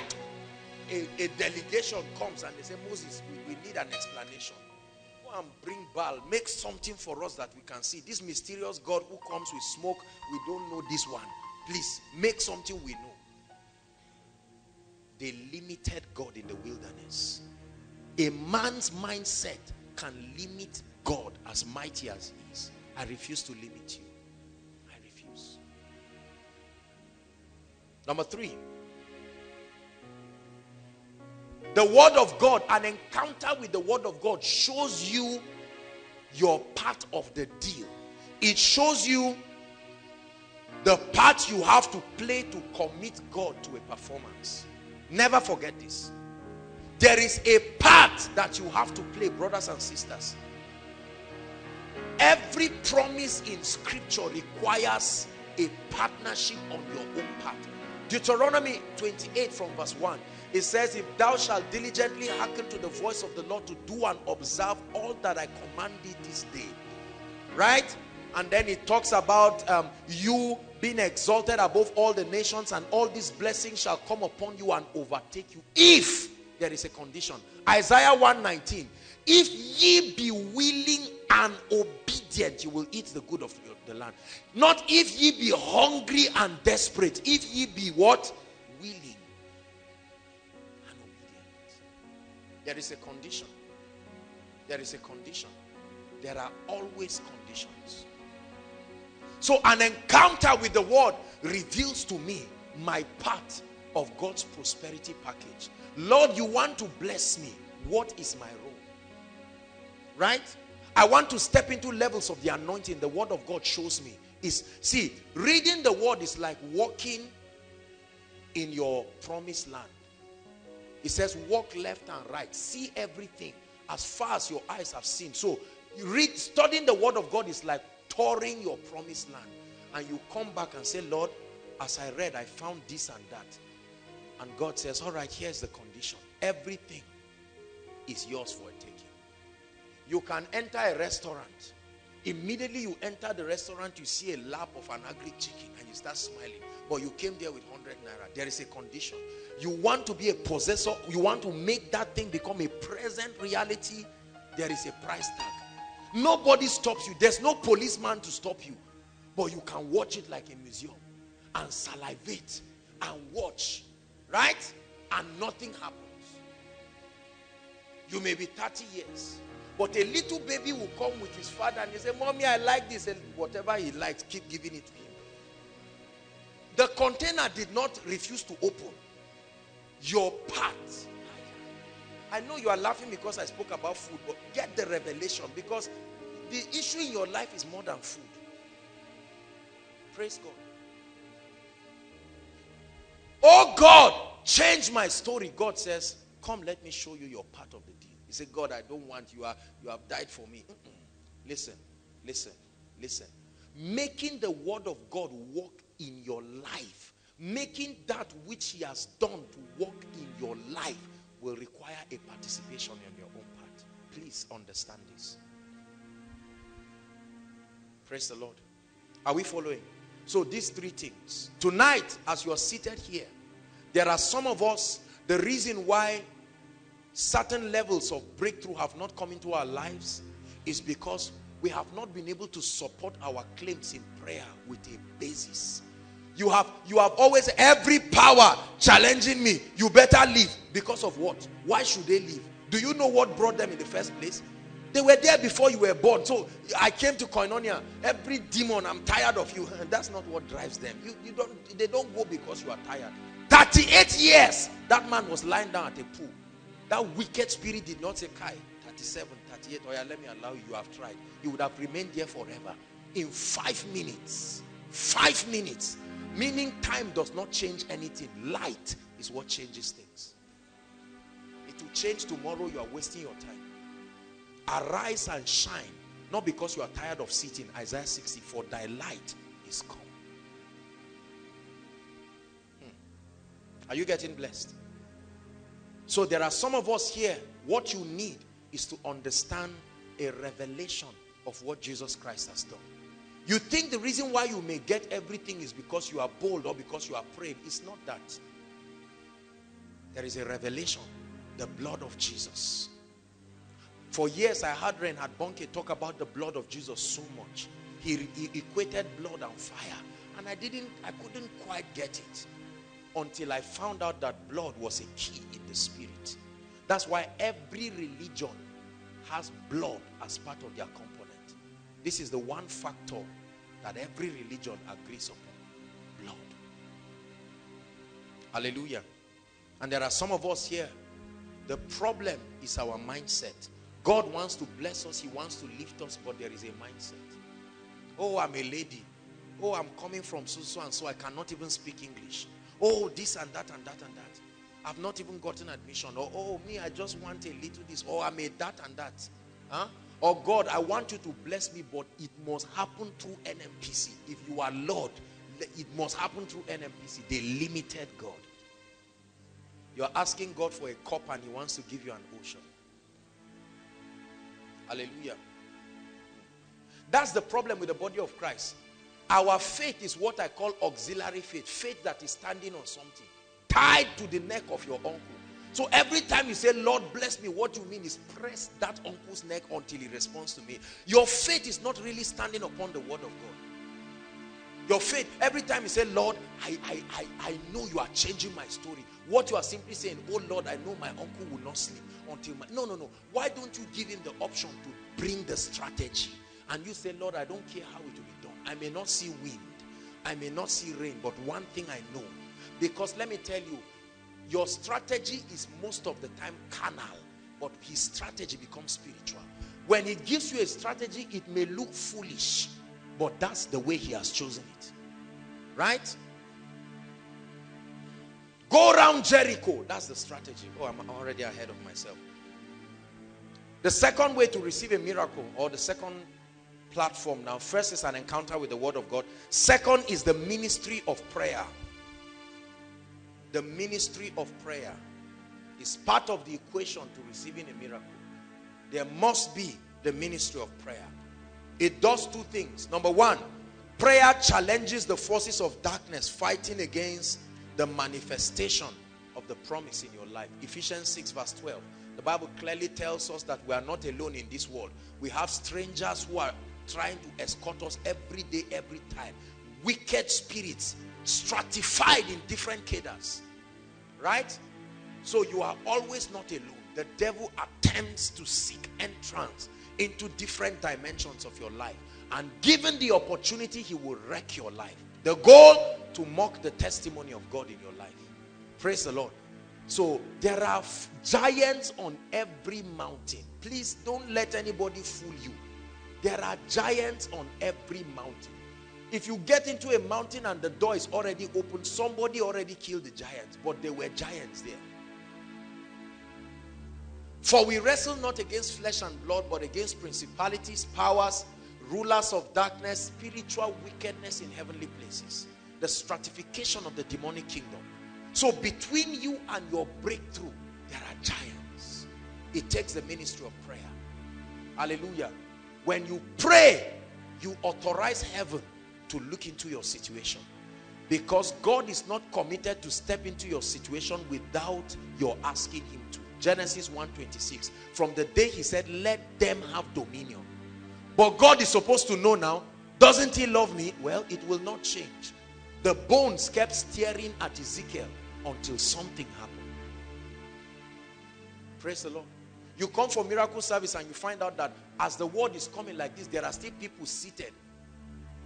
a, a delegation comes and they say, Moses, we, we need an explanation. Go and bring Baal. Make something for us that we can see. This mysterious God who comes with smoke, we don't know this one. Please, make something we know. They limited God in the wilderness. A man's mindset can limit God as mighty as he is. I refuse to limit you. I refuse. Number three, The word of God, an encounter with the word of God shows you your part of the deal. It shows you the part you have to play to commit God to a performance. Never forget this. There is a part that you have to play, brothers and sisters. Every promise in scripture requires a partnership on your own part. Deuteronomy 28 from verse 1 it says, If thou shalt diligently hearken to the voice of the Lord to do and observe all that I command thee this day. Right? And then it talks about um, you being exalted above all the nations, and all these blessings shall come upon you and overtake you if there is a condition. Isaiah 119. If ye be willing and obedient, you will eat the good of the land. Not if ye be hungry and desperate. If ye be what? There is a condition. There is a condition. There are always conditions. So an encounter with the word reveals to me my part of God's prosperity package. Lord, you want to bless me. What is my role? Right? I want to step into levels of the anointing. The word of God shows me. Is see, reading the word is like walking in your promised land. It says walk left and right. See everything as far as your eyes have seen. So you read, studying the word of God is like touring your promised land. And you come back and say, Lord, as I read, I found this and that. And God says, all right, here's the condition. Everything is yours for a taking. You can enter a restaurant. Immediately you enter the restaurant, you see a lap of an agri chicken and you start smiling. But you came there with 100 naira. There is a condition you want to be a possessor, you want to make that thing become a present reality, there is a price tag. Nobody stops you. There's no policeman to stop you. But you can watch it like a museum and salivate and watch. Right? And nothing happens. You may be 30 years. But a little baby will come with his father and he say, Mommy, I like this. And whatever he likes, keep giving it to him. The container did not refuse to open your part. I know you are laughing because I spoke about food, but get the revelation because the issue in your life is more than food. Praise God. Oh God, change my story. God says, come let me show you your part of the deal. He said, God, I don't want you. Are, you have died for me. Mm -mm. Listen, listen, listen. Making the word of God work in your life making that which he has done to work in your life will require a participation on your own part. Please understand this. Praise the Lord. Are we following? So these three things. Tonight, as you are seated here, there are some of us, the reason why certain levels of breakthrough have not come into our lives is because we have not been able to support our claims in prayer with a basis. You have you have always every power challenging me you better leave. Because of what? Why should they leave? Do you know what brought them in the first place? They were there before you were born. So i came to koinonia every demon i'm tired of you. And that's not what drives them. You, you don't they don't go because you are tired. 38 years that man was lying down at a pool. That wicked spirit did not say kai 37 38 oh yeah let me allow you you have tried you would have remained there forever in five minutes five minutes Meaning time does not change anything. Light is what changes things. It will change tomorrow. You are wasting your time. Arise and shine. Not because you are tired of sitting. Isaiah 64. Thy light is come. Hmm. Are you getting blessed? So there are some of us here. What you need is to understand a revelation of what Jesus Christ has done. You think the reason why you may get everything is because you are bold or because you are praying. It's not that. There is a revelation. The blood of Jesus. For years I had heard Reinhard Bonnke talk about the blood of Jesus so much. He, he equated blood and fire. And I didn't, I couldn't quite get it. Until I found out that blood was a key in the spirit. That's why every religion has blood as part of their component. This is the one factor that every religion agrees upon. Blood. Hallelujah. And there are some of us here, The problem is our mindset. God wants to bless us. He wants to lift us, but there is a mindset. Oh, I'm a lady. Oh, I'm coming from so, so and so. I cannot even speak English. Oh, this and that and that and that. I've not even gotten admission. Or, oh, me, I just want a little this. Or I made that and that. Huh? Or God, I want you to bless me, but it must happen through NNPC. If you are Lord, it must happen through NNPC. They limited God. You're asking God for a cup and he wants to give you an ocean. Hallelujah. That's the problem with the body of Christ. Our faith is what I call auxiliary faith. Faith that is standing on something. Tied to the neck of your uncle. So every time you say, Lord bless me, what you mean is press that uncle's neck until he responds to me. Your faith is not really standing upon the word of God. Your faith, every time you say, Lord, I, I, I, I know you are changing my story. What you are simply saying, oh Lord, I know my uncle will not sleep until my... No, no, no. Why don't you give him the option to bring the strategy? And you say, Lord, I don't care how it will be done. I may not see wind. I may not see rain. But one thing I know. Because let me tell you, your strategy is most of the time carnal. But his strategy becomes spiritual. When he gives you a strategy, it may look foolish. But that's the way he has chosen it. Right? Go around Jericho. That's the strategy. Oh, I'm already ahead of myself. The second way to receive a miracle or the second platform now. First is an encounter with the word of God. Second is the ministry of prayer. The ministry of prayer is part of the equation to receiving a miracle. There must be the ministry of prayer. It does two things. Number one, prayer challenges the forces of darkness fighting against the manifestation of the promise in your life. Ephesians 6 verse 12. The Bible clearly tells us that we are not alone in this world. We have strangers who are trying to escort us every day, every time. Wicked spirits stratified in different cadres. Right? So you are always not alone. The devil attempts to seek entrance into different dimensions of your life. And given the opportunity, he will wreck your life. The goal, to mock the testimony of God in your life. Praise the Lord. So there are giants on every mountain. Please don't let anybody fool you. There are giants on every mountain. If you get into a mountain and the door is already open, somebody already killed the giants, but there were giants there. For we wrestle not against flesh and blood, but against principalities, powers, rulers of darkness, spiritual wickedness in heavenly places. The stratification of the demonic kingdom. So between you and your breakthrough, there are giants. It takes the ministry of prayer. Hallelujah. When you pray, you authorize heaven to look into your situation. Because God is not committed to step into your situation without your asking him to. Genesis 1.26 From the day he said, let them have dominion. But God is supposed to know now, doesn't he love me? Well, it will not change. The bones kept staring at Ezekiel until something happened. Praise the Lord. You come for miracle service and you find out that as the word is coming like this, there are still people seated,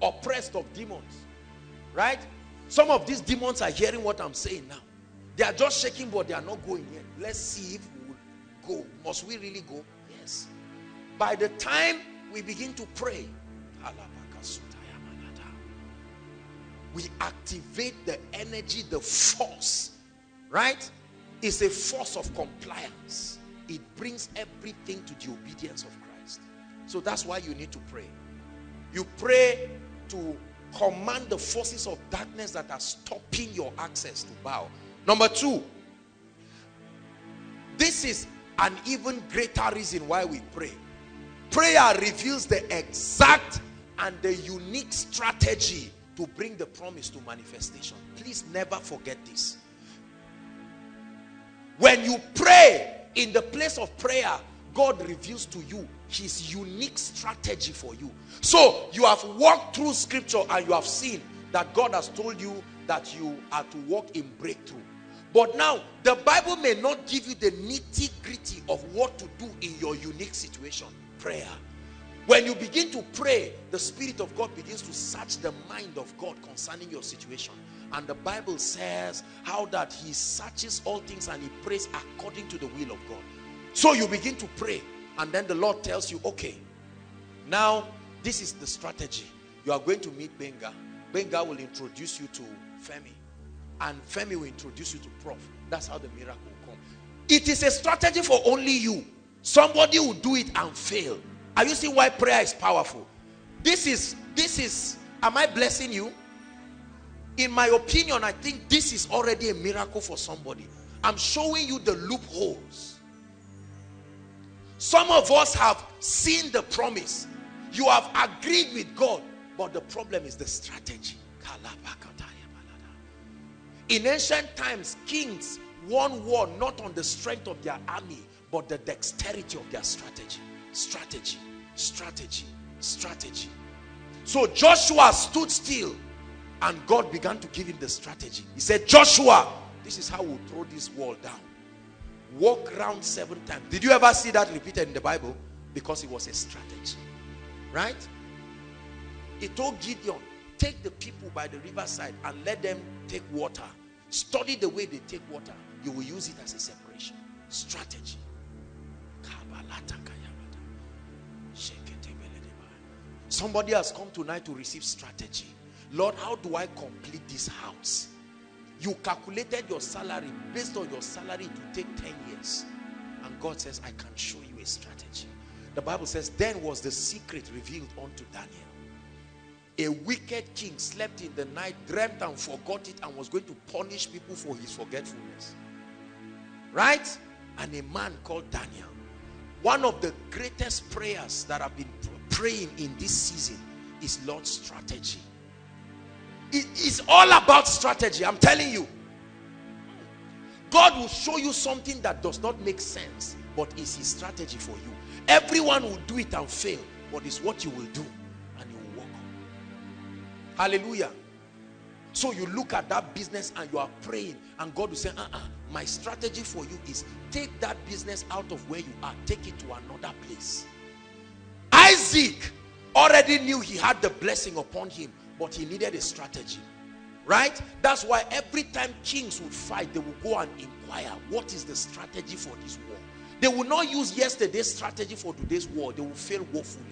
oppressed of demons. Right? Some of these demons are hearing what I'm saying now. They are just shaking, but they are not going yet. Let's see if we will go. Must we really go? Yes. By the time we begin to pray, we activate the energy, the force, right? It's a force of compliance. It brings everything to the obedience of Christ. So that's why you need to pray. You pray to command the forces of darkness that are stopping your access to bow. Number two, this is an even greater reason why we pray. Prayer reveals the exact and the unique strategy to bring the promise to manifestation. Please never forget this. When you pray in the place of prayer, God reveals to you his unique strategy for you. So you have walked through scripture and you have seen that God has told you that you are to walk in breakthrough. But now, the Bible may not give you the nitty gritty of what to do in your unique situation. Prayer. When you begin to pray, the Spirit of God begins to search the mind of God concerning your situation. And the Bible says how that he searches all things and he prays according to the will of God. So you begin to pray and then the Lord tells you, okay, now this is the strategy. You are going to meet Benga. Benga will introduce you to Femi. And Femi will introduce you to Prof. That's how the miracle will come. It is a strategy for only you. Somebody will do it and fail. Are you seeing why prayer is powerful? This is, this is, am I blessing you? In my opinion, I think this is already a miracle for somebody. I'm showing you the loopholes. Some of us have seen the promise. You have agreed with God, but the problem is the strategy. In ancient times, kings won war not on the strength of their army, but the dexterity of their strategy. Strategy, strategy, strategy. So Joshua stood still and God began to give him the strategy. He said, Joshua, this is how we'll throw this wall down. Walk around seven times. Did you ever see that repeated in the Bible? Because it was a strategy. Right? He told Gideon, take the people by the riverside and let them take water. Study the way they take water. You will use it as a separation. Strategy. Somebody has come tonight to receive strategy. Lord, how do I complete this house? You calculated your salary based on your salary to take 10 years. And God says, I can show you a strategy. The Bible says, then was the secret revealed unto Daniel. A wicked king slept in the night, dreamt and forgot it and was going to punish people for his forgetfulness. Right? And a man called Daniel. One of the greatest prayers that have been praying in this season is Lord strategy. It is all about strategy. I'm telling you. God will show you something that does not make sense, but is his strategy for you. Everyone will do it and fail, but it's what you will do and you will walk. Hallelujah. So you look at that business and you are praying and God will say, uh-uh, my strategy for you is take that business out of where you are, take it to another place. Isaac already knew he had the blessing upon him, but he needed a strategy. Right? That's why every time kings would fight, they would go and inquire, what is the strategy for this war? They will not use yesterday's strategy for today's war. They will fail woefully.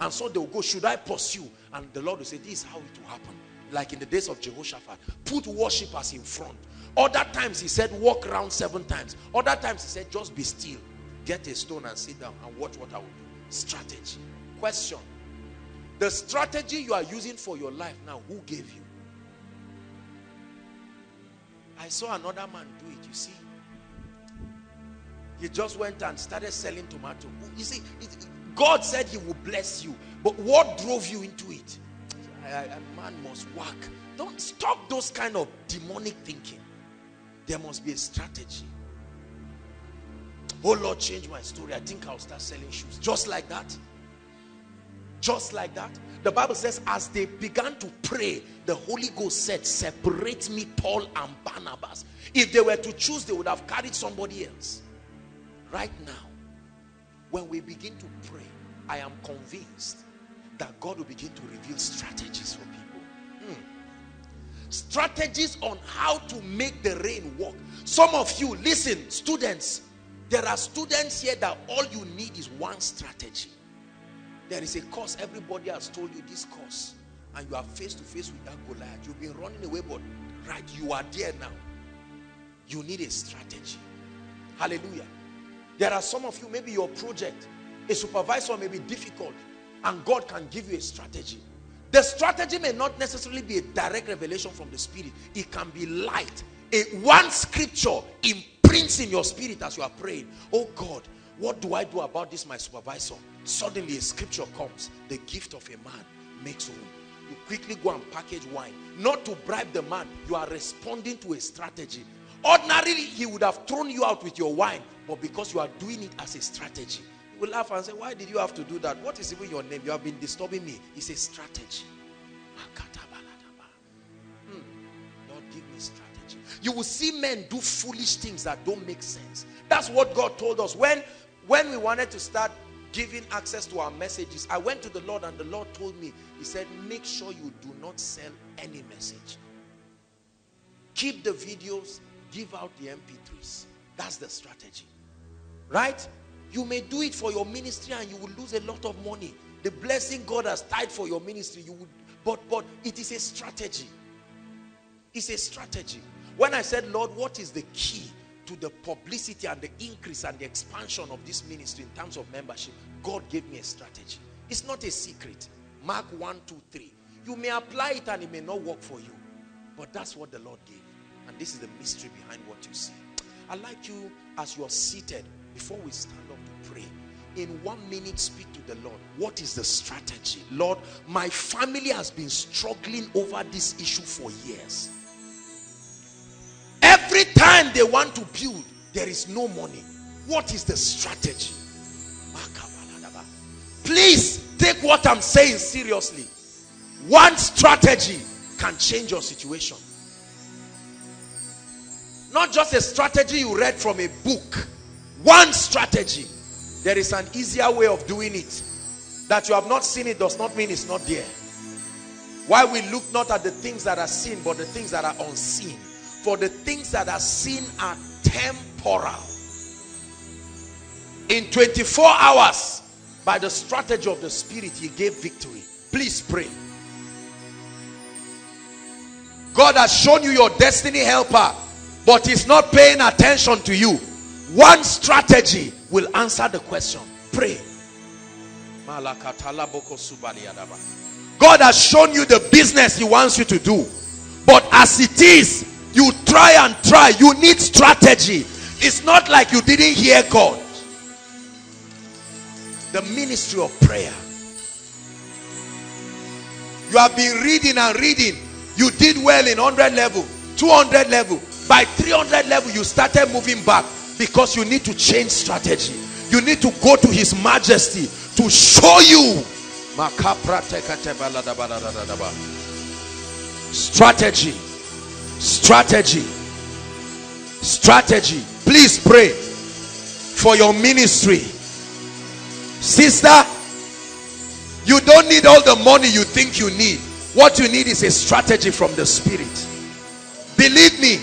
And so they will go, should I pursue? And the Lord will say, this is how it will happen. Like in the days of Jehoshaphat. Put worshippers in front. Other times he said, walk around seven times. Other times he said, just be still. Get a stone and sit down and watch what I will do. Strategy. Question. The strategy you are using for your life now, who gave you? I saw another man do it, you see. He just went and started selling tomato. You see, it, God said he will bless you. But what drove you into it? A man must work. Don't stop those kind of demonic thinking. There must be a strategy. Oh Lord, change my story. I think I'll start selling shoes. Just like that. Just like that. The Bible says, as they began to pray, the Holy Ghost said, Separate me, Paul and Barnabas. If they were to choose, they would have carried somebody else right now, when we begin to pray, I am convinced that God will begin to reveal strategies for people. Hmm. Strategies on how to make the rain work. Some of you, listen, students, there are students here that all you need is one strategy. There is a course, everybody has told you this course, and you are face to face with that Goliath. You've been running away, but right, you are there now. You need a strategy. Hallelujah. There are some of you, maybe your project, a supervisor may be difficult and God can give you a strategy. The strategy may not necessarily be a direct revelation from the spirit. It can be light. A one scripture imprints in your spirit as you are praying. Oh God, what do I do about this, my supervisor? Suddenly a scripture comes. The gift of a man makes room. You quickly go and package wine. Not to bribe the man. You are responding to a strategy. Ordinarily, he would have thrown you out with your wine. But because you are doing it as a strategy, you will laugh and say, why did you have to do that? What is even your name? You have been disturbing me. It's a strategy. Hmm. Lord, give me strategy. You will see men do foolish things that don't make sense. That's what God told us. When, when we wanted to start giving access to our messages, I went to the Lord and the Lord told me, he said, make sure you do not sell any message. Keep the videos, give out the MP3s. That's the strategy. Right? You may do it for your ministry and you will lose a lot of money. The blessing God has tied for your ministry, you would, but but it is a strategy. It's a strategy. When I said, Lord, what is the key to the publicity and the increase and the expansion of this ministry in terms of membership? God gave me a strategy. It's not a secret. Mark 1, 2, 3. You may apply it and it may not work for you. But that's what the Lord gave. And this is the mystery behind what you see. I'd like you, as you are seated, before we stand up to pray, in one minute speak to the Lord. What is the strategy? Lord, my family has been struggling over this issue for years. Every time they want to build, there is no money. What is the strategy? Please take what I'm saying seriously. One strategy can change your situation. Not just a strategy you read from a book. One strategy. There is an easier way of doing it. That you have not seen it does not mean it's not there. Why we look not at the things that are seen, but the things that are unseen. For the things that are seen are temporal. In 24 hours, by the strategy of the Spirit, he gave victory. Please pray. God has shown you your destiny helper, but he's not paying attention to you. One strategy will answer the question. Pray. God has shown you the business he wants you to do. But as it is, you try and try. You need strategy. It's not like you didn't hear God. The ministry of prayer. You have been reading and reading you did well in 100 level, 200 level. By 300 level, you started moving back because you need to change strategy. You need to go to his majesty to show you. Strategy. Strategy. Strategy. Please pray for your ministry. Sister, you don't need all the money you think you need. What you need is a strategy from the spirit. Believe me.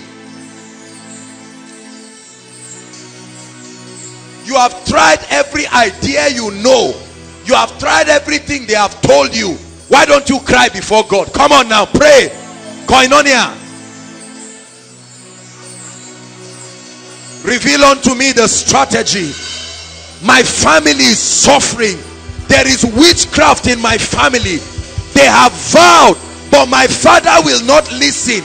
You have tried every idea you know. You have tried everything they have told you. Why don't you cry before God? Come on now, pray. Koinonia. Reveal unto me the strategy. My family is suffering. There is witchcraft in my family they have vowed, but my father will not listen.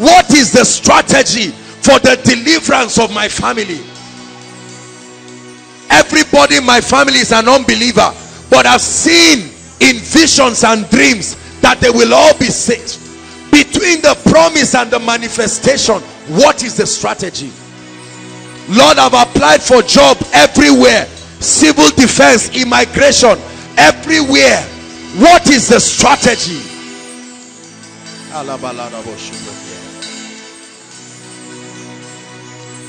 What is the strategy for the deliverance of my family? Everybody in my family is an unbeliever, but I've seen in visions and dreams that they will all be saved. Between the promise and the manifestation, what is the strategy? Lord, I've applied for job everywhere. Civil defense, immigration, everywhere what is the strategy?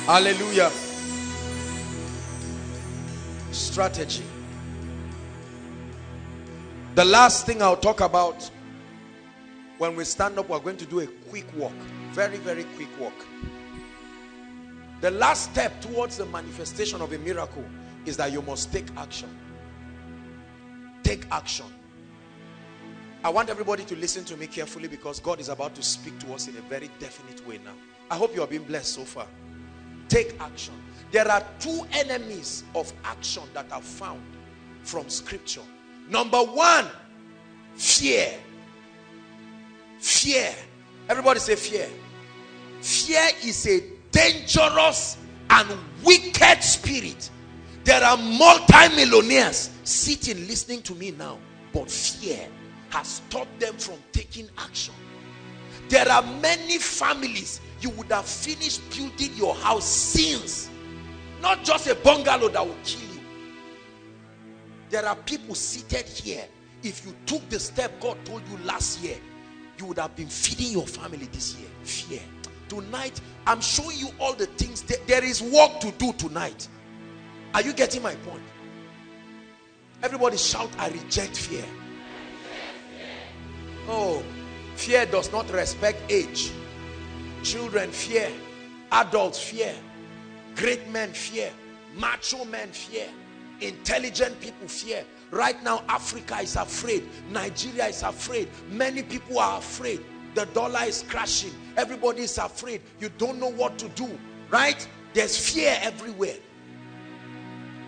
Hallelujah. Strategy. The last thing I'll talk about when we stand up, we're going to do a quick walk. Very, very quick walk. The last step towards the manifestation of a miracle is that you must take action. Take action. I want everybody to listen to me carefully because God is about to speak to us in a very definite way now. I hope you have been blessed so far. Take action. There are two enemies of action that are found from scripture. Number one, fear. Fear. Everybody say fear. Fear is a dangerous and wicked spirit. There are multi-millionaires sitting listening to me now, but fear has stopped them from taking action. There are many families you would have finished building your house since. Not just a bungalow that will kill you. There are people seated here. If you took the step God told you last year, you would have been feeding your family this year. Fear. Tonight, I'm showing you all the things. There is work to do tonight. Are you getting my point? Everybody shout, I reject fear. Oh, fear does not respect age. Children fear. Adults fear. Great men fear. Macho men fear. Intelligent people fear. Right now, Africa is afraid. Nigeria is afraid. Many people are afraid. The dollar is crashing. Everybody is afraid. You don't know what to do. Right? There's fear everywhere.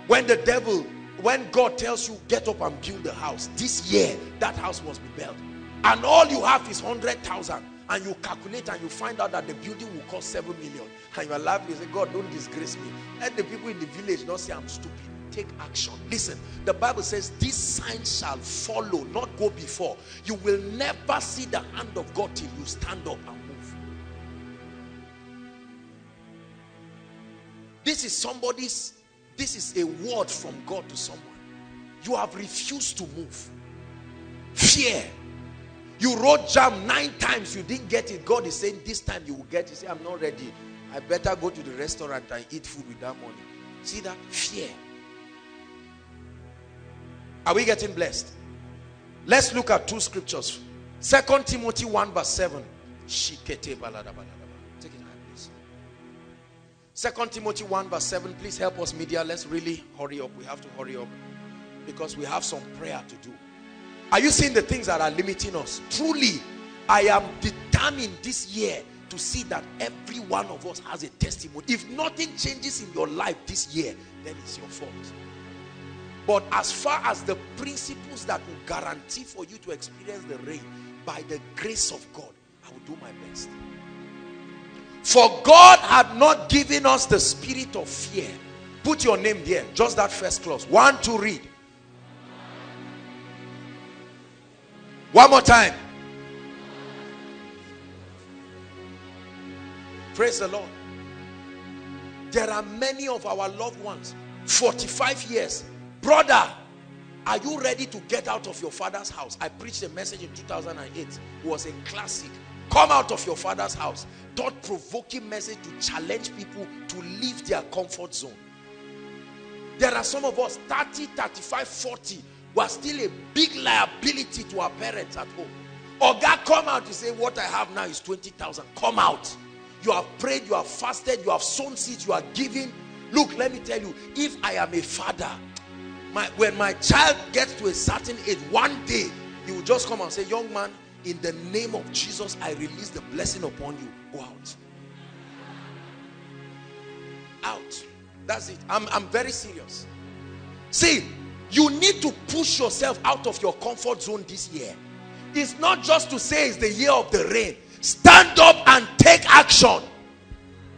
When the devil, when God tells you, get up and build a house. This year, that house must be built. And all you have is 100,000 and you calculate and you find out that the building will cost 7 million and you are laughing you say God don't disgrace me let the people in the village not say I'm stupid take action listen the Bible says these signs shall follow not go before you will never see the hand of God till you stand up and move this is somebody's this is a word from God to someone you have refused to move fear you wrote JAMB nine times, you didn't get it. God is saying, this time you will get it. You say, I'm not ready. I better go to the restaurant and eat food with that money. See that? Fear. Are we getting blessed? Let's look at two scriptures. Second Timothy 1 verse 7. Take it please. Second Timothy 1 verse 7. Please help us media. Let's really hurry up. We have to hurry up. Because we have some prayer to do. Are you seeing the things that are limiting us? Truly, I am determined this year to see that every one of us has a testimony. If nothing changes in your life this year, then it's your fault. But as far as the principles that will guarantee for you to experience the rain, by the grace of God, I will do my best. For God had not given us the spirit of fear. Put your name there, just that first clause. One to read. One more time. Praise the Lord. There are many of our loved ones, 45 years. Brother, are you ready to get out of your father's house? I preached a message in 2008. It was a classic. Come out of your father's house. Thought-provoking message to challenge people to leave their comfort zone. There are some of us, 30, 35, 40, were still a big liability to our parents at home. Or God come out to say, what I have now is 20,000. Come out. You have prayed, you have fasted, you have sown seeds, you are giving. Look, let me tell you, if I am a father, my, when my child gets to a certain age, one day, he will just come and say, young man, in the name of Jesus, I release the blessing upon you. Go out. Out. That's it. I'm, I'm very serious. See, you need to push yourself out of your comfort zone this year. It's not just to say it's the year of the rain. Stand up and take action.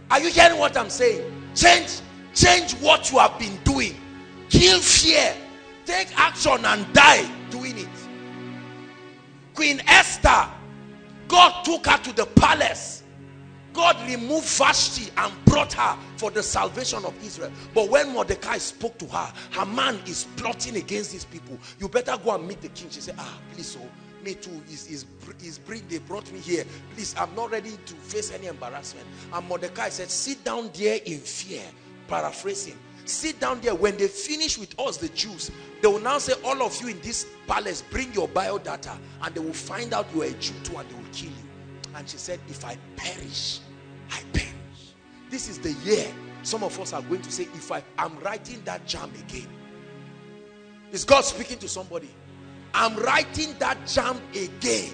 Are you hearing what I'm saying? Change, change what you have been doing. Kill fear. Take action and die doing it. Queen Esther, God took her to the palace God removed Vashti and brought her for the salvation of Israel. But when Mordecai spoke to her, her man is plotting against these people. You better go and meet the king. She said, ah, please, oh, me too. Is is is bring they brought me here. Please, I'm not ready to face any embarrassment. And Mordecai said, sit down there in fear. Paraphrasing. Sit down there. When they finish with us, the Jews, they will now say, all of you in this palace, bring your biodata. And they will find out you are a Jew too and they will kill you. And she said, if I perish, I perish. This is the year some of us are going to say, if I am writing that JAMB again. Is God speaking to somebody? I'm writing that JAMB again.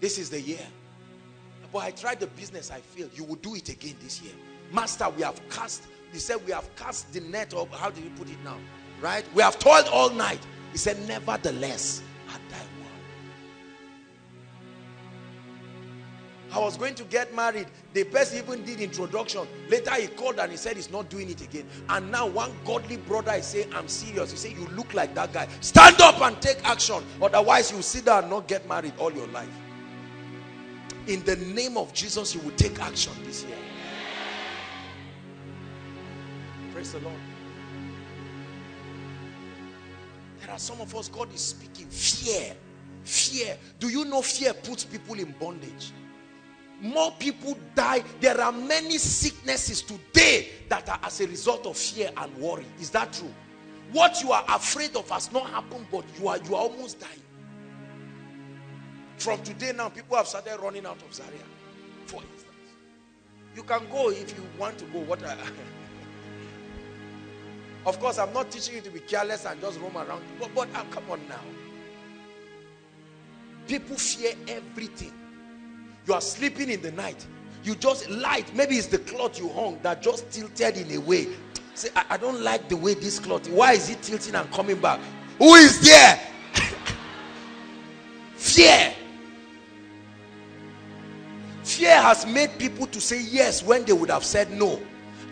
This is the year. But I tried the business, I failed. You will do it again this year. Master, we have cast, he said we have cast the net of, how did you put it now? Right? We have toiled all night. He said, nevertheless, I was going to get married. The person even did introduction. Later he called and he said he's not doing it again. And now one godly brother is saying, I'm serious. He said, you look like that guy. Stand up and take action. Otherwise you sit down and not get married all your life. In the name of Jesus, you will take action this year. Praise the Lord. There are some of us, God is speaking. Fear. Fear. Do you know fear puts people in bondage? more people die there are many sicknesses today that are as a result of fear and worry is that true what you are afraid of has not happened but you are you are almost dying From today now, people have started running out of Zaria, for instance. You can go if you want to go. What I, Of course, I'm not teaching you to be careless and just roam around. But, but uh, come on now. People fear everything. You are sleeping in the night. You just light. Maybe it's the cloth you hung that just tilted in a way. Say, I, I don't like the way this cloth. Why is it tilting and coming back? Who is there? fear. Fear has made people to say yes when they would have said no.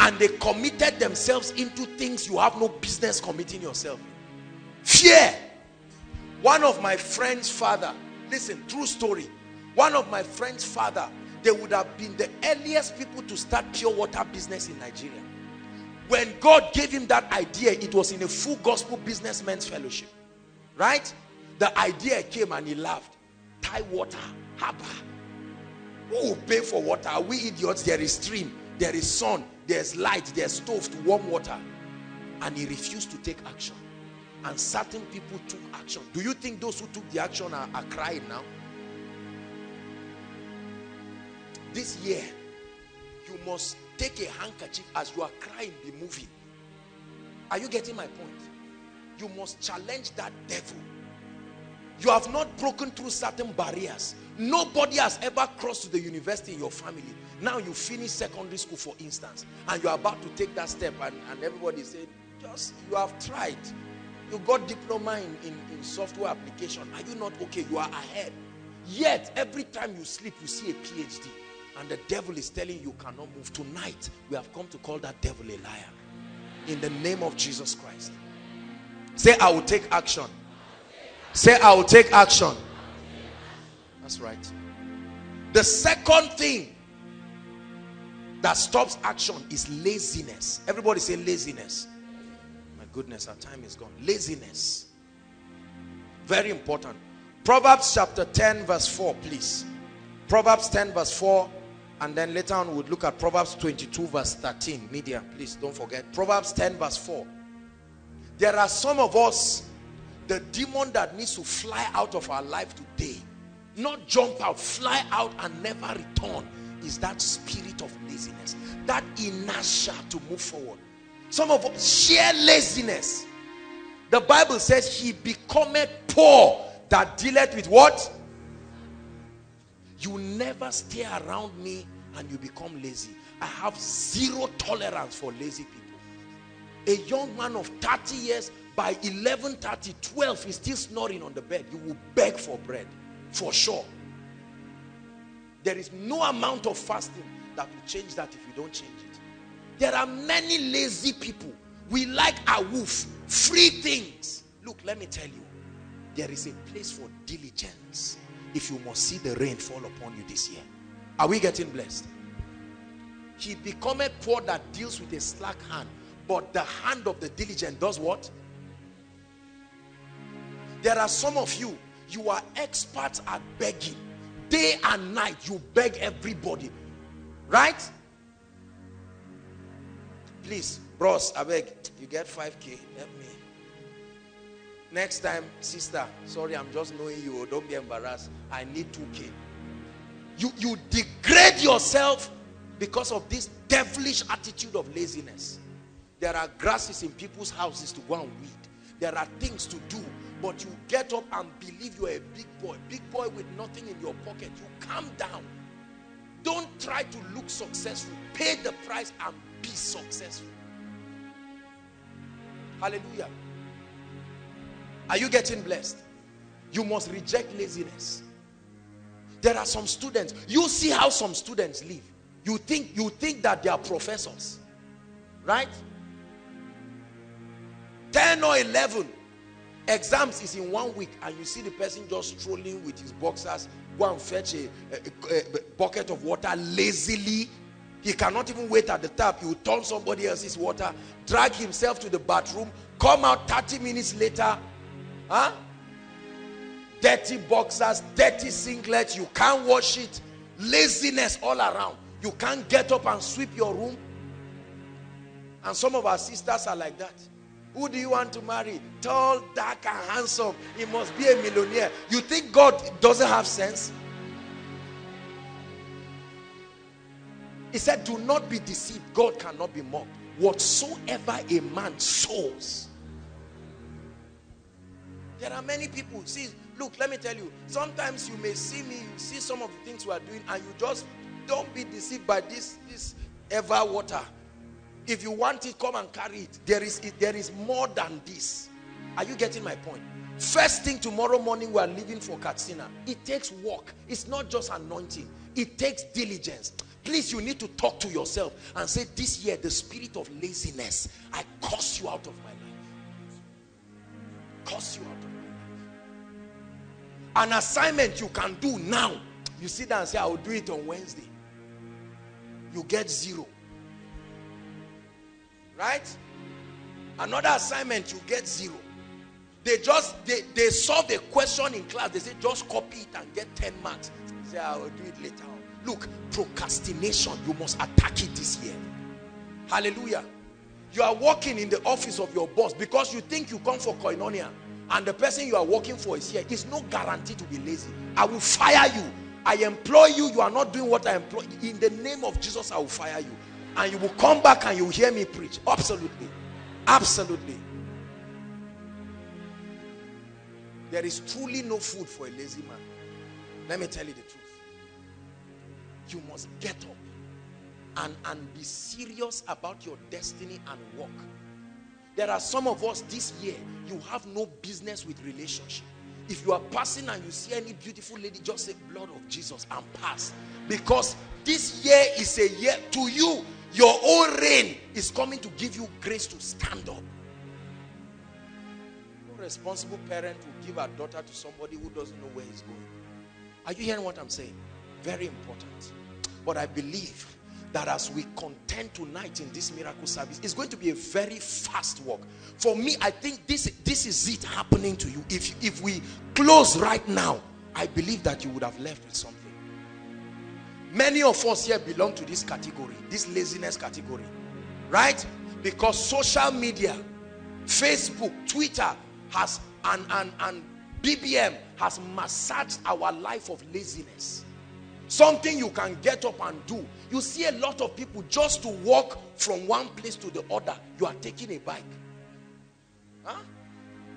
And they committed themselves into things you have no business committing yourself Fear. One of my friend's father, listen, true story. One of my friend's father, they would have been the earliest people to start pure water business in Nigeria. When God gave him that idea, it was in a full gospel businessmen's fellowship. Right? The idea came and he laughed. Tie water, harbor. Who will pay for water? Are we idiots? There is stream, there is sun, there's light, there's stove to warm water. And he refused to take action. And certain people took action. Do you think those who took the action are, are crying now? This year, you must take a handkerchief as you are crying, be moving. Are you getting my point? You must challenge that devil. You have not broken through certain barriers. Nobody has ever crossed to the university in your family. Now you finish secondary school, for instance, and you're about to take that step, and, and everybody said, just, you have tried. You got diploma in, in, in software application. Are you not okay? You are ahead. Yet, every time you sleep, you see a PhD. And the devil is telling you, you cannot move. Tonight, we have come to call that devil a liar. In the name of Jesus Christ. Say, I will take action. Say, I will take action. That's right. The second thing that stops action is laziness. Everybody say laziness. My goodness, our time is gone. Laziness. Very important. Proverbs chapter 10 verse 4, please. Proverbs 10 verse 4 and then later on we'll look at Proverbs 22 verse 13. Media, please don't forget. Proverbs 10 verse 4. There are some of us, the demon that needs to fly out of our life today, not jump out, fly out and never return, is that spirit of laziness, that inertia to move forward. Some of us, sheer laziness. The Bible says he becometh poor that dealeth with what? You never stay around me and you become lazy. I have zero tolerance for lazy people. A young man of 30 years, by 11, 30, 12, is still snoring on the bed. You will beg for bread, for sure. There is no amount of fasting that will change that if you don't change it. There are many lazy people. We like a woof, free things. Look, let me tell you, there is a place for diligence if you must see the rain fall upon you this year. Are we getting blessed? He becometh poor that deals with a slack hand, but the hand of the diligent does what? There are some of you, you are experts at begging. Day and night, you beg everybody. Right? Please, bros, I beg, you get 5k, help me. Next time, sister, sorry, I'm just knowing you. Don't be embarrassed. I need 2K. You, you degrade yourself because of this devilish attitude of laziness. There are grasses in people's houses to go and weed. There are things to do. But you get up and believe you're a big boy. Big boy with nothing in your pocket. You calm down. Don't try to look successful. Pay the price and be successful. Hallelujah. Are you getting blessed? You must reject laziness. There are some students. You see how some students live. You think you think that they are professors. Right? 10 or 11 exams is in one week and you see the person just strolling with his boxers go and fetch a, a, a, bucket of water lazily he cannot even wait at the tap he will turn somebody else's water drag himself to the bathroom come out 30 minutes later Huh? Dirty boxers, dirty singlets, you can't wash it. Laziness all around. You can't get up and sweep your room. And some of our sisters are like that. Who do you want to marry? Tall, dark, and handsome. He must be a millionaire. You think God doesn't have sense? He said, Do not be deceived. God cannot be mocked. Whatsoever a man sows. There are many people. See, look, let me tell you. Sometimes you may see me, you see some of the things we are doing, and you just don't be deceived by this, this ever water. If you want it, come and carry it. There is, there is more than this. Are you getting my point? First thing tomorrow morning, we are leaving for Katsina. It takes work. It's not just anointing. It takes diligence. Please, you need to talk to yourself and say, this year, the spirit of laziness, I curse you out of my life. Curse you out of my life. An assignment you can do now. You sit down and say, I will do it on Wednesday. You get zero. Right? Another assignment, you get zero. They just, they, they solve a question in class. They say, just copy it and get 10 marks. Say, ah, I will do it later Look, procrastination, you must attack it this year. Hallelujah. You are working in the office of your boss because you think you come for koinonia and the person you are working for is here. It's no guarantee to be lazy. I will fire you. I employ you. You are not doing what I employ. In the name of Jesus, I will fire you and you will come back and you will hear me preach. Absolutely. Absolutely. There is truly no food for a lazy man. Let me tell you the truth. You must get up and, and be serious about your destiny and work. There are some of us this year, you have no business with relationship. If you are passing and you see any beautiful lady, just say blood of Jesus and pass. Because this year is a year to you your own rain is coming to give you grace to stand up. No responsible parent will give a daughter to somebody who doesn't know where he's going. Are you hearing what I'm saying? Very important. But I believe that as we contend tonight in this miracle service, it's going to be a very fast walk. For me, I think this, this is it happening to you. If, if we close right now, I believe that you would have left with something. Many of us here belong to this category, this laziness category, right? Because social media, Facebook, Twitter has and, and, and BBM has massaged our life of laziness. Something you can get up and do. You see a lot of people just to walk from one place to the other. You are taking a bike. Huh?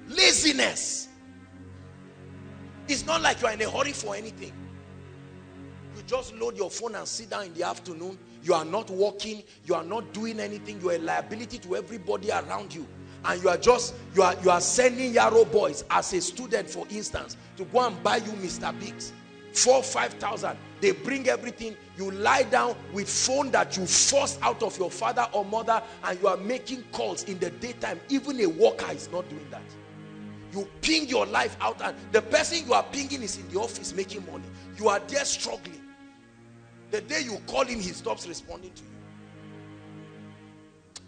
Laziness. It's not like you are in a hurry for anything just load your phone and sit down in the afternoon. You are not working. You are not doing anything. You are a liability to everybody around you. And you are just, you are, you are sending Yarrow boys as a student, for instance, to go and buy you Mr. Biggs. Four, five thousand. They bring everything. You lie down with phone that you forced out of your father or mother and you are making calls in the daytime. Even a worker is not doing that. You ping your life out and the person you are pinging is in the office making money. You are there struggling. The day you call him, he stops responding to you.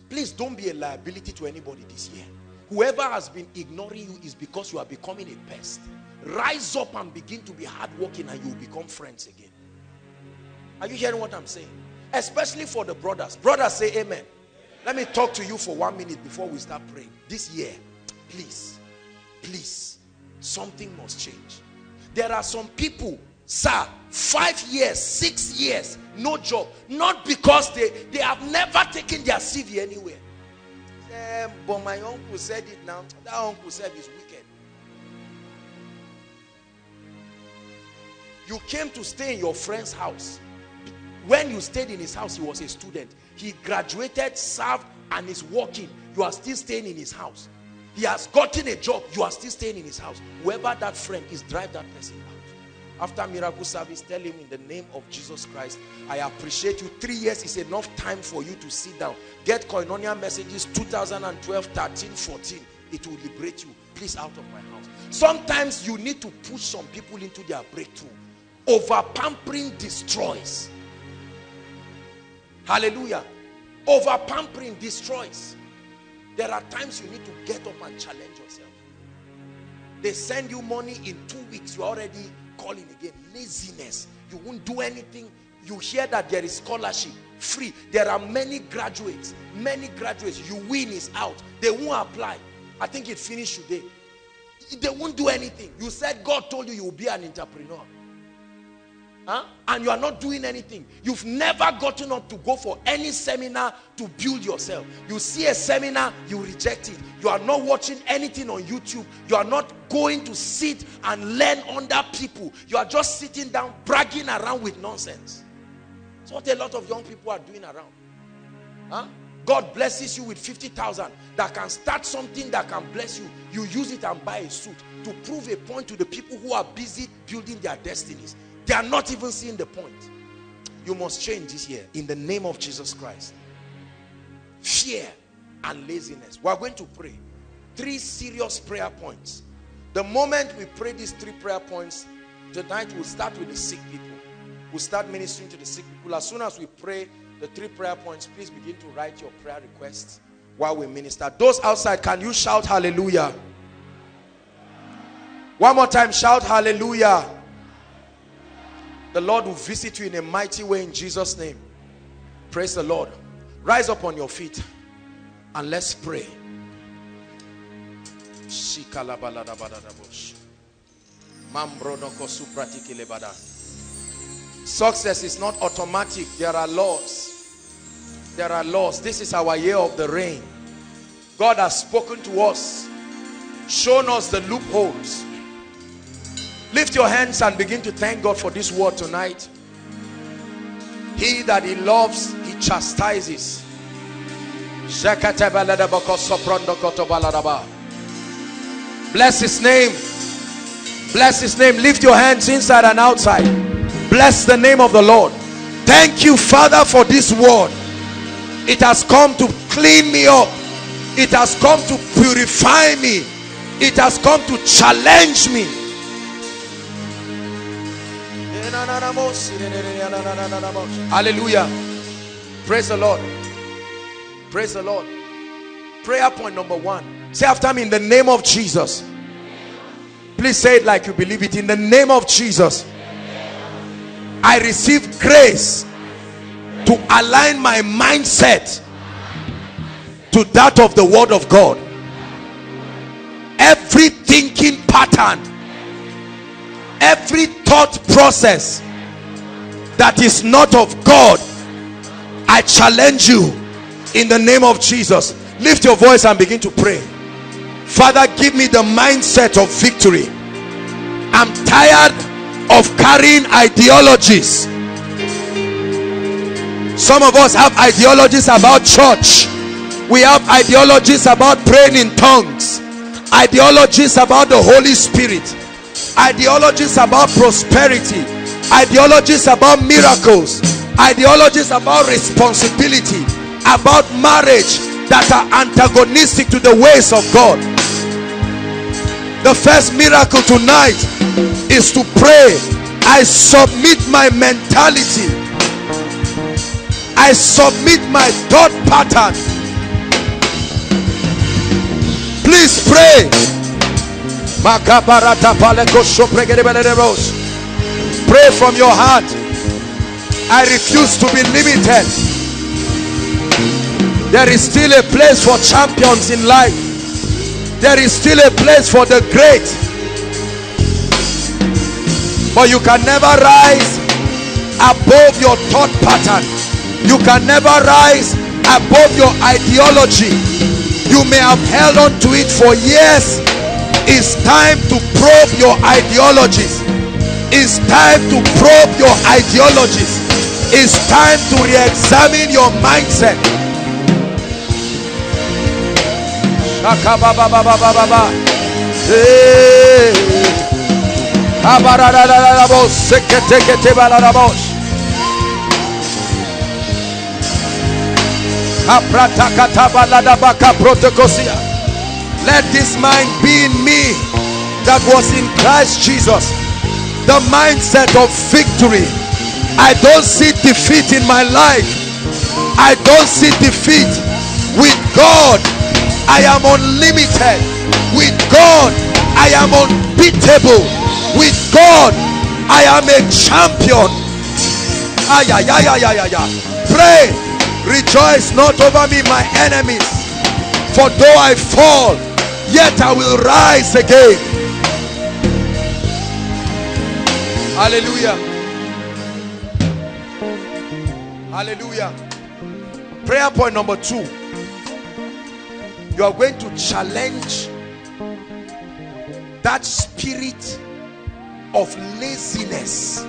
Please don't be a liability to anybody this year. Whoever has been ignoring you is because you are becoming a pest. Rise up and begin to be hardworking and you will become friends again. Are you hearing what I'm saying? Especially for the brothers. Brothers say amen. Let me talk to you for one minute before we start praying. This year, please, please, something must change. There are some people sir five years six years no job. Not because they they have never taken their cv anywhere. Um, but my uncle said it now. That uncle said is wicked. You came to stay in your friend's house. When you stayed in his house he was a student. He graduated served and is working. You are still staying in his house. He has gotten a job. You are still staying in his house. Whoever that friend is drive that person after miracle service, tell him in the name of Jesus Christ, I appreciate you. Three years is enough time for you to sit down. Get koinonia messages 2012, 13, 14. It will liberate you. Please out of my house. Sometimes you need to push some people into their breakthrough. Over pampering destroys. Hallelujah. Over pampering destroys. There are times you need to get up and challenge yourself. They send you money in two weeks. You're already calling again. Laziness. You won't do anything. you hear that there is scholarship. Free. There are many graduates. Many graduates. You win is out. They won't apply. I think it finished today. They won't do anything. You said god told you you will be an entrepreneur huh? and you are not doing anything you've never gotten up to go for any seminar to build yourself you see a seminar you reject it you are not watching anything on youtube you are not going to sit and learn under people you are just sitting down bragging around with nonsense that's what a lot of young people are doing around. Huh? God blesses you with 50,000 that can start something that can bless you. You use it and buy a suit to prove a point to the people who are busy building their destinies. They are not even seeing the point. You must change this year in the name of Jesus Christ. Fear and laziness. We are going to pray. Three serious prayer points. The moment we pray these three prayer points, tonight we'll start with the sick people we'll start ministering to the sick people. As soon as we pray the three prayer points, please begin to write your prayer requests while we minister. Those outside, can you shout hallelujah? One more time, shout hallelujah. The Lord will visit you in a mighty way in Jesus' name. Praise the Lord. Rise up on your feet and let's pray. Success is not automatic. There are laws. There are laws. This is our year of the rain. God has spoken to us, shown us the loopholes. Lift your hands and begin to thank God for this word tonight. He that he loves, he chastises. Bless his name. Bless his name. Lift your hands inside and outside. Bless the name of the Lord. Thank you, Father, for this word. It has come to clean me up. It has come to purify me. It has come to challenge me. Hallelujah. Praise the Lord. Praise the Lord. Prayer point number one. Say after me in the name of Jesus. Please say it like you believe it. In the name of Jesus. I receive grace to align my mindset to that of the word of God every thinking pattern every thought process that is not of God I challenge you in the name of Jesus. Lift your voice and begin to pray. Father give me the mindset of victory. I'm tired of carrying ideologies. Some of us have ideologies about church. We have ideologies about praying in tongues. Ideologies about the Holy Spirit ideologies about prosperity. Ideologies about miracles. Ideologies about responsibility. About marriage that are antagonistic to the ways of God. The first miracle tonight is to pray. I submit my mentality. I submit my thought pattern. Please pray pray from your heart. I refuse to be limited. There is still a place for champions in life. There is still a place for the great. But you can never rise above your thought pattern. You can never rise above your ideology. You may have held on to it for years it's time to probe your ideologies. It's time to probe your ideologies. It's time to re-examine your mindset let this mind be in me that was in Christ Jesus the mindset of victory I don't see defeat in my life I don't see defeat with God I am unlimited. With God, I am unbeatable. With God, I am a champion. Ay, ay, ay, ay, ay, ay, ay. Pray. Rejoice not over me, my enemies. For though I fall, yet I will rise again. Hallelujah. Hallelujah. Prayer point number two. You are going to challenge that spirit of laziness.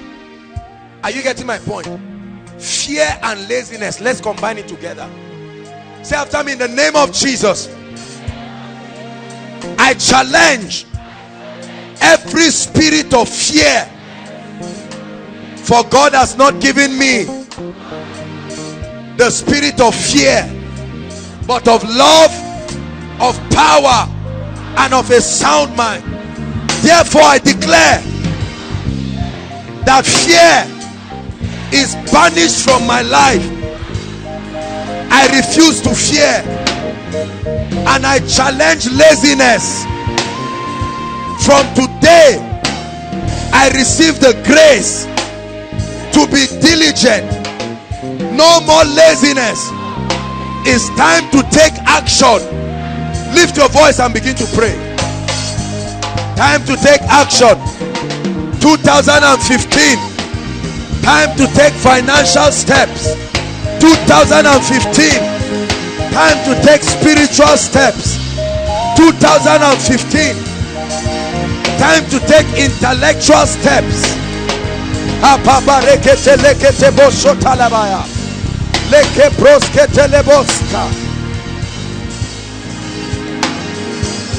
Are you getting my point? Fear and laziness. Let's combine it together. Say after me in the name of Jesus. I challenge every spirit of fear. For God has not given me the spirit of fear, but of love, of power, and of a sound mind. Therefore, I declare that fear is banished from my life. I refuse to fear and I challenge laziness. From today, I receive the grace to be diligent. No more laziness. It's time to take action. Lift your voice and begin to pray. Time to take action. 2015. Time to take financial steps. 2015. Time to take spiritual steps. 2015. Time to take intellectual steps.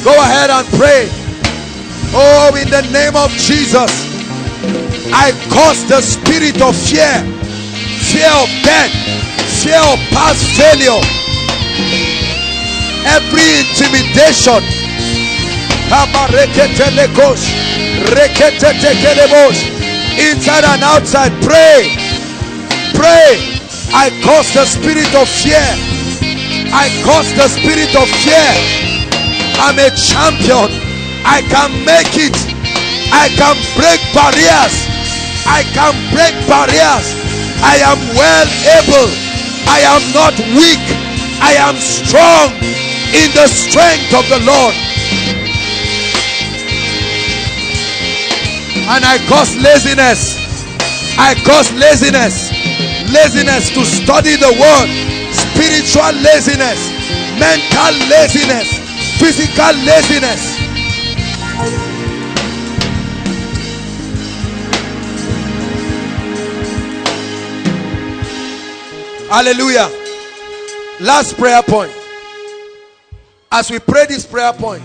Go ahead and pray. Oh, in the name of Jesus, I cause the spirit of fear, fear of death, fear of past failure, every intimidation. Inside and outside, pray, pray. I cause the spirit of fear. I cause the spirit of fear. I'm a champion. I can make it. I can break barriers. I can break barriers. I am well able. I am not weak. I am strong in the strength of the Lord. And I cause laziness. I cause laziness. Laziness to study the word. Spiritual laziness. Mental laziness. Physical laziness. Hallelujah. Last prayer point. As we pray this prayer point,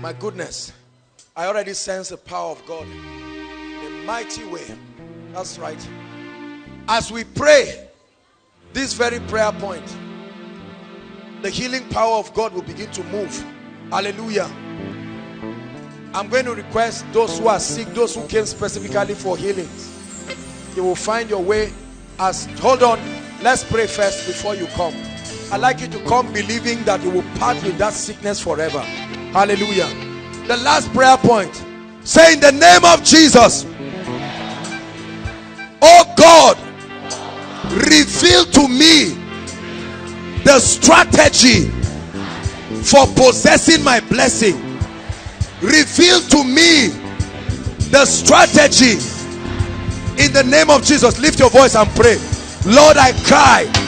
my goodness, I already sense the power of God in a mighty way. That's right. As we pray this very prayer point, the healing power of God will begin to move. Hallelujah. I'm going to request those who are sick, those who came specifically for healings. You will find your way as hold on Let's pray first before you come. I'd like you to come believing that you will part with that sickness forever. Hallelujah. The last prayer point. Say in the name of Jesus. Oh God, reveal to me the strategy for possessing my blessing. Reveal to me the strategy in the name of Jesus. Lift your voice and pray. Lord, I cry.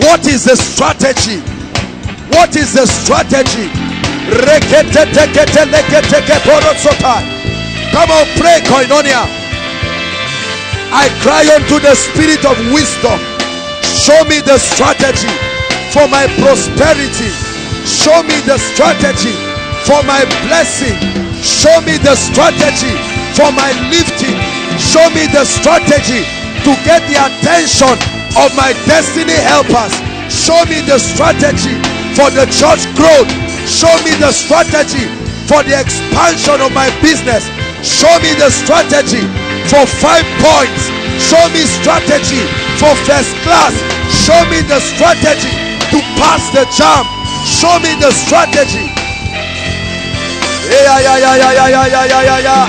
What is the strategy? What is the strategy? Come on, pray, Koinonia. I cry unto the spirit of wisdom. Show me the strategy for my prosperity. Show me the strategy for my blessing. Show me the strategy for my lifting. Show me the strategy to get the attention of my destiny helpers. Show me the strategy for the church growth. Show me the strategy for the expansion of my business. Show me the strategy for five points. Show me strategy for first class. Show me the strategy to pass the JAMB. Show me the strategy. Yeah, yeah, yeah, yeah, yeah, yeah, yeah, yeah, yeah.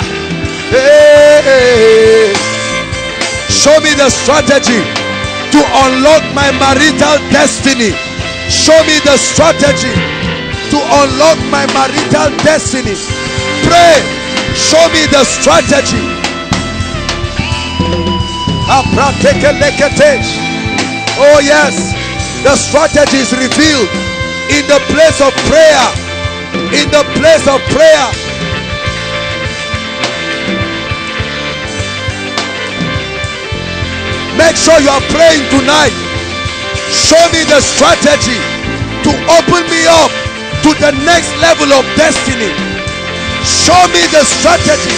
Hey, hey, hey. Show me the strategy to unlock my marital destiny. Show me the strategy to unlock my marital destiny. Pray. Show me the strategy. Oh, yes. The strategy is revealed in the place of prayer. In the place of prayer. Make sure you are praying tonight. Show me the strategy to open me up to the next level of destiny. Show me the strategy.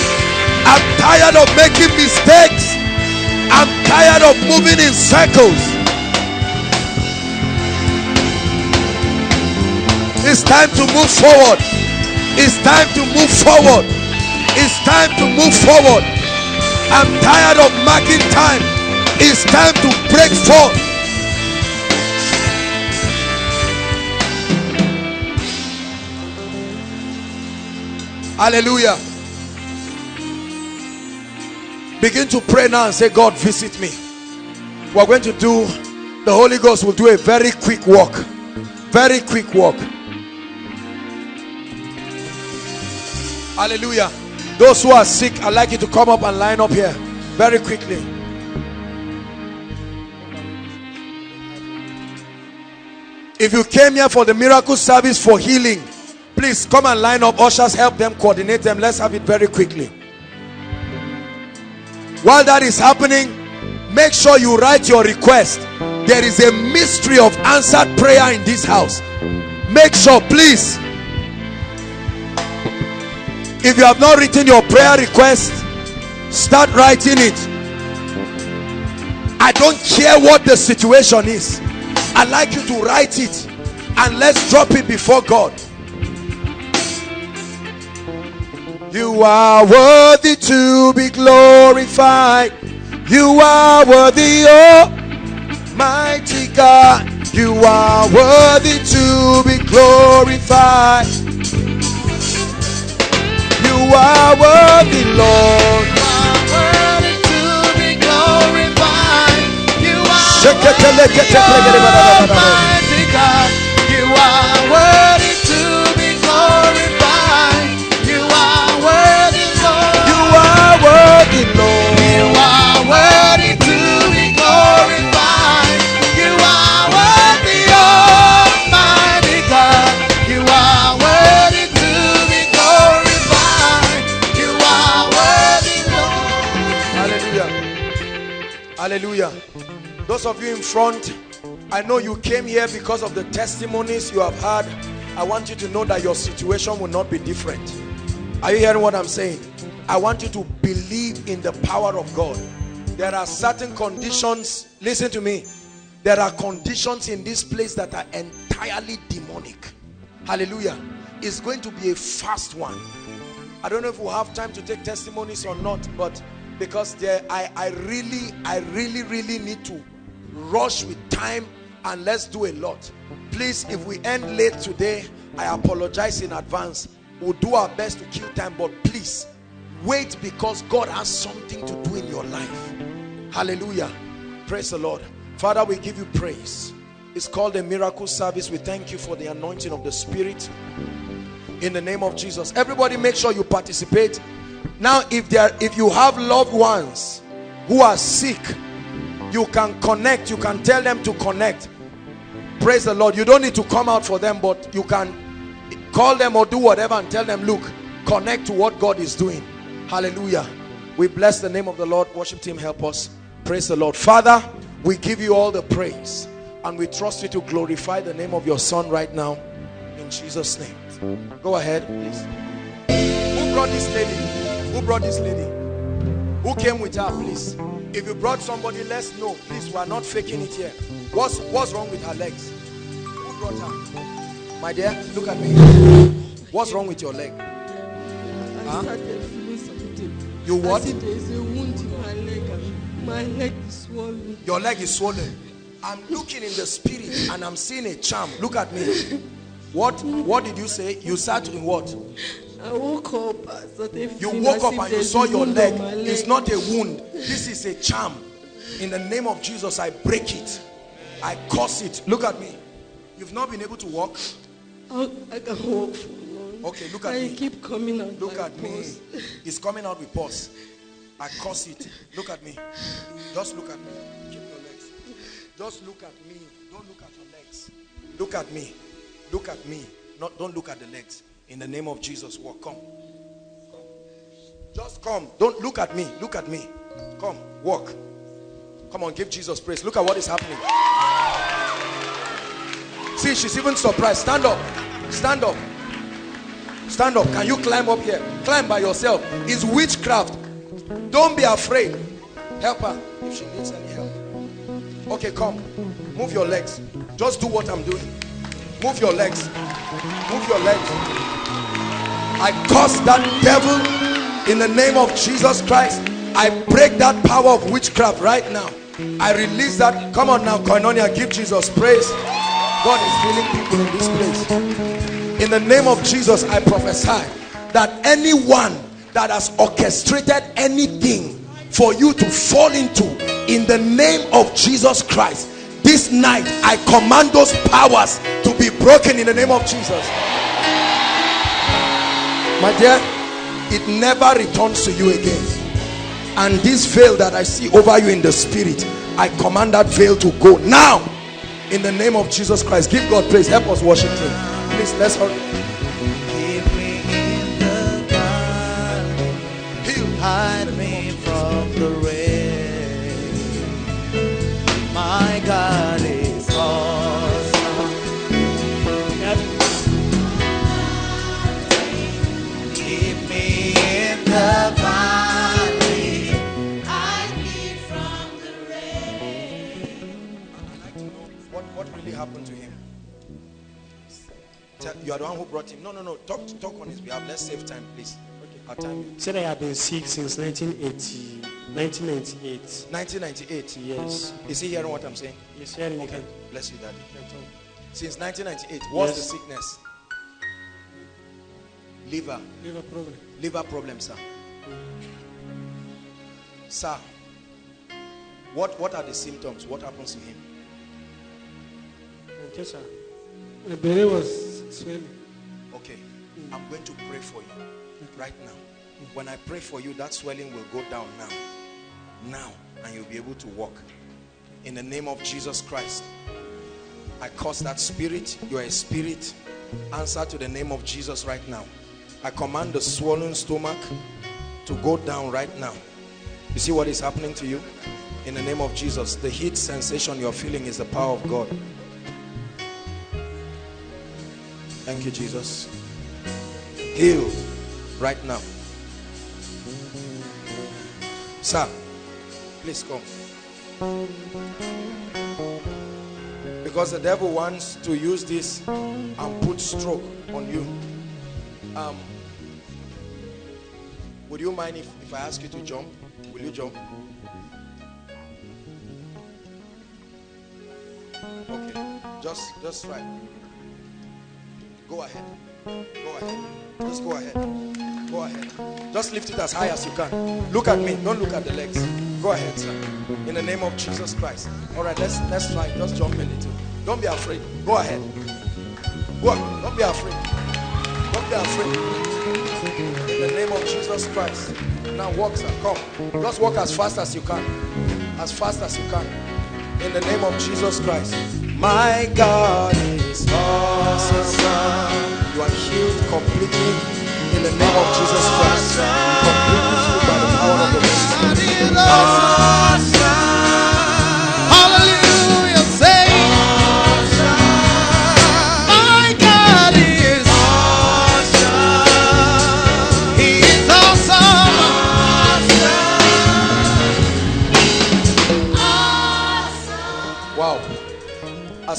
I'm tired of making mistakes. I'm tired of moving in circles. It's time to move forward. It's time to move forward. It's time to move forward. I'm tired of marking time. It's time to break forth. Hallelujah. Begin to pray now and say, God, visit me. We're going to do, the Holy Ghost will do a very quick walk. Very quick walk. Hallelujah. Those who are sick, I'd like you to come up and line up here very quickly. If you came here for the miracle service for healing, please come and line up. Ushers, help them, coordinate them. Let's have it very quickly. While that is happening, make sure you write your request. There is a mystery of answered prayer in this house. Make sure, please. If you have not written your prayer request, start writing it. I don't care what the situation is. I'd like you to write it and let's drop it before God. You are worthy to be glorified. You are worthy, oh mighty God. You are worthy to be glorified. You are worthy, Lord. Almighty God, Those of you in front, I know you came here because of the testimonies you have had. I want you to know that your situation will not be different. Are you hearing what I'm saying? I want you to believe in the power of God. There are certain conditions, listen to me. There are conditions in this place that are entirely demonic. Hallelujah. It's going to be a fast one. I don't know if we'll have time to take testimonies or not, but because there I, I really, I really, really need to rush with time and let's do a lot. Please, if we end late today, I apologize in advance. We'll do our best to kill time, but please wait because God has something to do in your life. Hallelujah. Praise the Lord. Father, we give you praise. It's called a miracle service. We thank you for the anointing of the Spirit in the name of Jesus. Everybody make sure you participate. Now, if there if you have loved ones who are sick, you can connect, you can tell them to connect. Praise the Lord. You don't need to come out for them, but you can call them or do whatever and tell them, look, connect to what God is doing. Hallelujah. We bless the name of the Lord. Worship team, help us. Praise the Lord. Father, we give you all the praise and we trust you to glorify the name of your son right now in Jesus name. Go ahead, please. Who brought this lady? Who brought this lady? Who came with her, please? If you brought somebody, let's know. Please, we are not faking it here. What's what's wrong with her legs? Who brought her? My dear, look at me. What's wrong with your leg? I Huh? started feeling something. You what? There is a wound in my leg my leg is swollen. Your leg is swollen. I'm looking in the spirit and I'm seeing a charm. Look at me. What what did you say? You sat in what? I woke up. I started You woke up and you saw your wound leg. It's not a wound. This is a charm. In the name of Jesus, I break it. I curse it. Look at me. You've not been able to walk. I, I can walk for long. Okay, look at I me. keep coming out. Look at me. It's coming out with pus. I curse it. Look at me. Just look at me. Keep your legs. Just look at me. Don't look at your legs. Look at me. Look at me. Not don't look at the legs. In the name of Jesus, walk. Come. Come. Just come. Don't look at me. Look at me. Come. Walk. Come on, give Jesus praise. Look at what is happening. See, she's even surprised. Stand up. Stand up. Stand up. Can you climb up here? Climb by yourself. It's witchcraft. Don't be afraid. Help her if she needs any help. Okay, come. Move your legs. Just do what I'm doing. Move your legs. Move your legs. I curse that devil in the name of Jesus Christ. I break that power of witchcraft right now. I release that. Come on now, Koinonia. Give Jesus praise. God is healing people in this place. In the name of Jesus, I prophesy that anyone that has orchestrated anything for you to fall into, in the name of Jesus Christ, this night I command those powers to be broken in the name of Jesus. My dear, it never returns to you again. And this veil that I see over you in the spirit, I command that veil to go now in the name of Jesus Christ. Give God praise. Help us worship Him. Please, let's hurry. You are the one who brought him. No, no, no. Talk, talk on his behalf. Let's save time, please. Our time. Said I have been sick since 1980, 1998. 1998. Yes. Is he hearing what I'm saying? Yes, hearing Okay. again. Bless you, Daddy. Since 1998. What's Yes. the sickness? Liver. Liver problem. Liver problem, sir. Sir. What, what are the symptoms? What happens to him? Okay, sir. My belly was swelling. Okay. I'm going to pray for you right now. When I pray for you, that swelling will go down now. Now. And you'll be able to walk. In the name of Jesus Christ. I curse that spirit. You are a spirit. Answer to the name of Jesus right now. I command the swollen stomach to go down right now. You see what is happening to you? In the name of Jesus, the heat sensation you're feeling is the power of God. Thank you, Jesus. Healed right now. Sir, please come. Because the devil wants to use this and put stroke on you. Um, would you mind if, if I ask you to jump? Will you jump? Okay, just just right. Go ahead. Go ahead. Just go ahead. Go ahead. Just lift it as high as you can. Look at me. Don't look at the legs. Go ahead, sir. In the name of Jesus Christ. All right, let's let's try. Just jump a little. Don't be afraid. Go ahead. Go. on. Don't be afraid. Don't be afraid. In the name of Jesus Christ. Now walk, sir. Come. Just walk as fast as you can. As fast as you can. In the name of Jesus Christ. My God is awesome. You are healed completely in the name of Jesus Christ. Completely healed by the power of the Holy Spirit.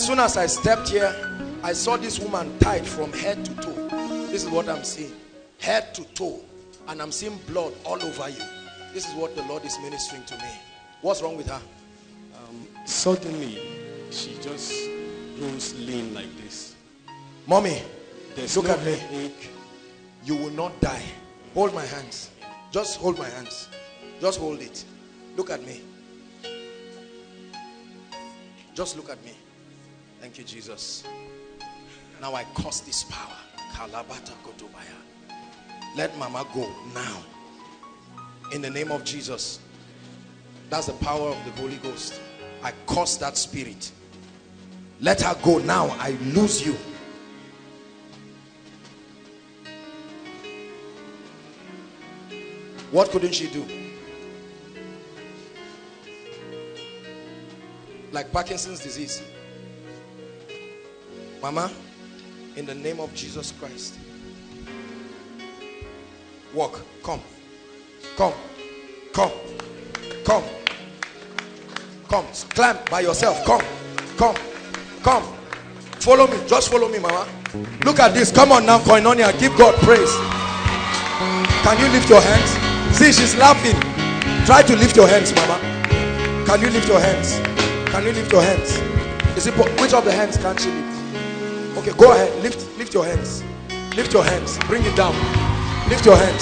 Soon as I stepped here, I saw this woman tied from head to toe. This is what I'm seeing. Head to toe. And I'm seeing blood all over you. This is what the Lord is ministering to me. What's wrong with her? Um, suddenly, she just grows lean like this. Mommy, There's Look no at me. headache. you will not die. Hold my hands. Just hold my hands. Just hold it. Look at me. Just look at me. Thank you, Jesus. Now I curse this power. Kalabata. Let mama go now. In the name of Jesus. That's the power of the Holy Ghost. I curse that spirit. Let her go now. I lose you. What couldn't she do? Like Parkinson's disease. Mama, in the name of Jesus Christ. Walk. Come. Come. Come. Come. Come. Climb by yourself. Come. Come. Come. Follow me. Just follow me, Mama. Look at this. Come on now, Koinonia. Give God praise. Can you lift your hands? See, she's laughing. Try to lift your hands, Mama. Can you lift your hands? Can you lift your hands? Is it which of the hands can she lift? Okay, go ahead. Lift, lift your hands. Lift your hands. Bring it down. Lift your hands.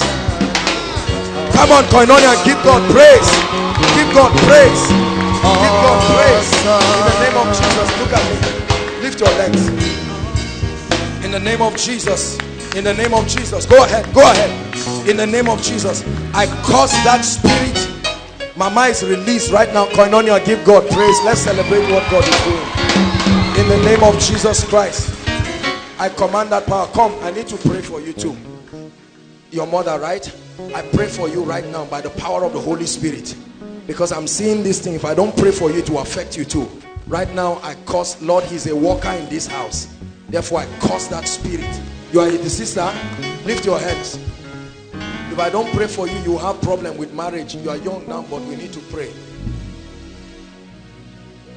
Come on, Koinonia. Give God praise. Give God praise. Give God praise. In the name of Jesus. Look at me. Lift your legs. In the name of Jesus. In the name of Jesus. Go ahead. Go ahead. In the name of Jesus. I cause that spirit. Mama is released right now. Koinonia, give God praise. Let's celebrate what God is doing. In the name of Jesus Christ. I command that power. Come, I need to pray for you too. Your mother, right? I pray for you right now by the power of the Holy Spirit. Because I'm seeing this thing. If I don't pray for you, it will affect you too. Right now, I curse, Lord, he's a worker in this house. Therefore, I curse that spirit. You are the sister. Lift your hands. If I don't pray for you, you have problem with marriage. You are young now, but we need to pray.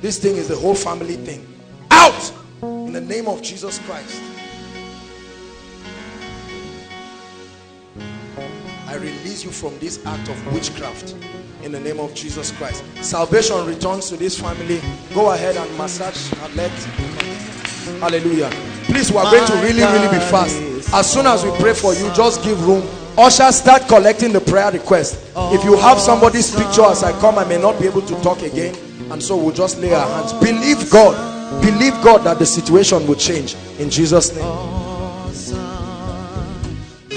This thing is the whole family thing. Out! In the name of Jesus Christ. I release you from this act of witchcraft in the name of Jesus Christ. Salvation returns to this family. Go ahead and massage and let. Hallelujah. Please, we are going to really, really be fast. As soon as we pray for you, just give room. Usher, start collecting the prayer request. If you have somebody's picture as I come, I may not be able to talk again. And so we'll just lay our hands. Believe God. Believe God that the situation will change. In Jesus' name.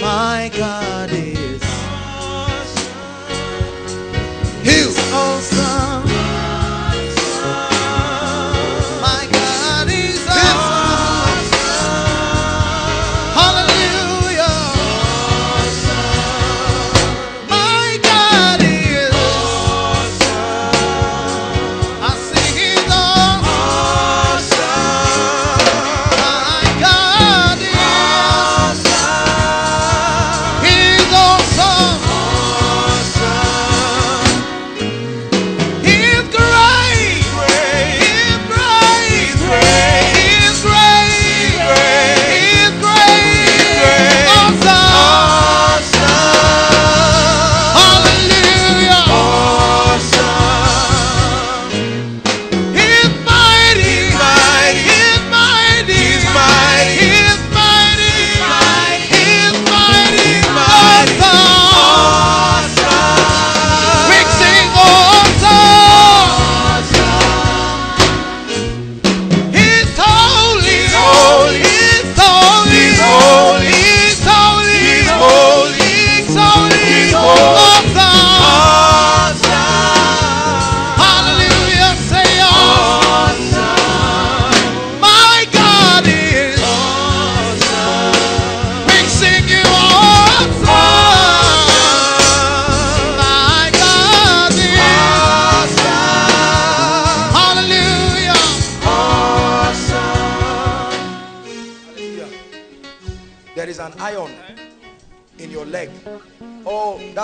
My God is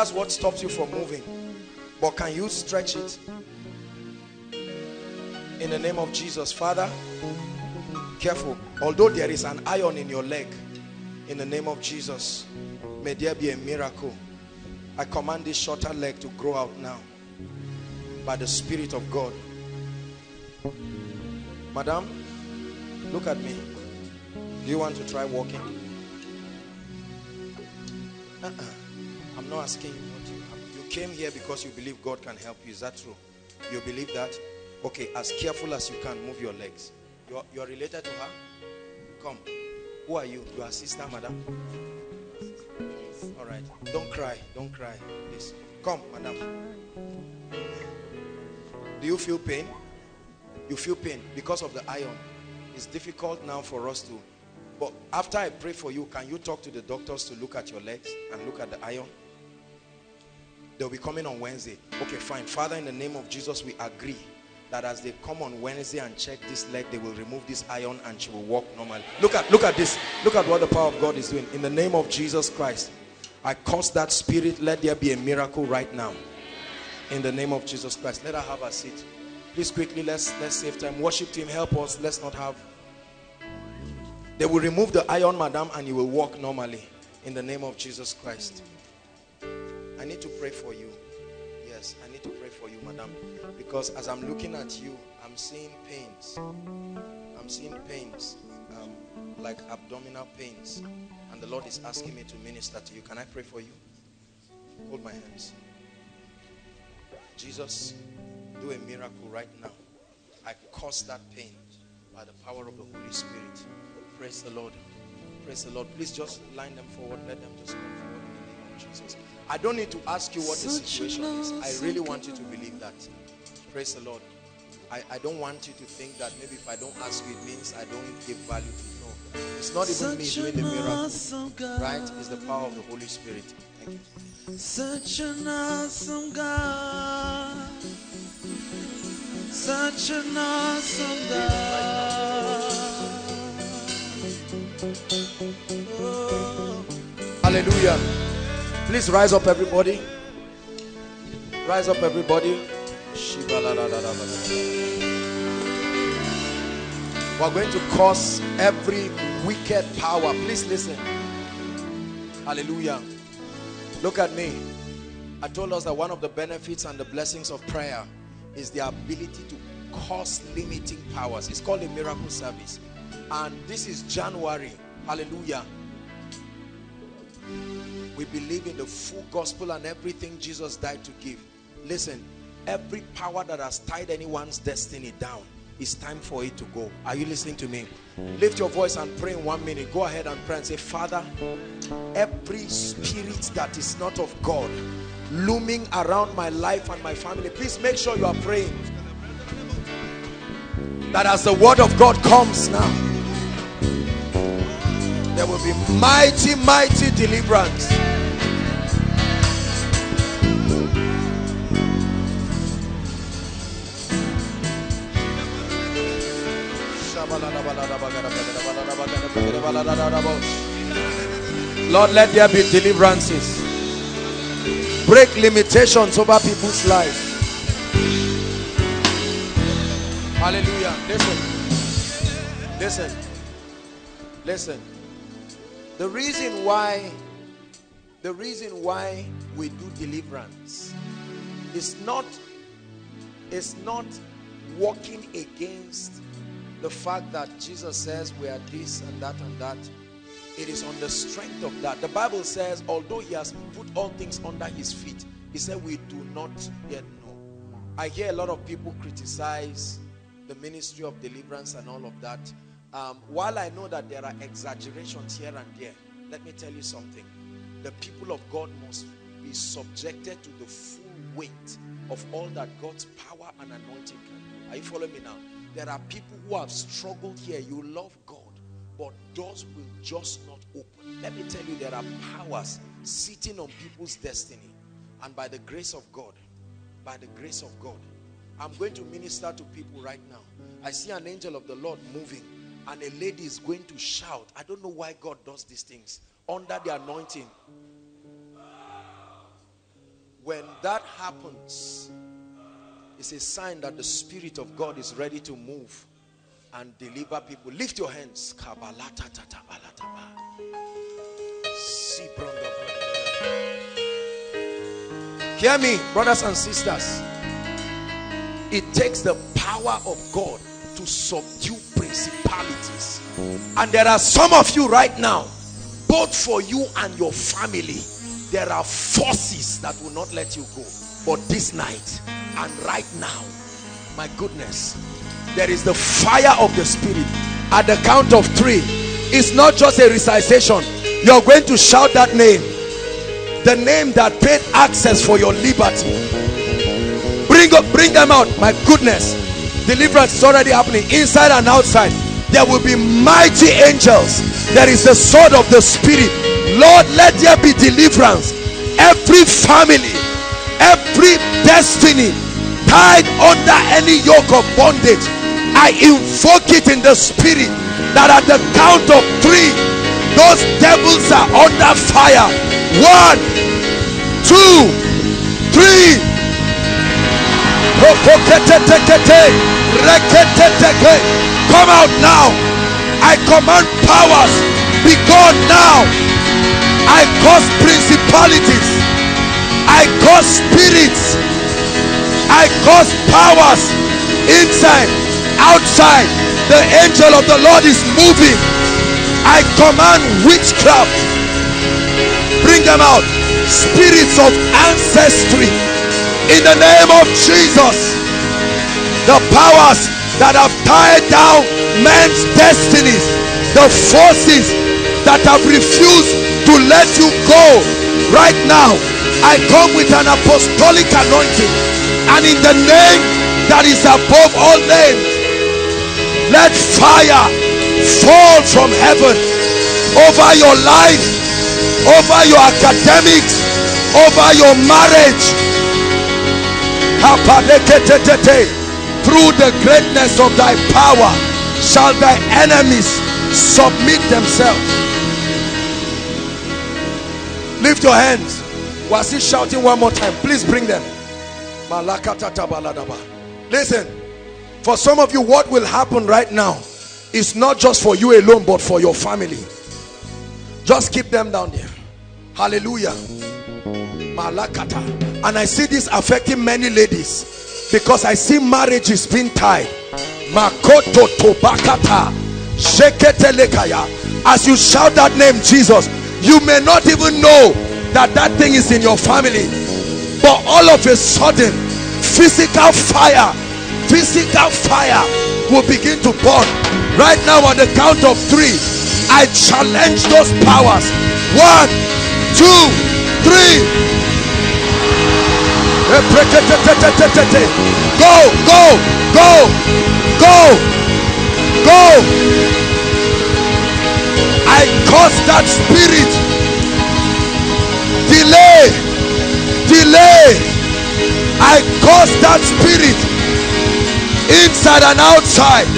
that's what stops you from moving. But can you stretch it? In the name of Jesus, Father, careful. Although there is an iron in your leg, in the name of Jesus, may there be a miracle. I command this shorter leg to grow out now by the Spirit of God. Madam, look at me. Do you want to try walking? Uh-uh. I'm not asking you what you have. You came here because you believe God can help you. Is that true? You believe that? Okay, as careful as you can, move your legs. You're, you're related to her? Come. Who are you? You are sister, madam? All right. Don't cry. Don't cry. Please. Come, madam. Do you feel pain? You feel pain because of the iron. It's difficult now for us to. But after I pray for you, can you talk to the doctors to look at your legs and look at the iron? They'll be coming on Wednesday. Okay, fine. Father, in the name of Jesus, we agree that as they come on Wednesday and check this leg, they will remove this iron and she will walk normally. Look at look at this. Look at what the power of God is doing. In the name of Jesus Christ, I curse that spirit. Let there be a miracle right now. In the name of Jesus Christ. Let her have a seat. Please quickly, let's let's save time. Worship team, help us. Let's not have. They will remove the iron, madam, and you will walk normally. In the name of Jesus Christ. I need to pray for you. Yes, I need to pray for you, madam. Because as I'm looking at you, I'm seeing pains. I'm seeing pains, um, like abdominal pains. And the Lord is asking me to minister to you. Can I pray for you? Hold my hands. Jesus, do a miracle right now. I cause that pain by the power of the Holy Spirit. Praise the Lord. Praise the Lord. Please just line them forward. Let them just come forward in the name of Jesus. I don't need to ask you what the situation is. I really want you to believe that. Praise the Lord. I, I don't want you to think that maybe if I don't ask you, it means I don't give value to you. No. It's not even me doing the miracle. Oh right? It's the power of the Holy Spirit. Thank you. Such an awesome oh God. Such an awesome oh God. Oh. Hallelujah. Please rise up, everybody. Rise up, everybody. We're going to cause every wicked power. Please listen. Hallelujah. Look at me. I told us that one of the benefits and the blessings of prayer is the ability to cause limiting powers. It's called a miracle service. And this is January. Hallelujah. We believe in the full gospel and everything Jesus died to give. Listen, every power that has tied anyone's destiny down, it's time for it to go. Are you listening to me? Lift your voice and pray in one minute. Go ahead and pray and say, Father, every spirit that is not of God looming around my life and my family, please make sure you are praying. That as the word of God comes now, there will be mighty, mighty deliverance. Lord, let there be deliverances. Break limitations over people's lives. Hallelujah. Listen. Listen. Listen. The reason why the reason why we do deliverance is not is not walking against the fact that Jesus says we are this and that and that. It is on the strength of that. The Bible says although he has put all things under his feet he said we do not yet know I hear a lot of people criticize the ministry of deliverance and all of that um, while I know that there are exaggerations here and there let me tell you something. The people of God must be subjected to the full weight of all that God's power and anointing can do. Are you following me now? There are people who have struggled here. You love God but doors will just not open. Let me tell you there are powers sitting on people's destiny. And by the grace of God by the grace of God I'm going to minister to people right now. I see an angel of the Lord moving and a lady is going to shout. I don't know why God does these things under the anointing. When that happens it's a sign that the spirit of God is ready to move and deliver people. Lift your hands. Hear me brothers and sisters it takes the power of God to subdue principalities and there are some of you right now both for you and your family there are forces that will not let you go but this night and right now My goodness. There is the fire of the spirit. At the count of three, it's not just a recitation. You're going to shout that name. The name that paid access for your liberty. Bring up, bring them out. My goodness. Deliverance is already happening inside and outside. There will be mighty angels. There is the sword of the spirit. Lord, let there be deliverance. Every family, every destiny tied under any yoke of bondage I invoke it in the spirit that at the count of three those devils are under fire one two three come out now I command powers be gone now I cause principalities I cause spirits I cause powers inside, outside. The angel of the Lord is moving. I command witchcraft. Bring them out. Spirits of ancestry. In the name of Jesus. The powers that have tied down men's destinies. The forces that have refused to let you go. Right now, I come with an apostolic anointing and in the name that is above all names let fire fall from heaven over your life over your academics over your marriage through the greatness of thy power shall thy enemies submit themselves lift your hands was he shouting one more time please bring them Listen, for some of you, what will happen right now is not just for you alone, but for your family. Just keep them down there. Hallelujah. Malakata. And I see this affecting many ladies because I see marriages being tied. Makoto Tobakata. Sheketelekaya. As you shout that name, Jesus, you may not even know that that thing is in your family but all of a sudden physical fire physical fire will begin to burn right now on the count of three i challenge those powers one two three go go go go go. I cause that spirit. Delay delay. I cause that spirit. Inside and outside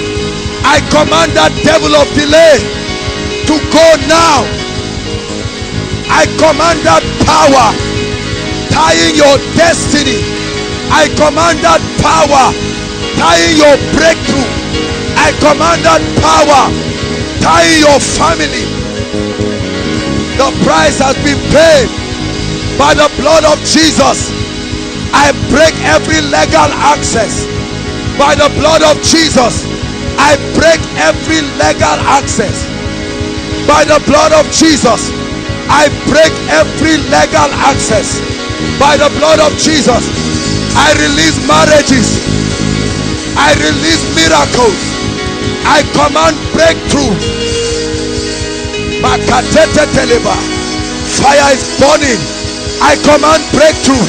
I command that devil of delay to go now. I command that power tying your destiny. I command that power. Tying your breakthrough. I command that power. Tying your family. The price has been paid by the blood of Jesus. I break every legal access by the blood of Jesus. I break every legal access by the blood of Jesus. I break every legal access by the blood of Jesus I release marriages I release miracles I command breakthrough fire is burning I command breakthrough.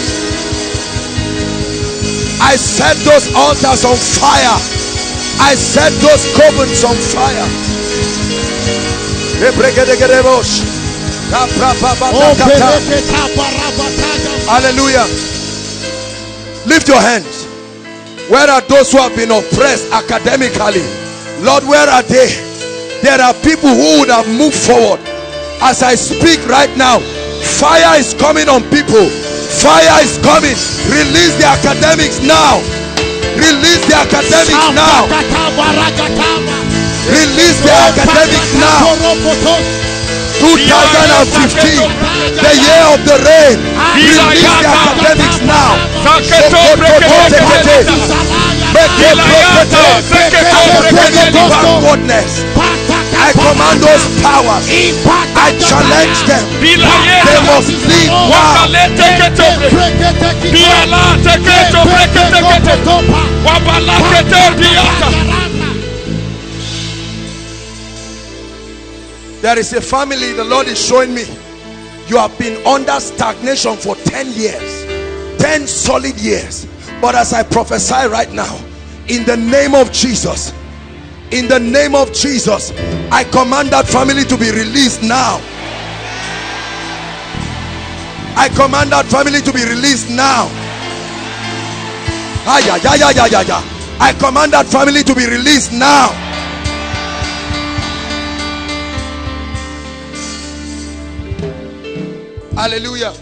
I set those altars on fire. I set those covens on fire. Oh, Hallelujah. Lift your hands. Where are those who have been oppressed academically? Lord, where are they? There are people who would have moved forward. As I speak right now, Fire is coming on people. Fire is coming. Release the academics now. Release the academics now. Release the academics now. 2015, the year of the rain. Release the academics now. Backwardness. I I command those powers. I challenge them. They must leave now. There is a family the Lord is showing me. You have been under stagnation for 10 years. 10 solid years. But as I prophesy right now, in the name of Jesus, in the name of Jesus, I command that family to be released now. I command that family to be released now. I command that family to be released now. Hallelujah.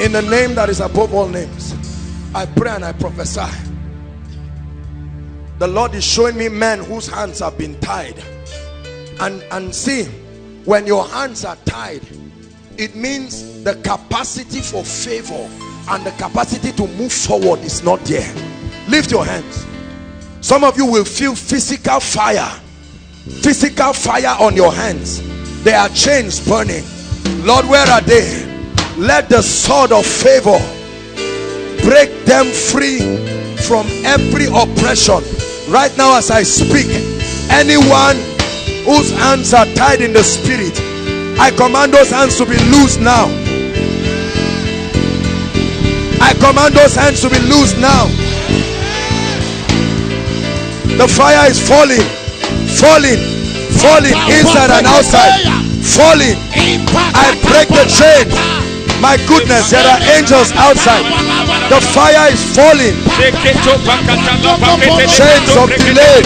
In the name that is above all names, I pray and I prophesy. The Lord is showing me men whose hands have been tied. And, and see, when your hands are tied, it means the capacity for favor and the capacity to move forward is not there. Lift your hands. Some of you will feel physical fire. Physical fire on your hands. There are chains burning. Lord, where are they? Let the sword of favor break them free from every oppression. Right now as I speak, anyone whose hands are tied in the spirit, I command those hands to be loose now. I command those hands to be loose now. The fire is falling, falling, falling inside and outside, falling. I break the chain. My goodness, there are angels outside. The fire is falling. Chains of delay.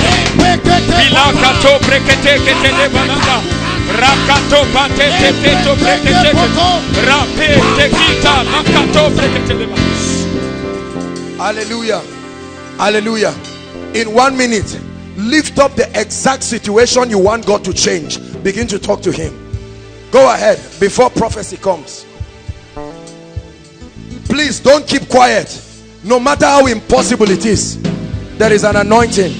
Hallelujah. Hallelujah in one minute lift up the exact situation you want God to change. Begin to talk to him. Go ahead before prophecy comes. Please don't keep quiet. No matter how impossible it is there is an anointing.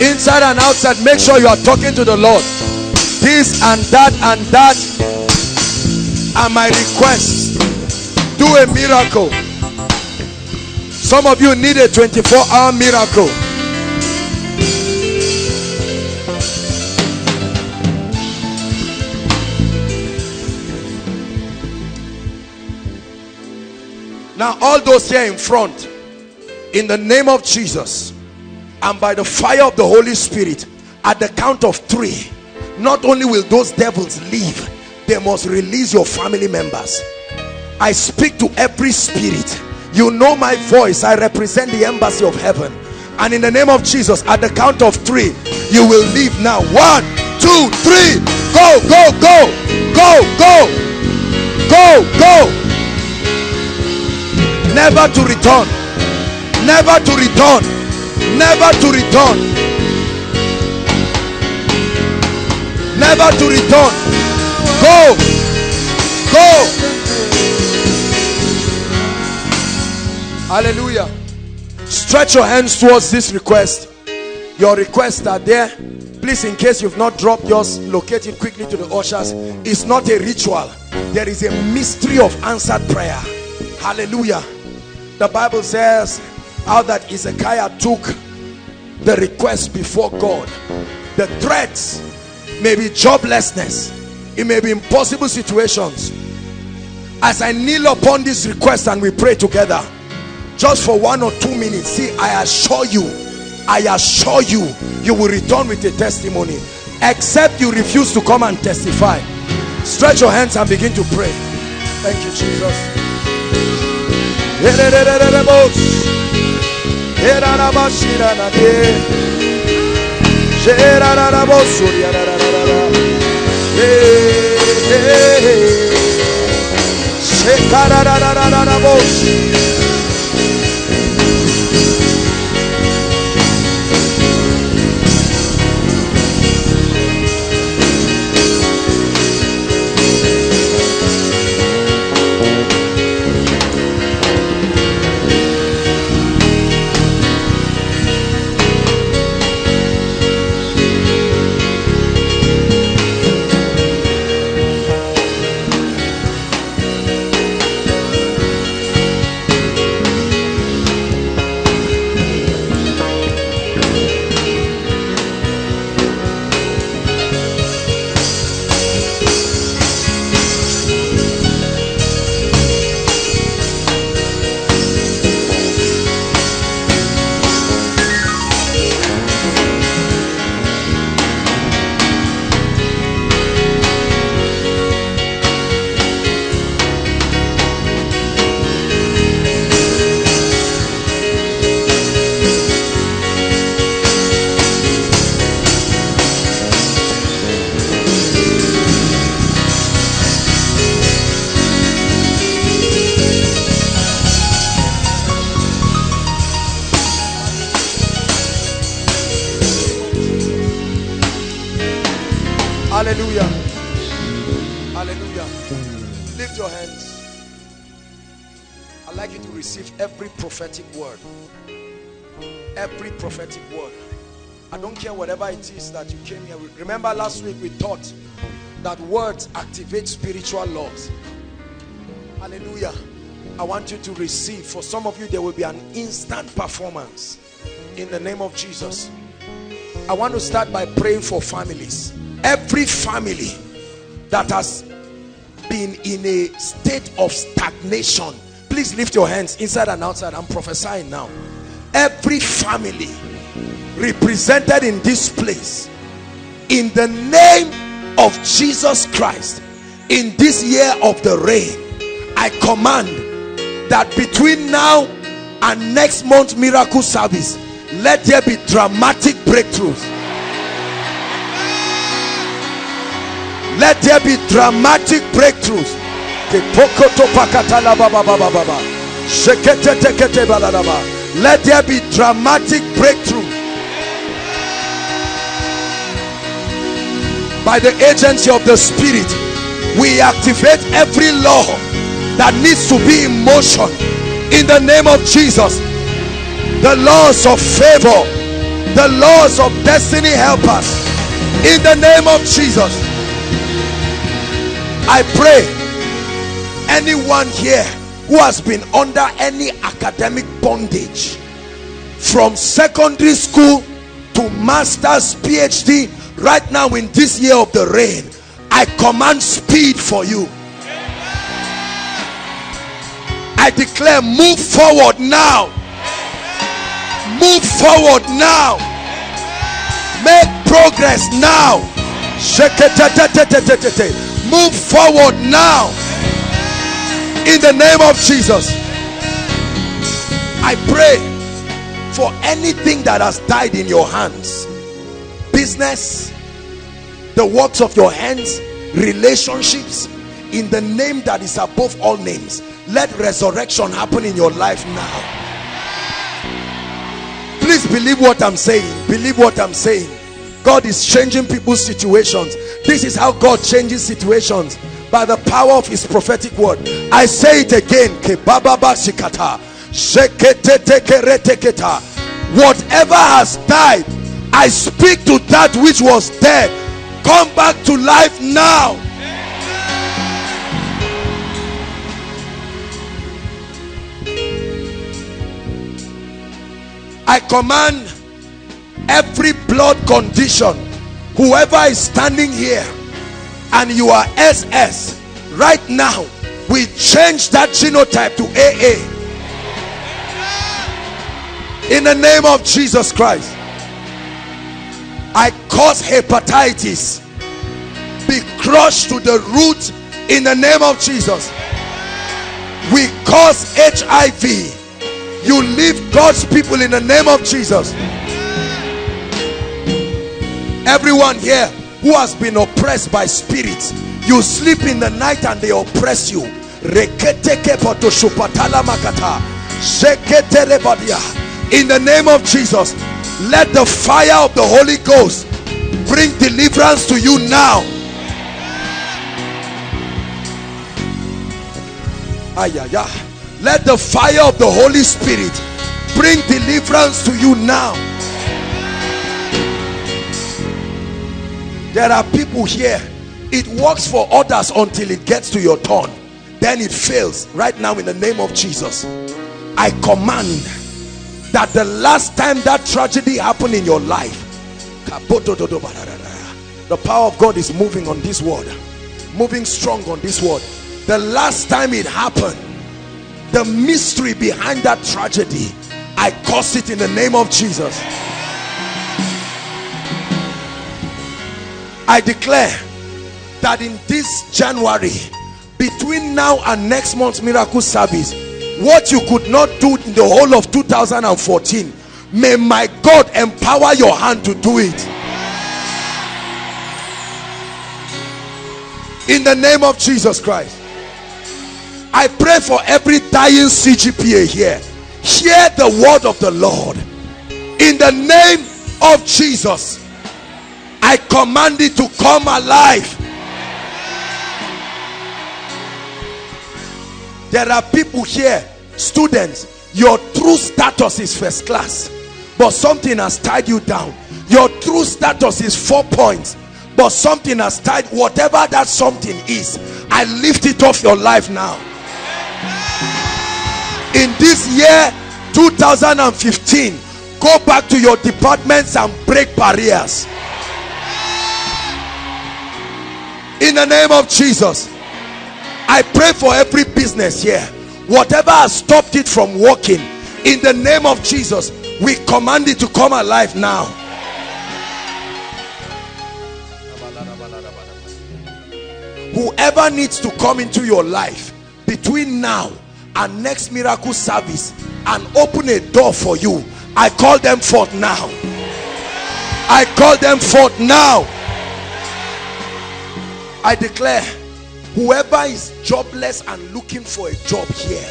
Inside and outside make sure you are talking to the Lord this and that and that. Are my requests do a miracle. Some of you need a 24 hour miracle. Now all those here in front in the name of Jesus and by the fire of the Holy Spirit at the count of three not only will those devils leave they must release your family members. I speak to every spirit. You know my voice. I represent the embassy of heaven. And in the name of jesus at the count of three you will leave now. One two three. Go go go. Go go. Go go. Never to return. Never to return. Never to return never to return. Go. Go. Hallelujah. Stretch your hands towards this request. Your requests are there. Please in case you've not dropped yours locate it quickly to the ushers. It's not a ritual. There is a mystery of answered prayer. Hallelujah. The bible says how that Hezekiah took the request before God. The threats it may be joblessness. It may be impossible situations. As I kneel upon this request and we pray together just for one or two minutes see I assure you I assure you you will return with a testimony. Except you refuse to come and testify stretch your hands and begin to pray. Thank you Jesus. Hey, hey, hey. Whatever that you came here. Remember last week we taught that words activate spiritual laws. Hallelujah. I want you to receive. For some of you, there will be an instant performance in the name of Jesus. I want to start by praying for families. Every family that has been in a state of stagnation, please lift your hands inside and outside. I'm prophesying now. Every family represented in this place, in the name of Jesus Christ, in this year of the rain, I command that between now and next month miracle service let there be dramatic breakthroughs. Let there be dramatic breakthroughs. Let there be dramatic breakthrough by the agency of the spirit we activate every law that needs to be in motion. In the name of Jesus the laws of favor the laws of destiny help us. In the name of Jesus I pray anyone here who has been under any academic bondage from secondary school to master's PhD right now in this year of the rain I command speed for you. I declare move forward now. Move forward now. Make progress now. Move forward now. In the name of Jesus. I pray for anything that has died in your hands. Business the works of your hands relationships in the name that is above all names. Let resurrection happen in your life now. Please believe what i'm saying. Believe what i'm saying. God is changing people's situations. This is how god changes situations by the power of his prophetic word. I say it again. Whatever has died i speak to that which was dead come back to life now. I command every blood condition whoever is standing here and you are SS right now we change that genotype to AA in the name of Jesus Christ I cause hepatitis be crushed to the root in the name of Jesus. We cause HIV you leave God's people in the name of Jesus. Everyone here who has been oppressed by spirits you sleep in the night and they oppress you. In the name of Jesus let the fire of the Holy Ghost bring deliverance to you now. Let the fire of the Holy Spirit bring deliverance to you now. There are people here. It works for others until it gets to your turn. Then it fails. Right now in the name of Jesus. I command that the last time that tragedy happened in your life. The power of God is moving on this word. Moving strong on this word. The last time it happened the mystery behind that tragedy I curse it in the name of Jesus I declare that in this January between now and next month's miracle service what you could not do in the whole of 2014 may my God empower your hand to do it in the name of Jesus Christ I pray for every dying CGPA here. Hear the word of the Lord. In the name of Jesus, I command it to come alive. There are people here, students, your true status is first class, but something has tied you down. Your true status is four points, but something has tied, whatever that something is, I lift it off your life now. In this year 2015, go back to your departments and break barriers. In the name of Jesus. I pray for every business here. Whatever has stopped it from working, in the name of Jesus, we command it to come alive now. Whoever needs to come into your life between now and next miracle service and open a door for you, I call them forth now. I call them forth now. I declare whoever is jobless and looking for a job here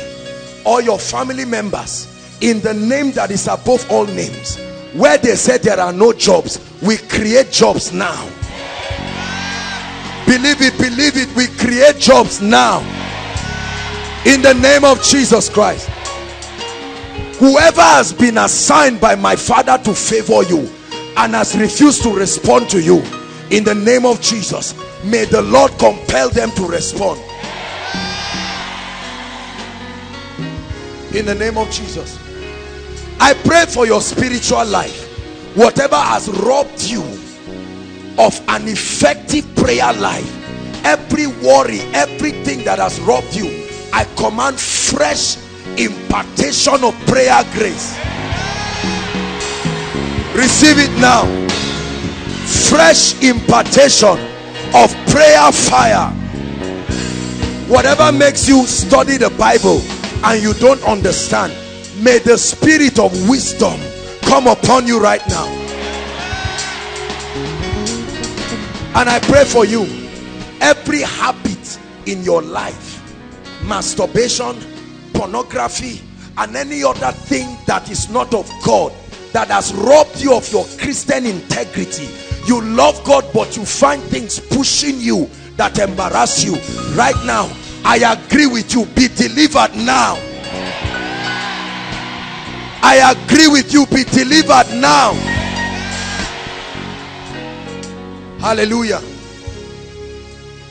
or your family members in the name that is above all names where they said there are no jobs we create jobs now. Believe it believe it we create jobs now. In the name of Jesus Christ. Whoever has been assigned by my father to favor you and has refused to respond to you in the name of Jesus may the Lord compel them to respond. In the name of Jesus. I pray for your spiritual life. Whatever has robbed you of an effective prayer life every worry everything that has robbed you I command fresh impartation of prayer grace. Receive it now. Fresh impartation of prayer fire. Whatever makes you study the bible and you don't understand may the spirit of wisdom come upon you right now. And i pray for you. Every habit in your life masturbation pornography and any other thing that is not of god that has robbed you of your christian integrity you love God but you find things pushing you that embarrass you. Right now I agree with you. Be delivered now. I agree with you. Be delivered now. Hallelujah.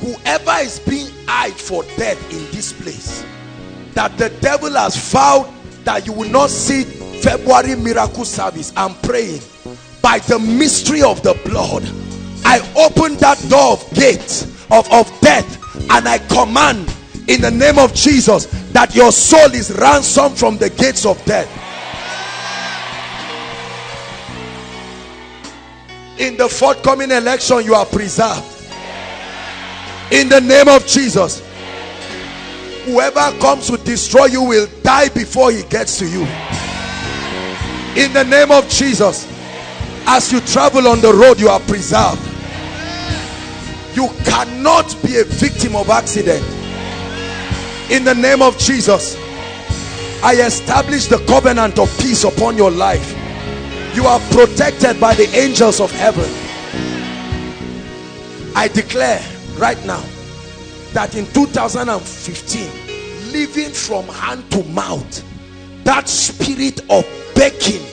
Whoever is being eyed for death in this place that the devil has vowed that you will not see February miracle service I'm praying by the mystery of the blood. I open that door of gate of, of death and I command in the name of Jesus that your soul is ransomed from the gates of death. In the forthcoming election you are preserved. In the name of Jesus. Whoever comes to destroy you will die before he gets to you. In the name of Jesus as you travel on the road you are preserved. You cannot be a victim of accident. In the name of Jesus I establish the covenant of peace upon your life. You are protected by the angels of heaven. I declare right now that in 2015 living from hand to mouth that spirit of begging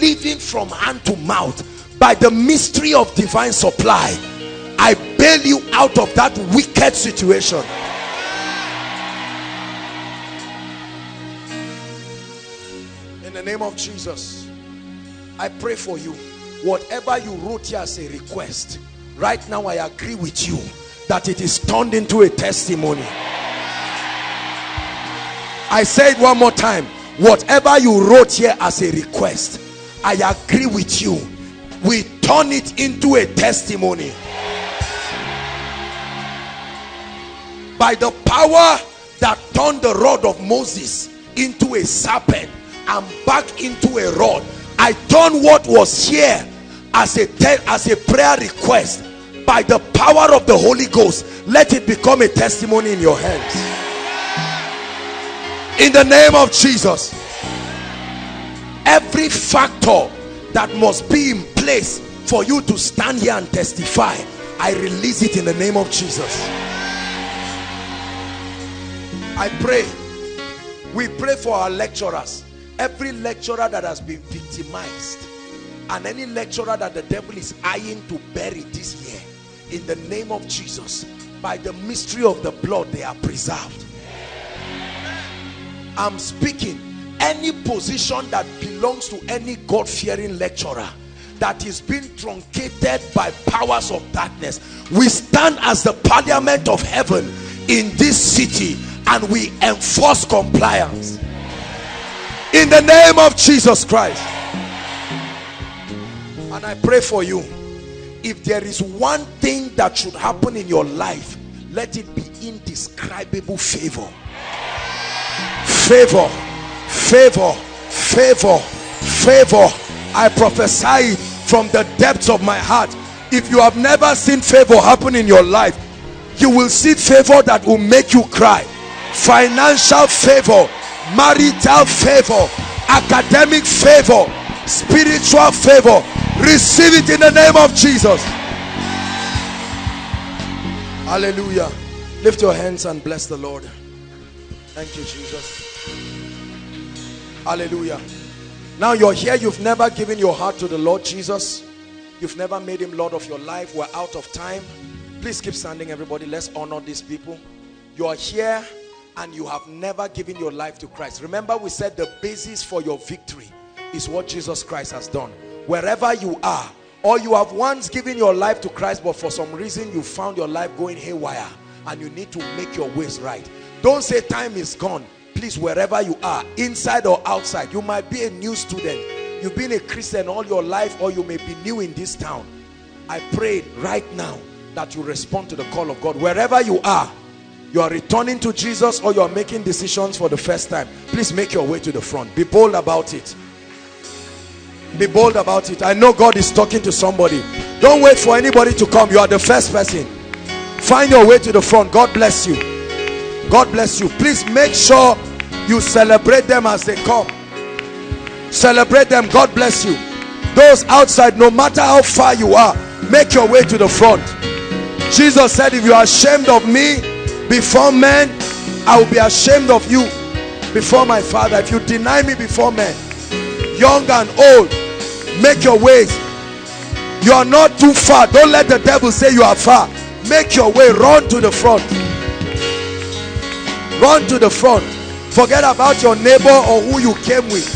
living from hand to mouth by the mystery of divine supply I bail you out of that wicked situation. In the name of Jesus I pray for you. Whatever you wrote here as a request right now I agree with you that it is turned into a testimony. I say it one more time. Whatever you wrote here as a request I agree with you. We turn it into a testimony. By the power that turned the rod of Moses into a serpent and back into a rod I turn what was here as a as a prayer request. By the power of the Holy Ghost let it become a testimony in your hands. In the name of Jesus every factor that must be in place for you to stand here and testify I release it in the name of Jesus. I pray. We pray for our lecturers. Every lecturer that has been victimized and any lecturer that the devil is eyeing to bury this year in the name of Jesus by the mystery of the blood they are preserved. I'm speaking any position that belongs to any God-fearing lecturer that is being truncated by powers of darkness we stand as the parliament of heaven in this city and we enforce compliance. In the name of Jesus Christ. And I pray for you. If there is one thing that should happen in your life let it be indescribable favor. Favor favor favor favor. I prophesy from the depths of my heart. If you have never seen favor happen in your life you will see favor that will make you cry. Financial favor marital favor academic favor spiritual favor. Receive it in the name of Jesus. Hallelujah. Lift your hands and bless the Lord. Thank you Jesus hallelujah. Now you're here you've never given your heart to the Lord Jesus. You've never made him Lord of your life. We're out of time. Please keep standing everybody. Let's honor these people. You are here and you have never given your life to Christ. Remember we said the basis for your victory is what Jesus Christ has done. Wherever you are or you have once given your life to Christ but for some reason you found your life going haywire and you need to make your ways right. Don't say time is gone please wherever you are inside or outside you might be a new student. You've been a Christian all your life or you may be new in this town. I pray right now that you respond to the call of God. Wherever you are you are returning to Jesus or you are making decisions for the first time. Please make your way to the front. Be bold about it. Be bold about it. I know God is talking to somebody. Don't wait for anybody to come. You are the first person. Find your way to the front. God bless you. God bless you. Please make sure you celebrate them as they come. Celebrate them. God bless you. Those outside no matter how far you are make your way to the front. Jesus said if you are ashamed of me before men I will be ashamed of you before my father. If you deny me before men young and old make your ways you are not too far. Don't let the devil say you are far. Make your way. Run to the front. Run to the front forget about your neighbor or who you came with.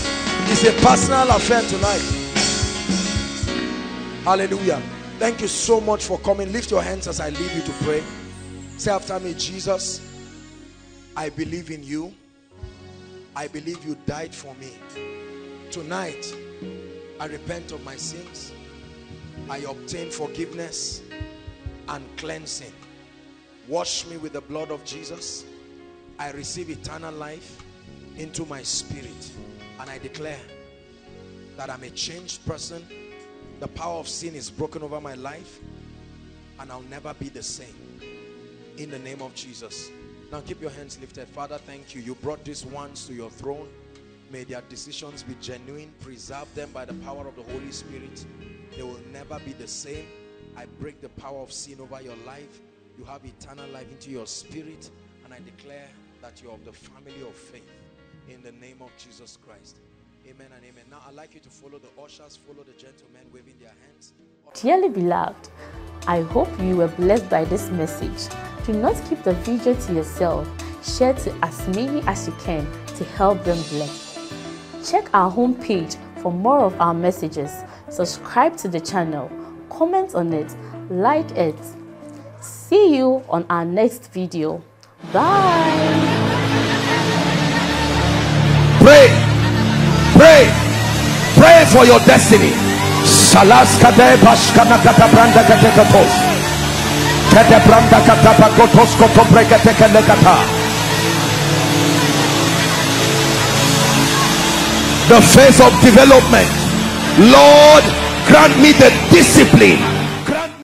It's a personal affair tonight. Hallelujah. Thank you so much for coming. Lift your hands as I leave you to pray. Say after me Jesus I believe in you. I believe you died for me. Tonight I repent of my sins. I obtain forgiveness and cleansing. Wash me with the blood of Jesus I receive eternal life into my spirit and I declare that I'm a changed person. The power of sin is broken over my life and I'll never be the same. In the name of Jesus. Now keep your hands lifted. Father thank you. You brought these ones to your throne. May their decisions be genuine. Preserve them by the power of the Holy Spirit. They will never be the same. I break the power of sin over your life. You have eternal life into your spirit and I declare that you're of the family of faith in the name of Jesus Christ amen and amen now I'd like you to follow the ushers follow the gentlemen waving their hands Dearly beloved, I hope you were blessed by this message. Do not keep the video to yourself. Share to as many as you can to help them bless. Check our homepage for more of our messages. Subscribe to the channel, comment on it, like it. See you on our next video. Bye. pray. Pray. Pray for your destiny. Salaskade bashkana kata branda kate katos kate branda kata pakotos koto brekete kele kata. The phase of development. Lord grant me the discipline